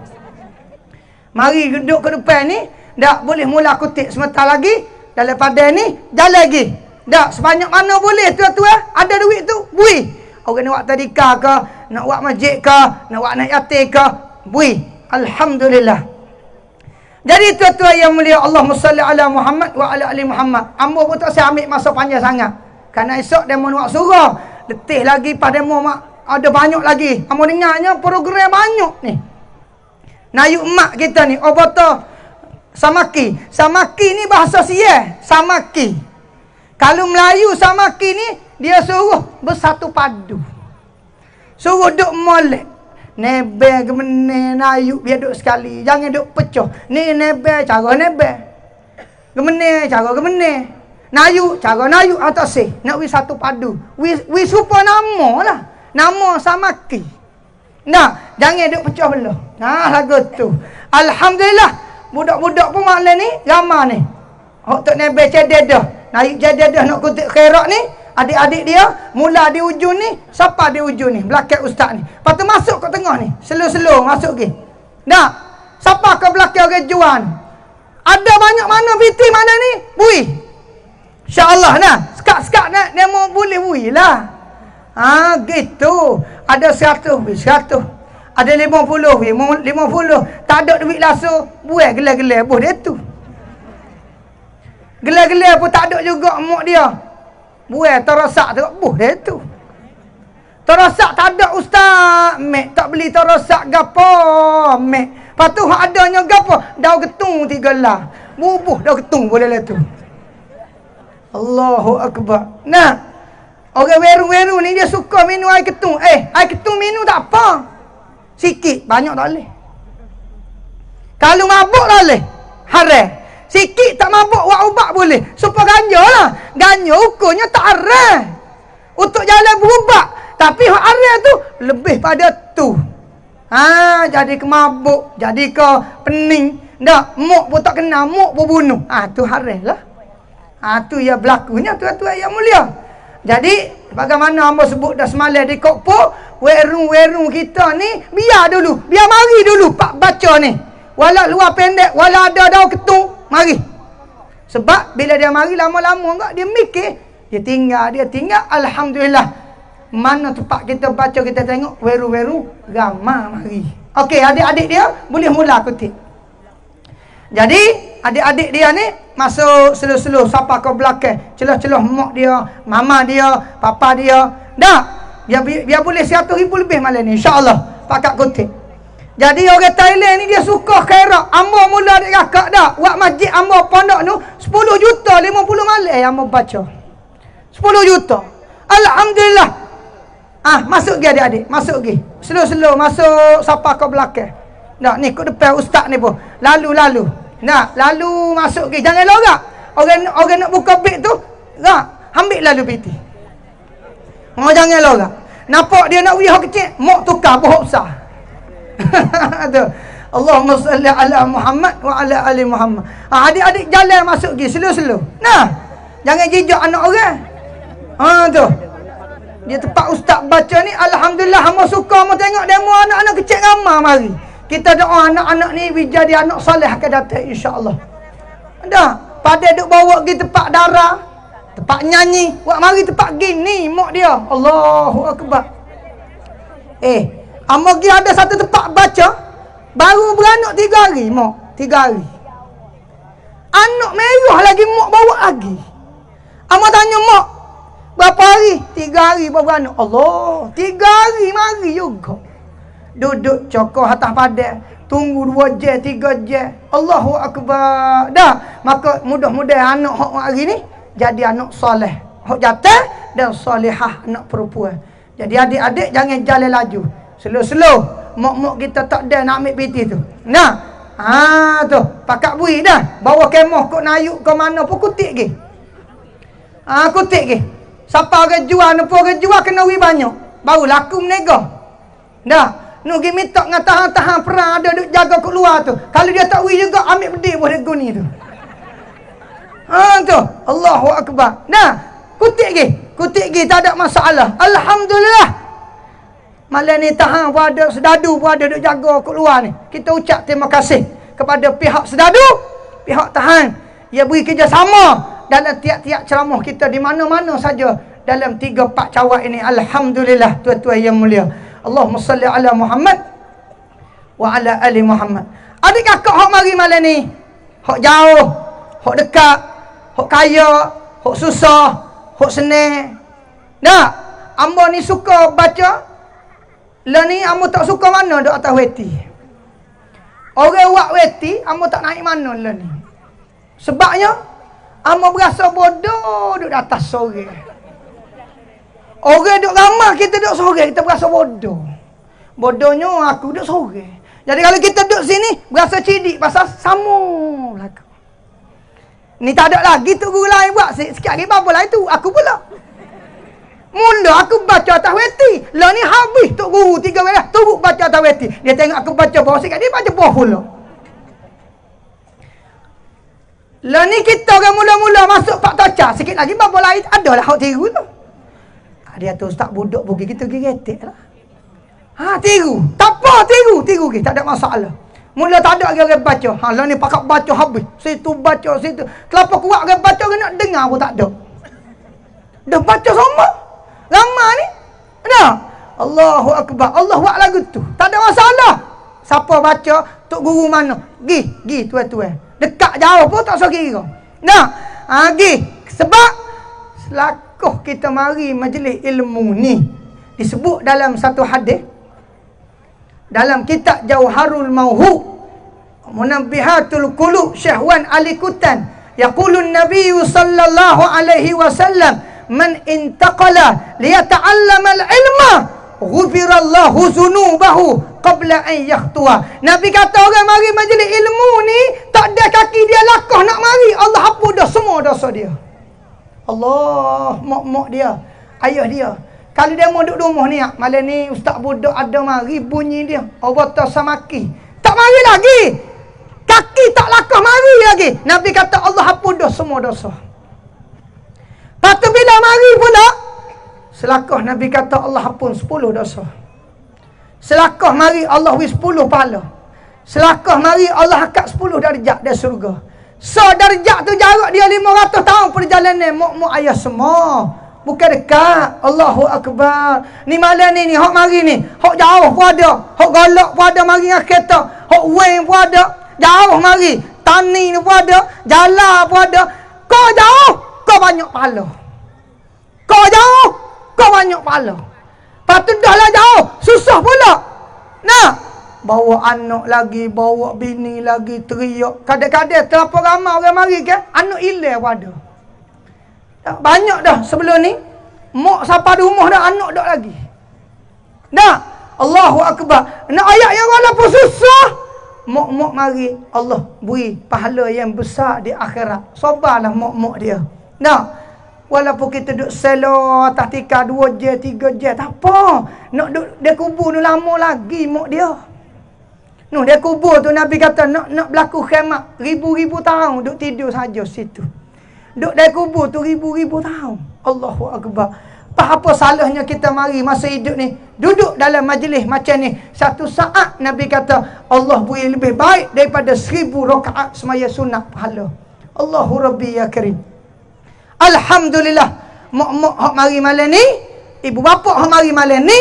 Mari duduk ke depan ni, tak boleh mula kutip sebentar lagi. Dalam pada ni, jalan lagi. Tak, sebanyak mana boleh tuan-tuan, ada duit tu, bui. Orang nak buat tadika ke, nak buat masjid ke, nak buat anak yatim ke, bui. Alhamdulillah. Jadi tuan-tuan yang mulia Allah salli ala Muhammad wa ala ali Muhammad. Ambo pun tak saya ambil masa panjang sangat. Karena esok demo nak surah. Letih lagi pada demo mak ada banyak lagi. Ambo dengarnya program banyak ni. Nayu mak kita ni oboto samaki. Samaki ni bahasa sia, samaki. Kalau Melayu samaki ni dia suruh bersatu padu. Suruh duk molek. Nebe ke mana nayu biar duk sekali. Jangan duk pecah. Ni nebe cara nebe. Ke cara ke mana. Nayu cara nayu atas si. Nak wi satu padu. Wi, wi supa nama lah. Nama sama ki. Nah, jangan duk pecah belah. Nah, lagu tu. Alhamdulillah. Budak-budak pun malam ni ramai ni. Hok tok nebe cededah. Naik cededah nak kutip khairat ni. Adik-adik dia mula di ujung ni, siapa di ujung ni? Belakang ustaz ni. Lepas tu masuk ke tengah ni. Slow-slow masuk ke. Nak. Siapa ke belakang orang juan? Ada banyak mana piti mana ni? Bui. InsyaAllah nah. Sekat-sekat nak dia mau boleh bui lah. Ha gitu. Ada seratus bui, seratus. Ada lima puluh bui, lima puluh. Tak ada duit langsung. Buat gelar-gelar buh dia tu. Gelar-gelar pun tak ada juga mak dia. Buat terosak tu. Buh dia tu. Terosak tak ada ustaz. Mek tak beli terosak gapo. Mek. Lepas tu adanya gapo. Daun ketung tiga lah. Bubuh daun ketung boleh lah tu. Allahu Akbar. Nah. Orang weru-weru ni dia suka minum air ketung. Eh, air ketung minum tak apa. Sikit, banyak tak boleh. Kalau mabuk tak boleh. Haram. Sikit tak mabuk, buat ubat boleh. Supaya ganja lah. Ganja ukurnya tak haram. Untuk jalan berubat. Tapi haram tu, lebih pada tu. Ha, jadi ke mabuk, jadi ke pening. Tak, muk pun tak kenal, muk pun bunuh. Ha, tu haram lah. Ha, tu ya berlakunya, tu yang mulia. Jadi, bagaimana hamba sebut dah semalam di kokpo, werung-werung kita ni, biar dulu. Biar mari dulu pak baca ni. Walau luar pendek, walau ada daun ketung, mari. Sebab bila dia mari lama-lama enggak, dia mikir. Dia tinggal, dia tinggal. Alhamdulillah. Mana tempat kita baca, kita tengok, weru-weru, ramah mari. Okey, adik-adik dia boleh mula kutip. Jadi, adik-adik dia ni masuk seluruh-seluruh siapa ke belakang, celah-celah mak dia, mama dia, papa dia. Dah. Dia dia boleh 100 ribu lebih malam ni insya-Allah. Pakat kutip. Jadi orang Thailand ni dia suka khairat. Amba mula adik kakak dah. Buat masjid amba pondok tu 10 juta 50 malam yang amba baca. 10 juta. Alhamdulillah. Ah, masuk gi adik-adik, masuk gi. Slow-slow masuk siapa ke belakang. Dah ni kat depan ustaz ni pun. Lalu-lalu. Nak lalu masuk ke jangan lorak. Orang orang nak buka beg tu, nak ambil lalu piti. Mau jangan lorak. Nampak dia nak wihak kecil, mak tukar pohon besar. tu. Allahumma salli ala Muhammad wa ala ali Muhammad. Ha, adik-adik jalan masuk ke slow-slow. Nah. Jangan jijak anak orang. Ha tu. Dia tempat ustaz baca ni alhamdulillah hamba suka mau tengok demo anak-anak kecil ramai mari. Kita doa anak-anak ni jadi anak soleh akan datang insya-Allah. Dah, pada duk bawa pergi tempat darah, tempat nyanyi, buat mari tempat gini mak dia. Allahu akbar. Eh, pergi ada satu tempat baca, baru beranak tiga hari mak, tiga hari. Anak merah lagi mak bawa lagi. Amak tanya mak, berapa hari? Tiga hari baru beranak. Allah, tiga hari mari juga duduk cokoh atas padan tunggu dua jam tiga jam Allahu akbar dah maka mudah-mudahan anak hok hari ni jadi anak soleh hok jatuh dan solehah anak perempuan jadi adik-adik jangan jalan laju slow-slow mak-mak kita tak ada nak ambil piti tu nah ha tu pakat bui dah bawa kemah kok nayuk ke mana pun kutik ke ha kutik ke siapa orang jual apa orang jual kena wi banyak baru laku menega dah Nugi minta dengan tahan-tahan perang ada duk jaga kat luar tu. Kalau dia tak wi juga ambil bedil boleh guni tu. Ha tu. Allahu akbar. Nah, kutik gi. Kutik gi tak ada masalah. Alhamdulillah. Malam ni tahan pun ada sedadu pun ada duk jaga kat luar ni. Kita ucap terima kasih kepada pihak sedadu, pihak tahan. Ia beri kerjasama dalam tiap-tiap ceramah kita di mana-mana saja dalam tiga empat cawak ini. Alhamdulillah tuan-tuan yang mulia. Allahumma salli ala Muhammad wa ala ali Muhammad. Adik kakak hok mari malam ni. Hok jauh, hok dekat, hok kaya, hok susah, hok senang. Nak, amba ni suka baca. Lah ni amba tak suka mana duk atas weti. Orang wak weti, amba tak naik mana lah ni. Sebabnya amba berasa bodoh duk atas sore. Orang duduk ramah, kita duduk sore, kita berasa bodoh. Bodohnya aku duduk sore. Jadi kalau kita duduk sini, berasa cidik pasal sama belakang. Ni tak ada lagi tu guru lain buat. Sikit lagi apa lah itu. Aku pula. Mula aku baca atas weti. Lah ni habis tu guru tiga belas. Turut baca atas weti. Dia tengok aku baca bawah sikit. Dia baca bawah pula. Lah ni kita orang mula-mula masuk Pak Toca. Sikit lagi bapa lain ada lah hak tiru tu. Ha, dia tu ustaz budak pergi kita pergi retek lah. Ha tiru. Tak apa tiru, tiru ke tak ada masalah. Mula tak ada orang baca. Ha lah ni pakat baca habis. Situ baca situ. Kelapa kuat orang baca nak dengar pun tak ada. Dah baca sama. Lama ni. Nah. Allahu akbar. Allah buat lagu tu. Tak ada masalah. Siapa baca, tok guru mana? Gi, gi tuan-tuan. Dekat jauh pun tak usah kira. Nah, ha, gi. Sebab selakuh kita mari majlis ilmu ni disebut dalam satu hadis dalam kitab Jauharul Mauhu Munabbihatul Qulub Syahwan Ali Kutan yaqulun Nabi sallallahu alaihi wasallam man intaqala liyata'allama al-ilma ghufira Allahu zunubahu qabla an yakhtuwa Nabi kata orang mari majlis ilmu ni tak ada kaki dia lakah nak mari Allah hapus dah semua dosa dia Allah mak-mak dia ayah dia kalau dia mau duduk rumah ni, malam ni ustaz budak ada mari bunyi dia. Obat samaki. Tak mari lagi. Kaki tak lakah mari lagi. Nabi kata Allah hapus dah semua dosa. Lepas tu bila mari pula, selakah Nabi kata Allah hapus 10 dosa. Selakah mari Allah wis 10 pahala. Selakah mari Allah akak 10 darjat dari surga. So darjat tu jarak dia 500 tahun perjalanan mak-mak ayah semua. Bukan dekat. Allahu Akbar. Ni malam ni ni. Hak mari ni. Hak jauh pun ada. Hak galak pun ada mari dengan kereta. Hak weng pun ada. Jauh mari. Tani ni pun ada. Jalan pun ada. Kau jauh. Kau banyak pahala. Kau jauh. Kau banyak pahala. Lepas tu dah lah jauh. Susah pula. Nah. Bawa anak lagi. Bawa bini lagi. Teriak. Kadang-kadang terlalu ramai orang mari ke. Anak ilah pun ada. Tak banyak dah sebelum ni. Mak siapa di rumah dah anak dak lagi. Dah. Allahu akbar. Nak ayat yang walaupun susah. Mak-mak mari Allah beri pahala yang besar di akhirat. Sabarlah mak-mak dia. Dah. Walaupun kita duduk selo atas tika 2 je, 3 je. Tak apa. Nak duduk dia kubur ni lama lagi mak dia. Nuh dia kubur tu Nabi kata nak nak berlaku khemat. Ribu-ribu tahun duduk tidur saja situ. Duduk dari kubur tu ribu-ribu tahun. Allahu Akbar. Apa salahnya kita mari masa hidup ni. Duduk dalam majlis macam ni. Satu saat Nabi kata. Allah beri lebih baik daripada seribu rakaat semaya sunat pahala. Allahu Rabbi ya Karim. Alhamdulillah. Mak-mak hak mari malam ni. Ibu bapa hak mari malam ni.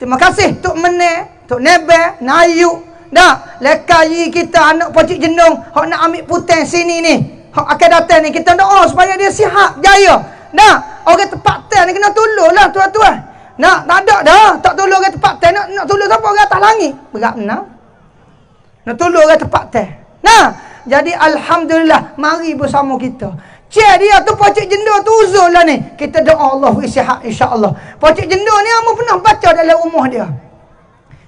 Terima kasih Tok Mene. Tok Nebe. Nayu. Dah. Lekai kita anak pocik jendung. Hak nak ambil putih sini ni akan datang ni kita doa supaya dia sihat jaya nah orang tempat tel ni kena tolong lah tuan-tuan nak tak ada dah tak tolong orang tempat tel nak nak tolong siapa orang atas langit berat nah nak tolong orang tempat tel nah jadi alhamdulillah mari bersama kita Cik dia tu pocik jendul tu uzur lah ni. Kita doa Allah beri sihat insya-Allah. Pocik jendul ni amu pernah baca dalam rumah dia.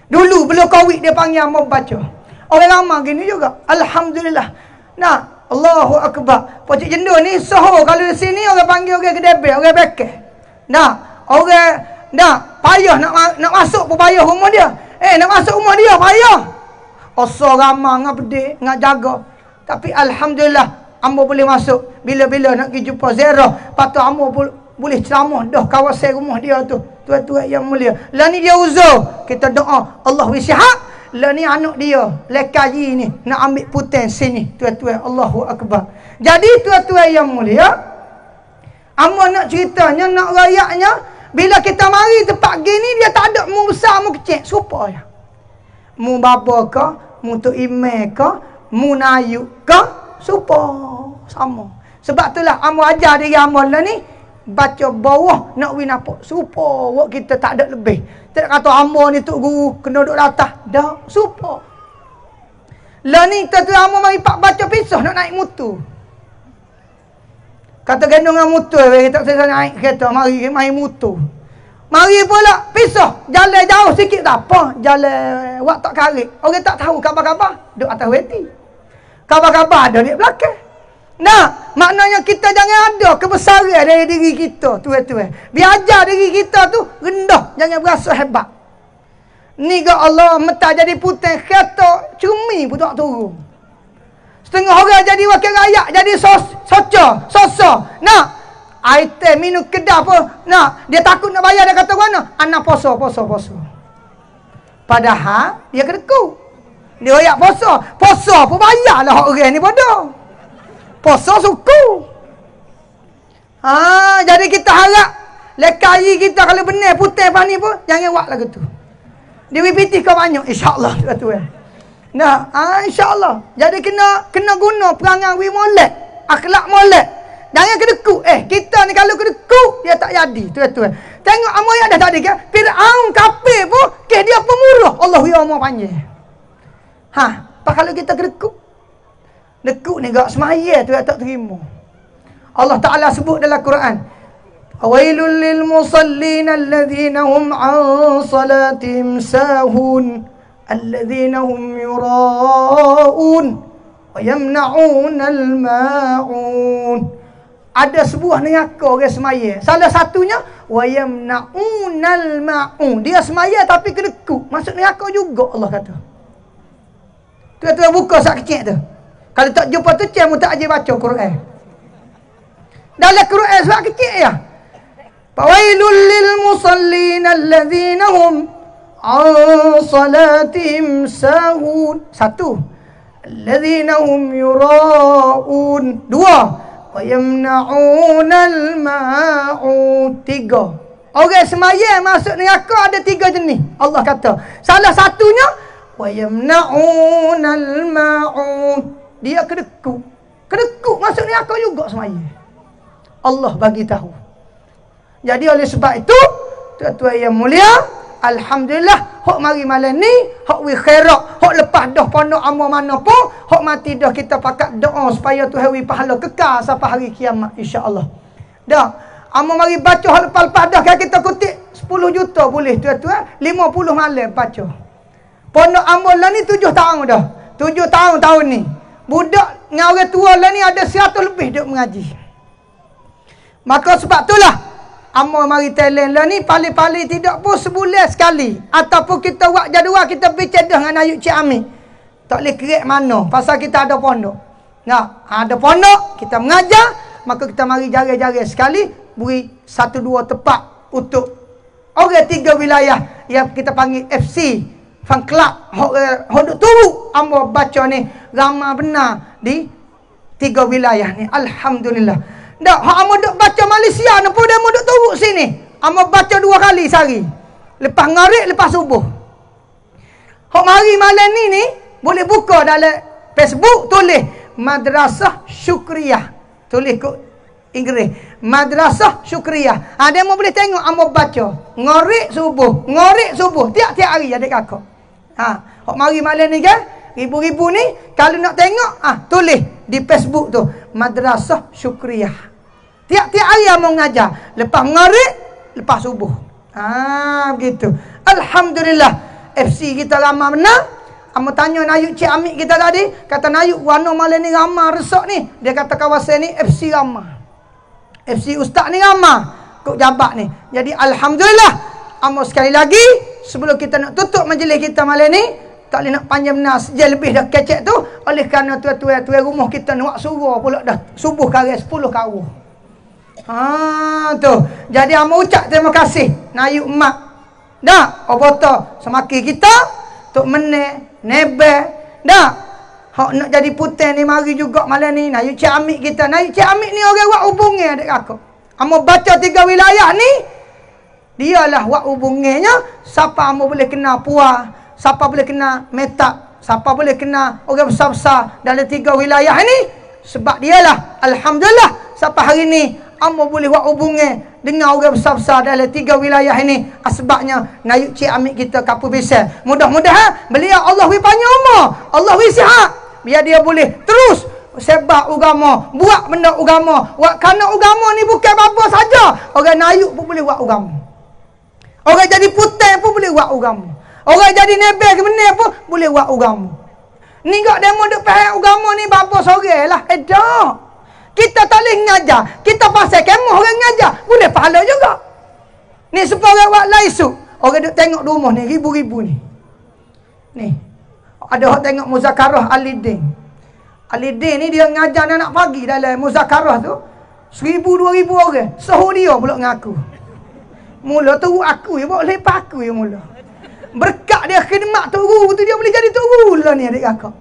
Dulu belum kawit dia panggil amu baca. Orang ramai gini juga. Alhamdulillah. Nah, Allahu Akbar. Pocik jendur ni soho kalau di sini orang panggil orang kedebel, orang bekeh. Nah, orang nah payah nak nak masuk pun payah rumah dia. Eh, nak masuk rumah dia payah. Oso ramah ngah pedik, ngah jaga. Tapi alhamdulillah ambo boleh masuk bila-bila nak pergi jumpa Zero. Patut ambo boleh ceramah dah kawasan rumah dia tu. Tuan-tuan yang mulia. Lah ni dia uzur. Kita doa Allah wisyahat lah ni anak dia lekaji ni nak ambil putih sini tuan-tuan Allahu akbar jadi tuan-tuan yang mulia amba nak ceritanya nak rayaknya bila kita mari tempat gini dia tak ada mu besar mu kecil serupa ya mu bapa ke mu tu imam ke mu nayuk ke serupa sama sebab itulah amba ajar diri amba lah ni baca bawah nak win apa serupa wak kita tak ada lebih tak kata hamba ni tok guru kena duduk atas. Dah, supa. Lah ni kita tu hamba mari pak baca pisah nak naik mutu. Kata gendong dengan mutu we tak saya naik kereta mari main mutu. Mari pula pisah jalan jauh sikit tak apa jalan wak tak karik. Orang tak tahu khabar-khabar duduk atas weti. Khabar-khabar ada di belakang. Nah, maknanya kita jangan ada kebesaran dari diri kita, tuan-tuan. Biar ajar diri kita tu rendah, jangan berasa hebat. Ni ke Allah meta jadi putih kereta cumi pun tak turun. Setengah orang jadi wakil rakyat, jadi sos, soca, sosa. Nak item minum kedah pun nak dia takut nak bayar dia kata mana anak poso poso poso padahal dia kedeku dia royak poso poso pun bayar lah orang ni bodoh poso suku ha, jadi kita harap lekai kita kalau benar putih apa ni pun jangan buat lagu tu dia repeat kau banyak insyaAllah tu eh nah ha, insyaAllah jadi kena kena guna perangai we molek akhlak molek Jangan kedekuk. Eh, kita ni kalau kedekuk, dia tak jadi. Tu tu. Tengok amal yang dah tadi kan. Fir'aun kafir pun, ke dia pemurah. Allah ya amal panjang. Ha, apa kalau kita kedekuk? Dekuk ni gak semaya tu tak terima. Allah Taala sebut dalam Quran. Awailul lil musallin alladhina hum an salatihim sahun alladhina hum yura'un wa yamna'un al-ma'un ada sebuah neraka orang semaya. Salah satunya wayam naunal maun. Dia semaya tapi kedekut. Masuk neraka juga Allah kata. Tu tu buka sak kecil tu. Kalau tak jumpa tu cem tak aje baca Quran. Dalam Quran surat kecil ya. Fawailul lil musallin alladhina hum an salatihim sahun. Satu. Alladhina hum yura'un. Dua wa yamna'unal ma'un tiga orang semaya masuk neraka ada tiga jenis Allah kata salah satunya wa yamna'unal ma'un dia kedekut kedekut masuk neraka juga semaya. Allah bagi tahu. Jadi oleh sebab itu tuan-tuan yang mulia Alhamdulillah hok mari malam ni hok wi khairat hok lepas dah pondok amo mana pun hok mati dah kita pakat doa supaya Tuhan wi pahala kekal sampai hari kiamat insya-Allah. Dah amo mari baca hok lepas-lepas dah kan kita kutip 10 juta boleh tuan-tuan? 50 malam baca. Pondok amo lah ni 7 tahun dah. 7 tahun tahun ni. Budak dengan orang tua lah ni ada 100 lebih duk mengaji. Maka sebab itulah Amo mari talent lah ni paling-paling tidak pun sebulan sekali. Ataupun kita buat jadual kita bercedah dengan Ayub Cik Amir. Tak boleh kerek mana. Pasal kita ada pondok. Nah, ada pondok, kita mengajar. Maka kita mari jari-jari sekali. Beri satu dua tempat untuk orang tiga wilayah yang kita panggil FC. Fan Club. Hodok turu. Amo baca ni ramah benar di tiga wilayah ni. Alhamdulillah. Tak, hak amo duk baca Malaysia ni pun dia duk turut sini. Amo baca dua kali sehari. Lepas ngarik, lepas subuh. Hak mari malam ni ni, boleh buka dalam Facebook, tulis Madrasah Syukriyah. Tulis kok Inggeris. Madrasah Syukriyah. Ha, dia boleh tengok amo baca. Ngarik subuh, ngarik subuh. Tiap-tiap hari adik kakak. Ha, hak mari malam ni kan, ribu-ribu ni, kalau nak tengok, ah ha, tulis di Facebook tu. Madrasah Syukriyah. Tiap-tiap hari mau mengajar. Lepas mengarik, lepas subuh. Ha, begitu. Alhamdulillah. FC kita ramah benar. Amo tanya Nayuk Cik Amik kita tadi. Kata Nayuk, warna malam ni ramah resok ni. Dia kata kawasan ni FC ramah. FC Ustaz ni ramah. Kok jabat ni. Jadi Alhamdulillah. Amo sekali lagi. Sebelum kita nak tutup majlis kita malam ni. Tak boleh nak panjang benar sejak lebih dah kecek tu. Oleh kerana tuan-tuan rumah kita nak suruh pula dah. Subuh kari 10 kawuh. Ha tu. Jadi amo ucap terima kasih Nayuk mak. Dah, oboto semaki kita tok mene nebe. Dah. Hak nak jadi putih ni mari juga malam ni Nayuk Cik Amik kita. Nayuk Cik Amik ni orang buat hubungi adik aku. Amo baca tiga wilayah ni dialah buat hubunginya siapa amo boleh kena puah, siapa boleh kena metak, siapa boleh kena orang besar-besar dalam tiga wilayah ni sebab dialah alhamdulillah sampai hari ni Amba boleh buat hubungan dengan orang besar-besar dalam tiga wilayah ini. Sebabnya Nayuk Cik Amik kita kapu besar. Mudah-mudahan beliau Allah wi panjang umur. Allah wi sihat. Biar dia boleh terus sebab agama. Buat benda agama. Buat kerana agama ni bukan apa saja. Orang Nayuk pun boleh buat agama. Orang jadi putih pun boleh buat agama. Orang jadi nebel ke mana pun boleh buat agama. Ni kak demo duk faham agama ni bapa sore lah. Eh tak. Kita tak boleh ngajar. Kita pasal kemoh orang ngajar. Boleh pahala juga. Ni supaya orang buat laisu. Orang duk tengok rumah ni. Ribu-ribu ni. Ni. Ada orang tengok Muzakarah Alidin. Alidin ni dia ngajar anak pagi dalam muzakarah tu. Seribu dua ribu orang. Suhu dia pula ngaku. Mula tu aku ya, bawa lepas aku ya mula. Berkat dia khidmat turu tu dia boleh jadi turu lah ni adik kakak.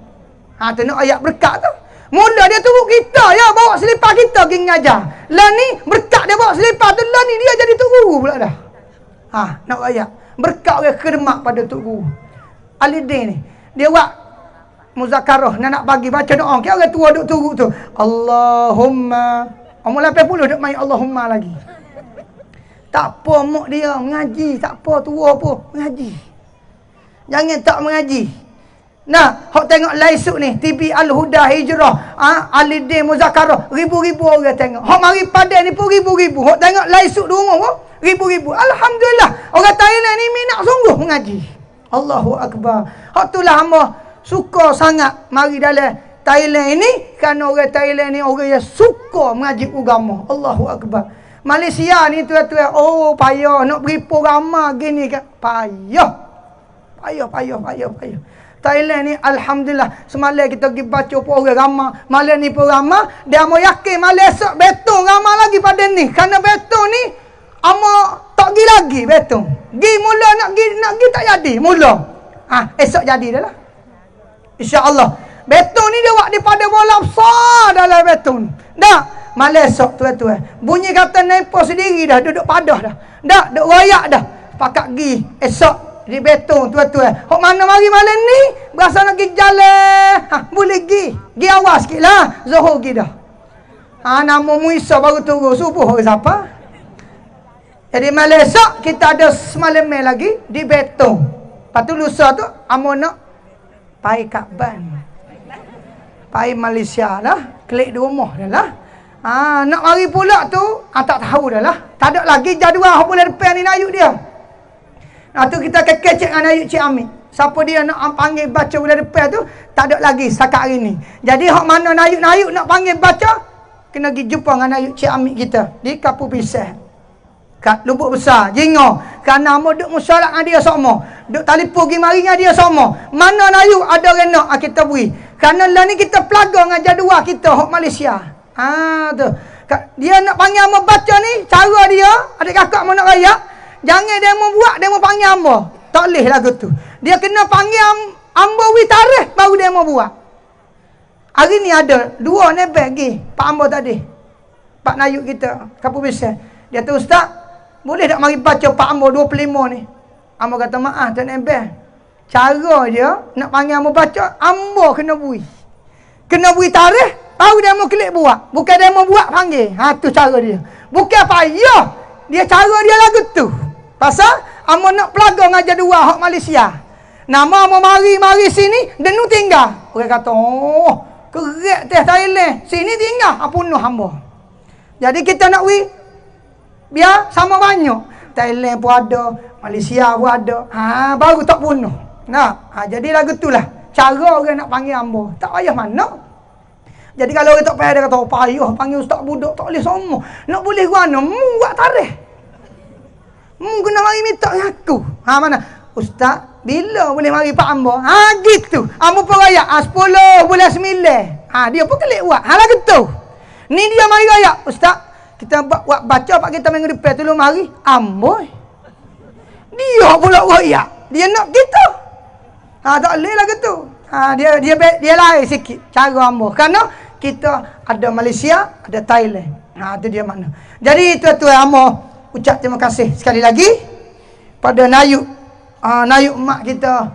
Ha nak ayat berkat tu. Mula dia turu kita ya bawa selipar kita pergi ngajar. Lah ni berkat dia bawa selipar tu lah ni dia jadi turu pula dah. Ha nak ayat. Berkat orang khidmat pada turu. Alidin ni. Dia buat muzakarah nak nak bagi baca doa. Kira orang tua duk turu tu. Allahumma. Umur 80 duk main Allahumma lagi. Tak apa mak dia mengaji, tak apa tua pun mengaji. Jangan tak mengaji. Nah, hok tengok laisuk ni, TV Al-Huda Hijrah, ah ha, Alidin Muzakarah, ribu-ribu orang tengok. Hok mari pada ni pun ribu-ribu. Hok tengok laisuk di rumah pun ribu-ribu. Alhamdulillah, orang Thailand ni minat sungguh mengaji. Allahu akbar. Hok tulah hamba suka sangat mari dalam Thailand ini kerana orang Thailand ni orang yang suka mengaji agama. Allahu akbar. Malaysia ni tuan-tuan, oh payah. Nak beri programa gini kan. Payah. Payah, payah, payah, payah. Thailand ni Alhamdulillah. Semalam kita pergi baca pun orang ramah. Malam ni pun ramah. Dia mau yakin malam esok betul ramah lagi pada ni. Kerana betul ni Ama tak pergi lagi betul Gi mula nak gi nak gi tak jadi Mula. Ah ha, Esok jadi dah lah. InsyaAllah. Betul ni dia buat daripada bola besar dalam betul Dah Malam esok tuan-tuan Bunyi kata nempo sendiri dah Duduk padah dah Dah duduk royak dah Pakat gi Esok di betul tuan-tuan. Hok mana mari malam ni? Berasa nak pergi jalan. Ha, boleh pergi. Pergi awal sikit lah. Zohor pergi dah. Ha, nama Muisa baru turun. Subuh orang siapa? Jadi malam esok kita ada semalam lagi di betul. Lepas tu lusa tu, Amo nak pai Kakban. Pai Malaysia lah. Klik di rumah dah lah. Ha, nak mari pula tu, ha, tak tahu dah lah. Tak ada lagi jadual boleh depan ni nayuk dia. Nah tu kita akan kecek dengan ayat Cik Amir. Siapa dia nak panggil baca bulan depan tu, tak ada lagi setakat hari ni. Jadi hak mana nayuk-nayuk nak panggil baca, kena pergi jumpa dengan ayat Cik Amir kita di Kapu Pisah. Kat lubuk besar, jingo. Kerana mu duk musyarat dengan dia semua. Duk telefon pergi mari dengan dia semua. Mana nayuk ada nak ah, kita beri. Kerana lah ni kita pelaga dengan jadual kita hak Malaysia. Tu. Dia nak panggil ama baca ni, cara dia, adik kakak mau nak raya, Jangan dia mau buat, dia mau panggil hamba. Tak boleh lagu tu. Dia kena panggil hamba wi tarikh baru dia mau buat. Hari ni ada dua nebel lagi. Pak hamba tadi. Pak Nayuk kita. Kapu besar. Dia tu ustaz. Boleh tak mari baca Pak hamba 25 ni. Hamba kata maaf tak nebel. Cara dia nak panggil hamba baca. Hamba kena bui. Kena bui tarikh. Baru dia mau klik buat. Bukan dia mau buat panggil. Ha tu cara dia. Bukan payah. Dia cara dia lagu tu. Pasal amo nak pelaga ngajar dua hak Malaysia. Nama amo mari-mari sini denu tinggal. Orang kata, "Oh, kerek teh Thailand. Sini tinggal apa noh hamba." Jadi kita nak wi biar sama banyak. Thailand pun ada, Malaysia pun ada. Ha, baru tak bunuh. Nah, ha, jadi lagu tu lah. Cara orang nak panggil hamba. Tak payah mana. Jadi kalau orang tak payah dia kata, oh, payah panggil ustaz budak tak boleh semua. Nak boleh gua mu buat tarikh. Mu kena mari minta dengan aku. Ha mana? Ustaz, bila boleh mari Pak Ambo? Ha gitu. Ambo pun raya ha, 10 bulan 9. Ha dia pun kelik buat. Ha lah gitu. Ni dia mari raya. Ustaz, kita buat, buat baca Pak kita minggu depan tolong mari. Ambo. Dia pula raya. Dia nak gitu. Ha tak boleh lah gitu. Ha dia dia dia lain sikit cara Ambo. Karena kita ada Malaysia, ada Thailand. Ha itu dia mana. Jadi tuan-tuan Ambo ucap terima kasih sekali lagi pada Nayuk uh, Nayuk mak kita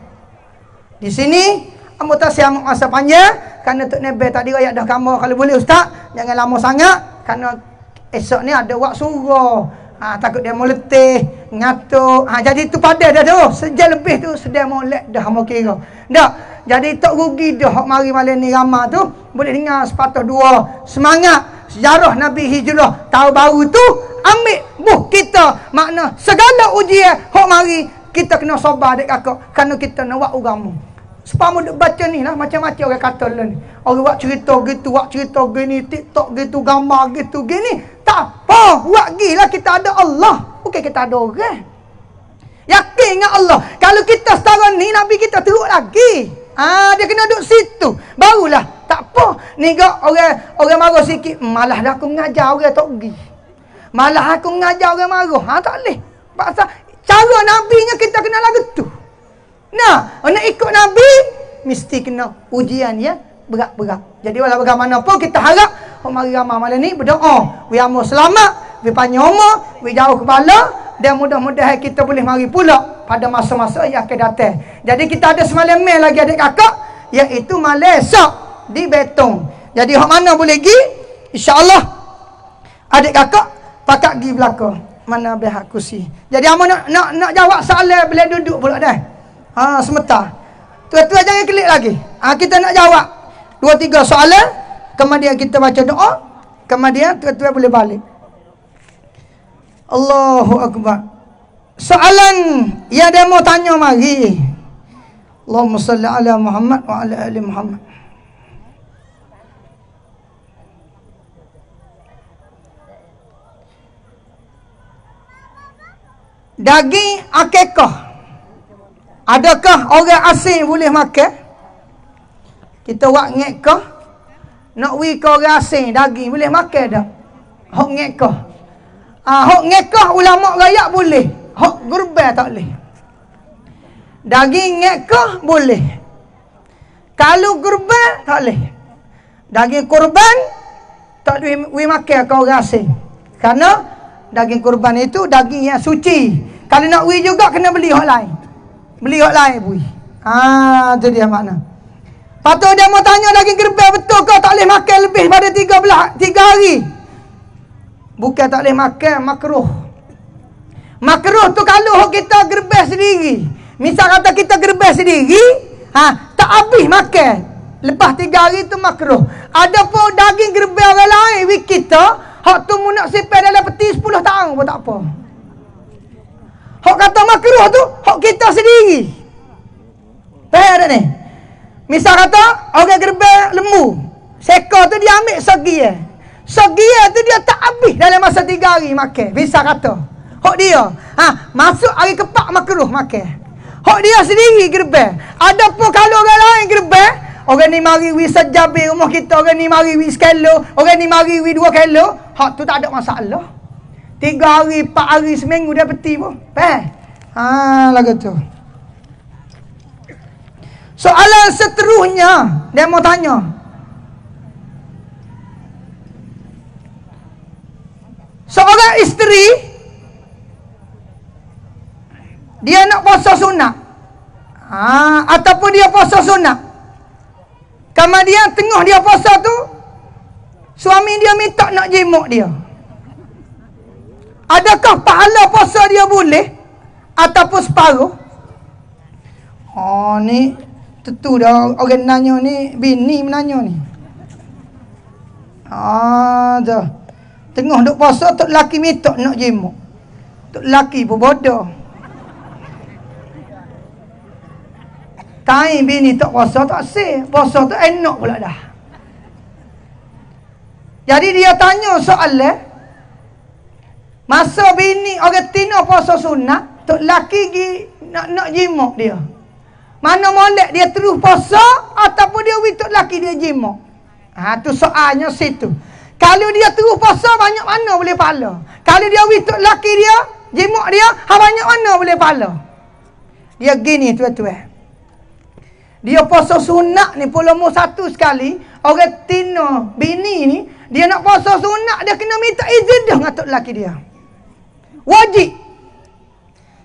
di sini. Amo tak siap masa panjang. Kerana Tok Nebel tadi rakyat dah kamu kalau boleh ustaz jangan lama sangat. Kerana esok ni ada wak suruh ha, takut dia letih ngatuk. Ha, jadi tu pada dah tu. Sejak lebih tu sedang mau let dah mau kira. Dah jadi tak rugi dah hak mari malam ni ramah tu boleh dengar sepatah dua semangat sejarah Nabi Hijrah tahun baru tu ambil buh kita makna segala ujian hok mari kita kena sabar dek kakak kerana kita nak buat agama Sepama duk baca ni lah macam-macam orang kata lah ni. Orang buat cerita gitu, buat cerita gini, TikTok gitu, gambar gitu, gini. Tak apa, buat lah kita ada Allah. Bukan kita ada orang. Yakin dengan Allah. Kalau kita setara ni, Nabi kita teruk lagi. Ah, dia kena duduk situ. Barulah Tak apa. Ni gak orang orang marah sikit. Malah dah aku mengajar orang tak pergi. Malah aku mengajar orang marah. Ha tak boleh. Pasal cara nabinya kita kena lagu tu. Nah, nak ikut nabi mesti kena ujian ya berat-berat. Jadi walau bagaimanapun kita harap oh, mari ramai malam ni berdoa. We amo selamat, we umur, we jauh kepala dan mudah-mudahan kita boleh mari pula pada masa-masa yang akan datang. Jadi kita ada semalam mail lagi adik kakak iaitu malam esok di Betong. Jadi hok mana boleh pergi? Insya-Allah adik kakak pakat pergi belakang. Mana behak kursi. Jadi amo nak nak nak jawab soalan boleh duduk pula dah. Ha sementara. Tua-tua jangan klik lagi. Ha kita nak jawab dua tiga soalan kemudian kita baca doa kemudian tua-tua boleh balik. Allahu Akbar. Soalan yang dia mau tanya mari. Allahumma salli ala Muhammad wa ala ali Muhammad. Daging akikah. Adakah orang asing boleh makan? Kita buat ngekah. Nak wi ke orang asing daging boleh makan tak? Hok ngekah. Ah, hok ngekah ulama rakyat boleh. Hok gurban tak boleh. Daging ngekah boleh. Kalau gurban tak boleh. Daging kurban tak boleh we makan ke orang asing. Karena daging kurban itu daging yang suci. Kalau nak we juga kena beli hok lain. Beli hok lain bui. Ah, tu dia makna. Patut dia mau tanya daging gerbang betul ke tak boleh makan lebih pada 13 3 hari. Bukan tak boleh makan makruh. Makruh tu kalau kita gerbes sendiri. Misal kata kita gerbes sendiri, ha, tak habis makan. Lepas tiga hari tu makruh. Ada pun daging gerbes orang lain wik kita, hak tu mu nak simpan dalam peti 10 tahun pun tak apa. Hak kata makruh tu, hak kita sendiri. Tak ni? Misal kata, orang gerbes lembu. Seka tu dia ambil segi eh. Segia tu dia tak habis dalam masa tiga hari makan. Bisa kata. Hok dia. Ha, masuk hari kepak makruh makan. Hok dia sendiri gerbang. Ada pun kalau orang lain gerbang. Orang ni mari wi sejabi rumah kita. Orang ni mari wi sekilo. Orang ni mari wi dua kilo. Hak tu tak ada masalah. Tiga hari, empat hari, seminggu dia peti pun. Faham? Ha, lagu tu. Soalan seterusnya. Dia mau tanya. Seorang isteri dia nak puasa sunat. Ha, ataupun dia puasa sunat. Kemudian tengah dia puasa tu suami dia minta nak jemuk dia. Adakah pahala puasa dia boleh ataupun separuh? Oh ni tentu dah orang nanya ni bini menanya ni. Ah dah. Tengah duk puasa tok laki minta nak jemuk. Tok laki pun bodoh. Tain bini tak puasa tak sih. Puasa tu enak pula dah. Jadi dia tanya soalan. Masa bini orang tina puasa sunat, tok laki gi nak nak jemuk dia. Mana molek dia terus puasa ataupun dia wituk laki dia jemuk. Ha tu soalnya situ. Kalau dia terus puasa banyak mana boleh pahala. Kalau dia wituk laki dia, jemuk dia, ha banyak mana boleh pahala. Dia gini tuan-tuan. Dia puasa sunat ni puluh satu sekali, orang tina bini ni, dia nak puasa sunat dia kena minta izin dah dengan tok laki dia. Wajib.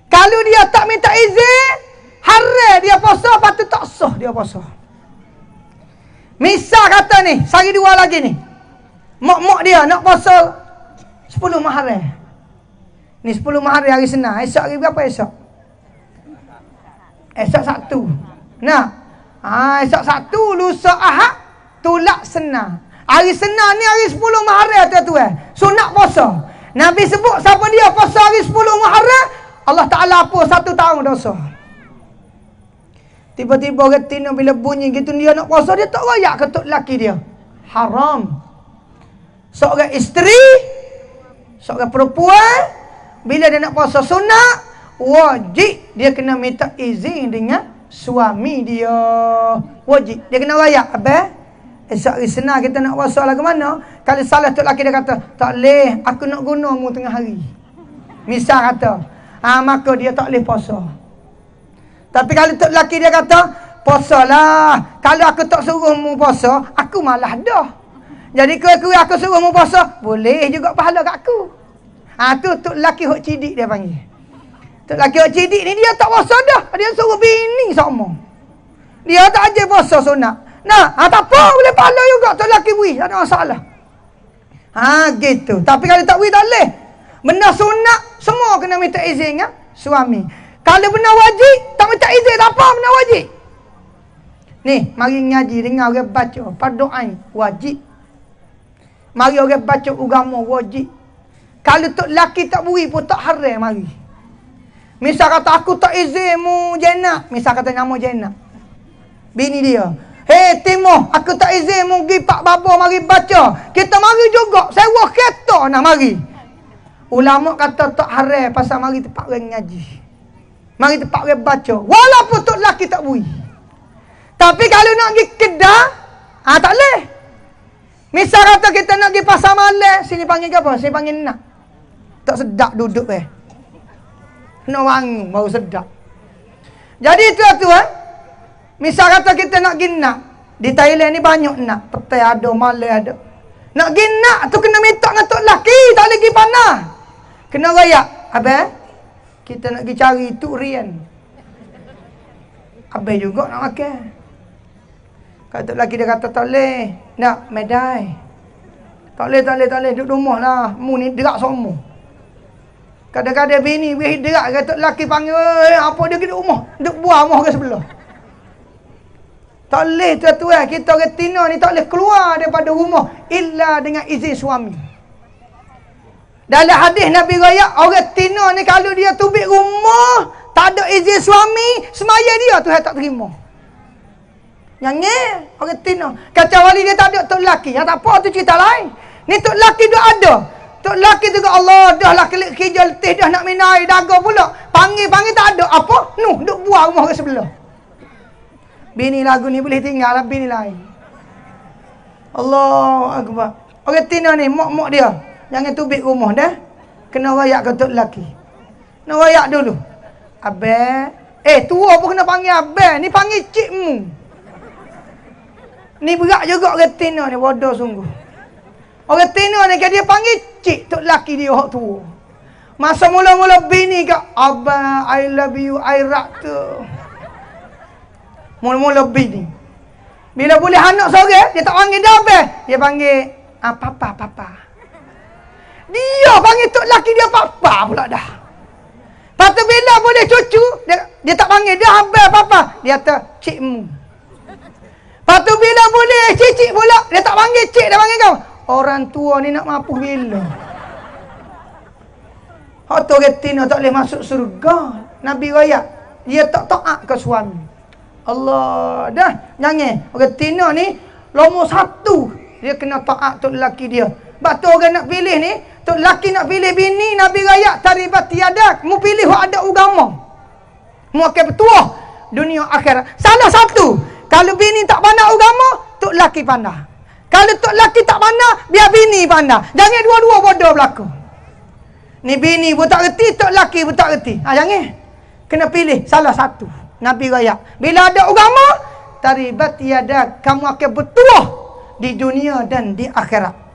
Kalau dia tak minta izin, haram dia puasa patut tak sah dia puasa. Misal kata ni, sehari dua lagi ni. Mak-mak dia nak puasa 10 Muharram. Ni 10 Muharram hari Senin. Esok hari berapa esok? Esok Sabtu. Nah. Ha, esok Sabtu, lusa Ahad, tulak Senin. Hari Senin ni hari 10 Muharram tuan-tuan. Sunat puasa. Nabi sebut siapa dia puasa hari 10 Muharram, Allah Taala apa satu tahun dosa. Tiba-tiba retina bila bunyi gitu dia nak puasa dia tak royak ketuk laki dia. Haram seorang isteri seorang perempuan bila dia nak puasa sunat wajib dia kena minta izin dengan suami dia wajib dia kena rayak apa Esok hari senang kita nak puasa lah ke mana? Kalau salah tok laki dia kata, tak leh, aku nak guna mu tengah hari. Misal kata, ah maka dia tak leh puasa. Tapi kalau tok laki dia kata, puasa lah. Kalau aku tak suruh mu puasa, aku malah dah. Jadi kue-kue aku suruh mu puasa, boleh juga pahala kat aku. Ah tu tok laki hok cidik dia panggil. Tok laki hok cidik ni dia tak puasa dah. Dia suruh bini sama. Dia tak ajar puasa sunat. Nah, ha, tak apa boleh pahala juga tu lelaki bui, ada masalah. Ha gitu. Tapi kalau tak bui tak boleh. Benda sunat semua kena minta izin ya suami. Kalau benda wajib tak minta izin tak apa benda wajib. Ni, mari ngaji dengar orang baca berdoa wajib. Mari orang baca agama wajib. Kalau tok laki tak bui pun tak haram mari. Misal kata aku tak izin mu jenak, misal kata nama jenak. Bini dia, Hei Timo, aku tak izin mu pergi Pak Babo mari baca. Kita mari juga. Sewa kereta nak mari. Ulama kata tak haram pasal mari tempat orang ngaji. Mari tempat orang baca. Walaupun tok lelaki tak bui. Tapi kalau nak pergi kedah, ah tak boleh. Misal kata kita nak pergi pasar malam, sini panggil apa? Sini panggil nak. Tak sedap duduk eh. Nak wangi baru sedap. Jadi tuan-tuan, eh? Misal kata kita nak pergi nak. Di Thailand ni banyak nak. Petai ada, malai ada. Nak pergi nak tu kena minta dengan tok laki. Tak boleh pergi panah. Kena rayak. Abang, kita nak pergi cari tu rian. Abang juga nak makan. Kalau tok laki dia kata tak boleh. Nak, medai. Tak boleh, tak boleh, tak boleh. Duduk rumah lah. Mu ni derak semua. Kadang-kadang bini, bini derak. Kata laki panggil, apa dia duduk rumah? Duduk buah rumah ke sebelah. Tak boleh tuan-tuan kita orang Tino ni tak boleh keluar daripada rumah illa dengan izin suami. Dalam hadis Nabi raya orang Tino ni kalau dia tubik rumah tak ada izin suami semaya dia tu tak terima. Yang ni orang Tino kata wali dia tak ada tok laki. Yang tak apa tu cerita lain. Ni tok laki dia ada. Tok laki tu Allah dah lah kelik kerja letih dah nak minai daga pula. Panggil-panggil tak ada. Apa? Nuh duk buah rumah ke sebelah. Bini lagu ni boleh tinggal lah bini lain. Allah Akbar. Orang Tina ni, mok-mok dia. Jangan tubik rumah dah. Kena rayak ke tok lelaki. Kena rayak dulu. Abang. Eh, tua pun kena panggil abang. Ni panggil cik mu. Ni berat juga orang Tina ni. Bodoh sungguh. Orang Tina ni dia panggil cik tok lelaki dia orang tua. Masa mula-mula bini ke, Abang, I love you, I rak tu. Mula-mula bini. Bila boleh anak sore, dia tak panggil dia apa? Dia panggil ah, papa, papa. Dia panggil tok laki dia papa pula dah. Lepas tu bila boleh cucu, dia, dia tak panggil dia abang papa. Dia kata cikmu. Tu bila boleh cicik pula, dia tak panggil cik, dia panggil kau. Orang tua ni nak mampu bila. Hoto retina tak boleh masuk surga. Nabi raya, dia tak taat ke suami. Allah dah nyanyi orang Tina ni nombor satu dia kena taat tok lelaki dia sebab tu orang nak pilih ni tok lelaki nak pilih bini Nabi Raya taribat tiada mu pilih hak ada agama mu akan bertuah dunia akhirat. Salah satu kalau bini tak pandai agama tok lelaki pandai. Kalau tok lelaki tak pandai biar bini pandai. Jangan dua-dua bodoh berlaku. Ni bini pun tak reti tok lelaki pun tak reti. Ha, jangan. Kena pilih salah satu Nabi raya. Bila ada agama, taribat tiada kamu akan bertuah di dunia dan di akhirat.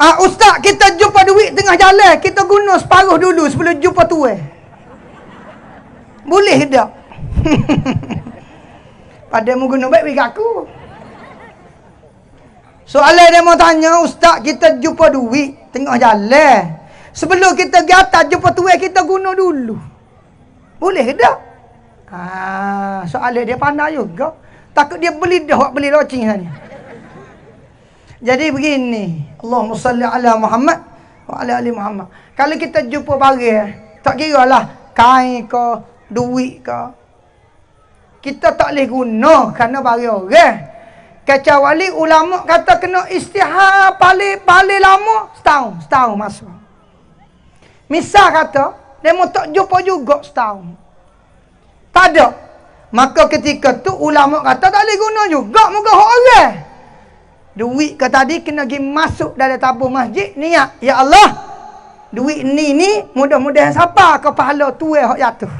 Ah ustaz kita jumpa duit tengah jalan, kita guna separuh dulu sebelum jumpa tuai. Boleh tak? Pada mu guna baik bagi aku. Soalan dia mau tanya, Ustaz kita jumpa duit tengah jalan. Sebelum kita pergi atas jumpa tuai kita guna dulu. Boleh ke tak? Ah, soalan dia pandai juga. Takut dia beli dah beli locing sana. Jadi begini, Allahumma salli ala Muhammad wa ala ali Muhammad. Kalau kita jumpa barang, tak kira lah kain ke, duit ke. Kita tak boleh guna kerana barang orang. Kecuali ulama kata kena istihar paling paling lama setahun, setahun masuk. Misal kata, demo tak jumpa juga setahun. Tak ada. Maka ketika tu ulama kata tak boleh guna juga muka orang. Duit ke tadi kena pergi masuk dalam tabung masjid niat. Ya Allah. Duit ni ni mudah-mudahan siapa ke pahala tuai hak jatuh.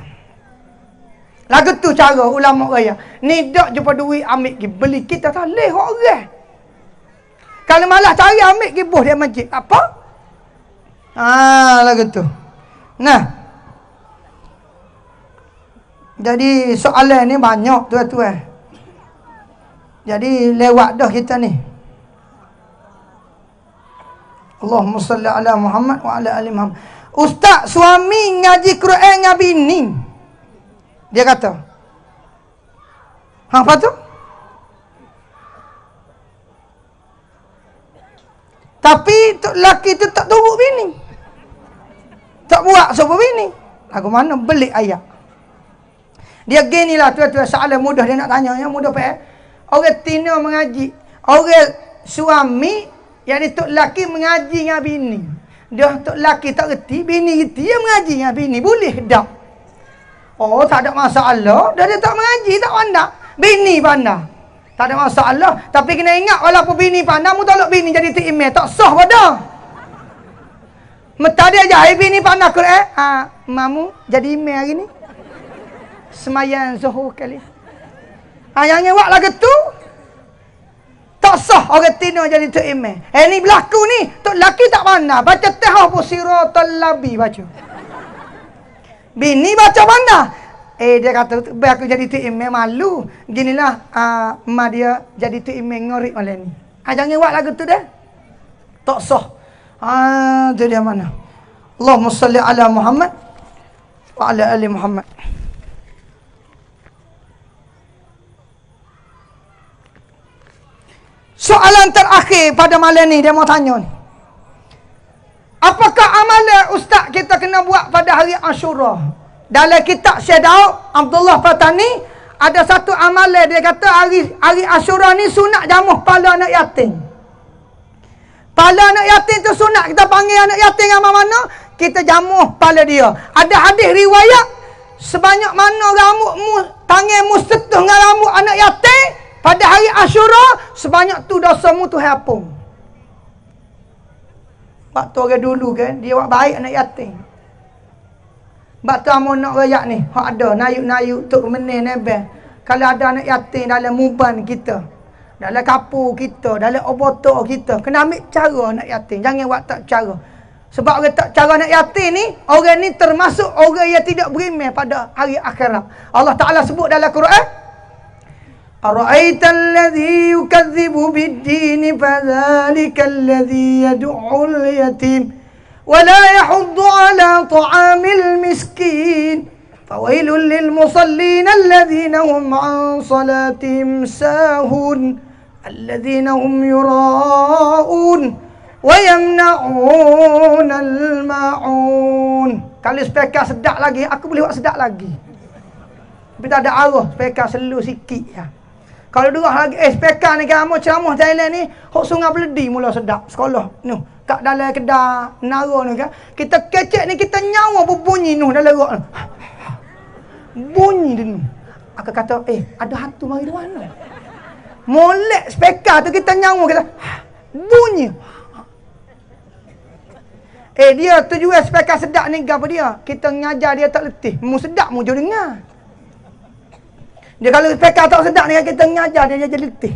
Lagu tu cara ulama raya. Ni dak jumpa duit ambil pergi beli kita tak hak orang. Kalau malah cari ambil pergi buh dia masjid. Apa? Ah, lagu tu. Nah. Jadi soalan ni banyak tuan-tuan. Jadi lewat dah kita ni. Allahumma salli ala Muhammad wa ala ali Muhammad. Ustaz suami ngaji Quran dengan bini. Dia kata. Apa tu? Tapi tok laki tu tak turut bini. Tak buat siapa bini. Lagu mana beli ayat. Dia gini lah tuan-tuan soalan mudah dia nak tanya yang mudah pak. Orang tina mengaji. Orang suami yang tok laki mengaji dengan bini. Dia tok laki tak reti, bini reti dia mengaji dengan bini. Boleh tak? Oh, tak ada masalah. Dia, dia tak mengaji, tak pandang. Bini pandang. Tak ada masalah. Tapi kena ingat walaupun bini pandang, mu tolak bini jadi email. Tak sah pada. Meta dia jahit bini pandang Quran. Ha, mamu jadi email hari ni. Semayan zuhur kali. Ha, yang ngewak lagu tu. Tak sah orang tino jadi tok email. Eh ni berlaku ni. Tok laki tak pandang. Baca tehah pun siratul labi baca. Bini baca pandang. Eh dia kata biar aku jadi tu imam malu. Ginilah uh, mak dia jadi tu imam ngorek malam ni. Ah jangan buat lagu tu dah. Tak sah. Ah tu dia mana? Allahumma salli ala Muhammad wa ala ali Muhammad. Soalan terakhir pada malam ni dia mau tanya ni. Apakah amalan ustaz kita kena buat pada hari Ashura? Dalam kitab Syekh Daud Abdullah Fatani ada satu amalan dia kata hari hari Ashura ni sunat jamuh pala anak yatim. Pala anak yatim tu sunat kita panggil anak yatim yang mana? Kita jamuh pala dia. Ada hadis riwayat sebanyak mana rambut mu tangan mu setuh dengan rambut anak yatim pada hari Ashura sebanyak tu dosamu tu hapung. Waktu orang dulu kan dia buat baik anak yatim. Sebab tu amun nak rayak ni, hak ada nayuk-nayuk tok meneh nebel. Kalau ada anak yatim dalam muban kita, dalam kapur kita, dalam obotok kita, kena ambil cara anak yatim. Jangan buat tak cara. Sebab orang tak cara anak yatim ni, orang ni termasuk orang yang tidak berimeh pada hari akhirat. Allah Ta'ala sebut dalam Quran, أرأيت الذي يكذب بالدين فذلك الذي يدعو اليتيم ولا يحض على طعام المسكين فويل للمصلين الذين هم عن صلاتهم ساهون الذين هم يراءون ويمنعون الماعون Kalau spekar sedap lagi, aku boleh buat sedap lagi. Tapi tak ada arah, spekar selu sikit ya. Kalau dua lagi, eh spekar ni kamu ceramah Thailand ni, hok sungai beledi mula sedap sekolah. Nuh, kat dalam kedai nara ni kan. Kita kecek ni kita nyawa berbunyi nuh dalam rok. Bunyi dia nuh. Aku kata, eh ada hantu mari di mana? Molek spekar tu kita nyawa kita. Bunyi. Eh dia tu jual spekar sedap ni apa dia? Kita ngajar dia tak letih. Mu sedap mu jo dengar. Dia kalau spekar tak sedap ni kita ngajar dia jadi letih.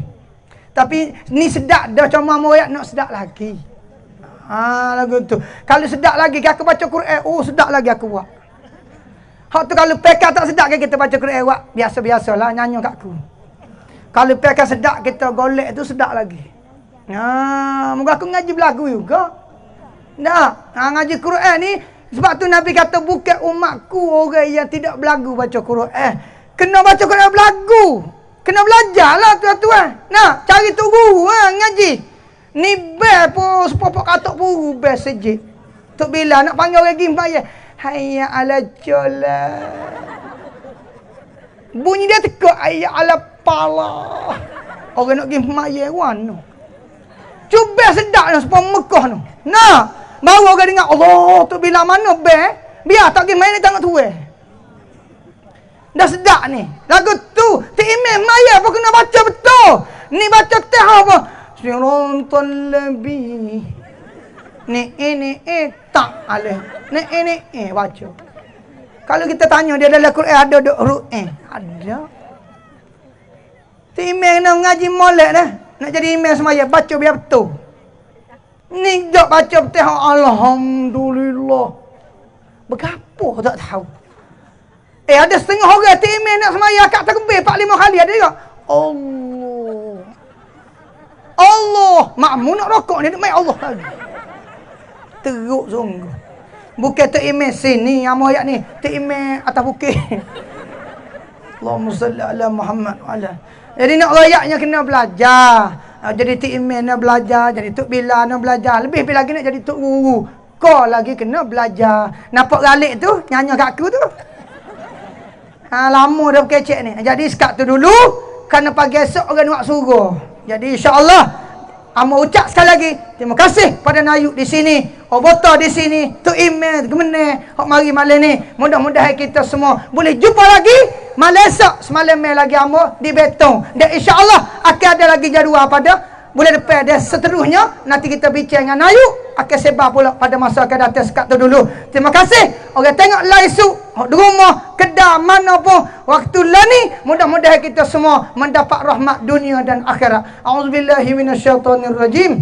Tapi ni sedap dah cuma moyak nak sedap lagi. Ha lagu tu. Kalau sedap lagi aku baca Quran, oh sedap lagi aku buat. Hak tu kalau pekar tak sedap kita baca Quran buat biasa-biasalah nyanyi kat aku. Kalau pekar sedap kita golek tu sedap lagi. Ha, moga aku ngaji belagu juga. Nah, ha, ngaji Quran ni sebab tu Nabi kata bukan umatku orang yang tidak belagu baca Quran. Eh, kena baca Quran belagu. Kena belajarlah tuan-tuan. Nah, cari tu guru ha, ngaji. Ni bel pun sepopok katok puru bel sejik. Tok bila nak panggil orang pergi bayar. Hayya ala jola. Bunyi dia teka hayya ala pala. Orang nak pergi bayar wan tu. Cuba sedap nak sepuluh Mekah tu. Nah, Baru orang dengar Allah tu bila mana be? Biar tak pergi main tu eh. Dah sedap ni. Lagu tu, Tik Imam Maya pun kena baca betul. Ni baca teh apa? Sirotol lebih. Ni ini eh tak alih. Ni ini eh baca. Kalau kita tanya dia dalam Quran ada duk huruf eh. Ada. Tik Imam nak ngaji molek dah. Nak jadi imam semaya baca biar betul. Ni dok baca betul alhamdulillah. Berapa tak tahu. Eh ada setengah orang timing nak semaya kat takbir 4 5 kali ada juga. Allah. Allah. Makmu nak rokok ni mai Allah lagi. Teruk sungguh. Bukan email sini yang ayat ni. Email atas bukit. Allahumma salli ala Muhammad wa ala. Jadi nak rayaknya kena belajar. Ah, Jadi tu email nak belajar. Jadi tu bila nak belajar. Lebih lagi nak jadi tu guru. Kau lagi kena belajar. Nampak galik tu? Nyanyi kat aku tu. Ha, lama dah kecek ni. Jadi sekat tu dulu. Kerana pagi esok orang nak suruh. Jadi insyaAllah. Amo ucap sekali lagi. Terima kasih pada Nayuk di sini. Obota di sini. Tu email. Kemana. Hak mari malam ni. Mudah-mudahan kita semua boleh jumpa lagi. Malam esok. Semalam lagi amo di Betong. Dan insyaAllah akan ada lagi jadual pada Bulan depan dan seterusnya nanti kita bincang dengan Nayu akan sebar pula pada masa akan datang sekat tu dulu. Terima kasih. Orang tengok live su di rumah, kedai mana pun waktu lah ni mudah-mudahan kita semua mendapat rahmat dunia dan akhirat. Auzubillahi minasyaitonirrajim.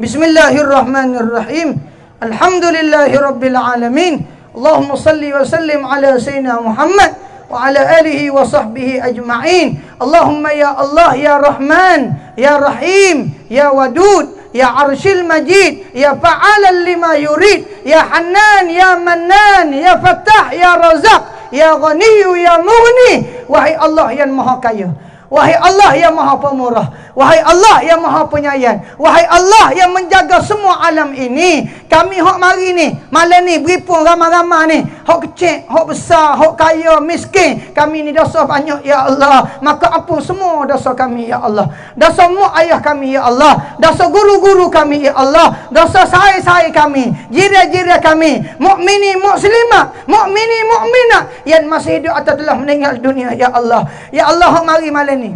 Bismillahirrahmanirrahim. Alhamdulillahirabbil alamin. Allahumma salli wa sallim ala sayyidina Muhammad wa ala alihi wa sahbihi ajma'in. Allahumma ya Allah ya Rahman ya Rahim ya Wadud ya Arshil Majid ya Fa'alan lima yurid ya Hanan ya Manan ya Fatah ya Razak ya Ghaniyu ya Mughni. Wahai Allah yang maha kaya Wahai Allah yang maha pemurah Wahai Allah yang maha penyayang Wahai Allah yang menjaga semua alam ini Kami hok mari ni Malam ni beripun ramai-ramai ni Hok kecil, hok besar, hok kaya, miskin Kami ni dosa banyak ya Allah. Maka ampun semua dosa kami ya Allah? Dosa mu ayah kami ya Allah. Dosa guru-guru kami ya Allah. Dosa saya-saya kami Jira-jira kami Mukmini muslimat Mukmini mukminat Yang masih hidup atau telah meninggal dunia ya Allah. Ya Allah hok mari malam ni.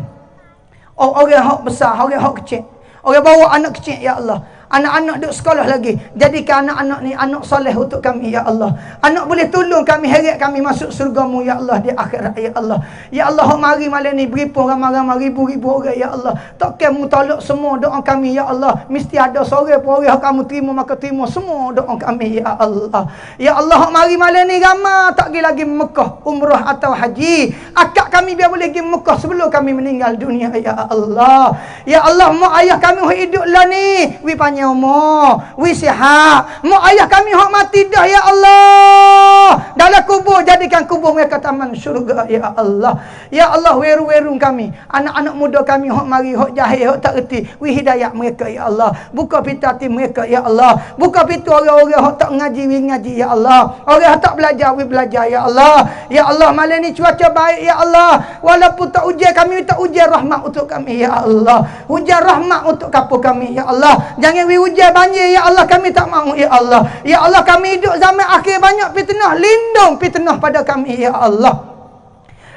Orang hak besar, orang hak kecil. Orang bawa anak kecil, ya Allah. Anak-anak duduk sekolah lagi. Jadikan anak-anak ni anak soleh untuk kami, Ya Allah. Anak boleh tolong kami, heret kami masuk surgamu, Ya Allah, di akhirat, Ya Allah. Ya Allah, mari malam ni beripun ramai-ramai ribu-ribu orang, Ya Allah. Takkan mu tolak semua doa kami, Ya Allah. Mesti ada sore pun orang kamu terima, maka terima semua doa kami, Ya Allah. Ya Allah, mari malam ni ramai tak pergi lagi Mekah, umrah atau haji. Akak kami biar boleh pergi Mekah sebelum kami meninggal dunia, Ya Allah. Ya Allah, mak ayah kami hidup lah ni. We panjang tanya mo wi sihat. Mo ayah kami hok mati dah ya Allah. Dalam kubur jadikan kubur mereka taman syurga ya Allah. Ya Allah weru-weru kami. Anak-anak muda kami hok mari hok jahil hok tak reti wi hidayah mereka ya Allah. Buka pintu hati mereka ya Allah. Buka pintu orang-orang hok tak ngaji wi ngaji ya Allah. Orang hok tak belajar wi belajar ya Allah. Ya Allah malam ni cuaca baik ya Allah. Walaupun tak ujian kami tak ujian rahmat untuk kami ya Allah. Hujan rahmat untuk kapur kami ya Allah. Jangan kami hujan banjir ya Allah kami tak mahu ya Allah ya Allah kami hidup zaman akhir banyak fitnah lindung fitnah pada kami ya Allah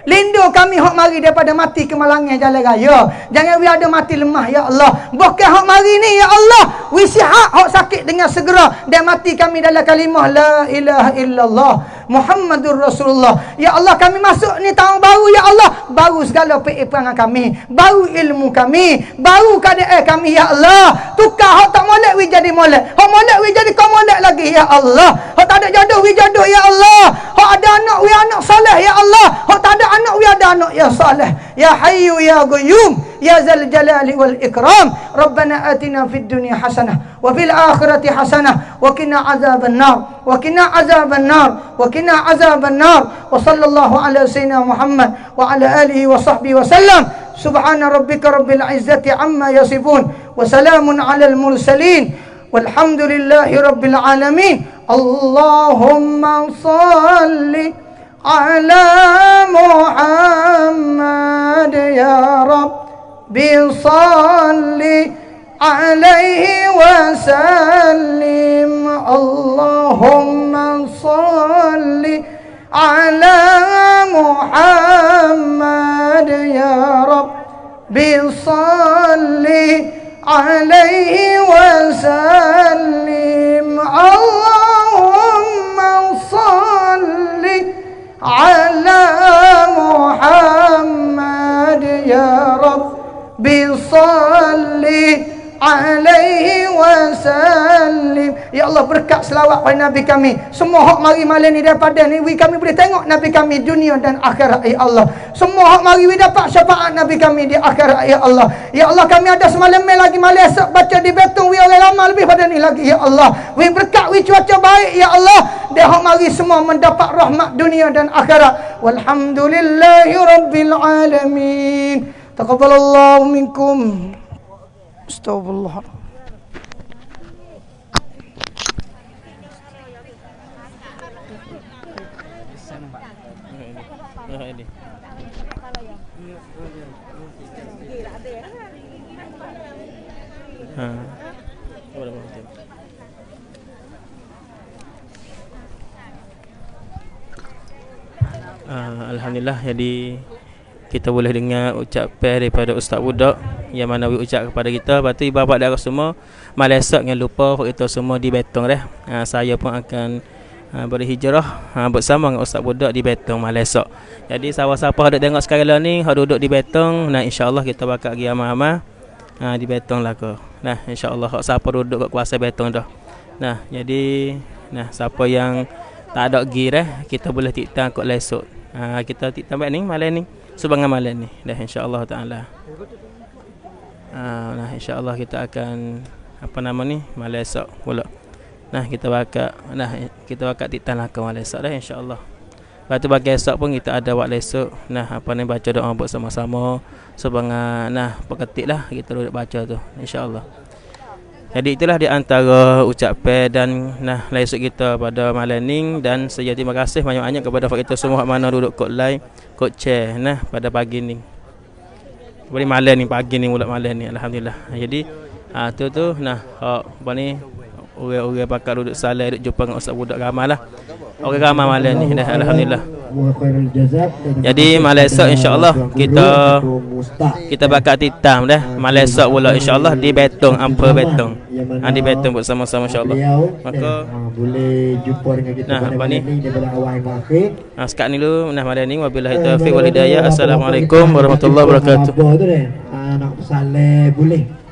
Lindung kami hok mari daripada mati kemalangan jalan raya. Jangan we ada mati lemah ya Allah. Bukan hok mari ni ya Allah. We sihat hok sakit dengan segera dan mati kami dalam kalimah la ilaha illallah Muhammadur Rasulullah. Ya Allah kami masuk ni tahun baru ya Allah. Baru segala perangai kami, baru ilmu kami, baru keadaan kami ya Allah. Tukar hok tak molek we jadi molek. Hok molek we jadi kau molek lagi ya Allah. Hok tak ada jodoh we jodoh ya Allah. Hok ada anak we anak soleh ya Allah. Hok tak ada anak we ada anak ya saleh ya hayyu ya qayyum يا ذا الجلال والإكرام. ربنا آتنا في الدنيا حسنة وفي الآخرة حسنة وقنا عذاب النار وقنا عذاب النار وقنا عذاب النار. وصلى الله على سيدنا محمد وعلى آله وصحبه وسلم. سبحان ربك رب العزة عما يصفون وسلام على المرسلين. والحمد لله رب العالمين. اللهم صل على محمد يا رب. صل عليه وسلم. اللهم صل على محمد يا رب. صل عليه وسلم. اللهم صل على محمد يا رب. صل alaihi wasallim. Ya Allah berkat selawat pada nabi kami. Semua hak mari malam ni daripada ni we kami boleh tengok nabi kami dunia dan akhirat ya Allah. Semua hak mari we dapat syafaat nabi kami di akhirat ya Allah. Ya Allah kami ada semalam lagi malam esok baca di betung we orang lama lebih pada ni lagi ya Allah. We berkat we cuaca baik ya Allah. Dia hak mari semua mendapat rahmat dunia dan akhirat. Walhamdulillahi minkum Astagfirullah. Ha. Uh, Alhamdulillah jadi kita boleh dengar ucapan daripada Ustaz Budak yang mana we ucap kepada kita. Lepas tu bapa darah semua malam esok jangan lupa kita semua di Betong dah ha, saya pun akan ha, berhijrah ha, bersama dengan Ustaz Budak di Betong malam esok. Jadi siapa-siapa ada tengok sekarang lah ni ada duduk di Betong nah insyaAllah kita bakal pergi amal-amal ha, di Betong lah ke nah insyaAllah siapa duduk kat kuasa Betong dah nah jadi nah siapa yang tak ada pergi dah kita boleh tiktang kot lesok ha, kita tiktang baik ni malam ni Subhanallah malam ni dah insyaAllah ta'ala Uh, nah insyaallah kita akan apa nama ni malam esok pula. Nah kita bakal nah kita bakal titan lah malam esok dah insyaallah. Lepas tu bagi esok pun kita ada waktu esok. Nah apa ni baca doa buat sama-sama sebangat nah peketik lah kita duduk baca tu insyaallah. Jadi itulah di antara ucapan dan nah esok kita pada malam ni dan saya terima kasih banyak-banyak kepada kita semua mana duduk kod live, kod chair nah pada pagi ni. Boleh malam ni pagi ni mula malam ni alhamdulillah. Jadi ha tu tu nah apa ni orang-orang pakar duduk salai duduk jumpa dengan ustaz budak ramai lah. Orang ramai malam ni dah alhamdulillah. Jadi malam esok insya-Allah kita kita bakal titam dah. Malam esok pula insya-Allah di Betong Ampa Betong. Ha di Betong buat sama-sama insya-Allah. Maka boleh jumpa dengan kita pada ni? daripada awal akhir. Ha sekat ni dulu nah malam ni wabillahi taufiq wal hidayah. Assalamualaikum warahmatullahi wabarakatuh. Deh? Anak saleh boleh.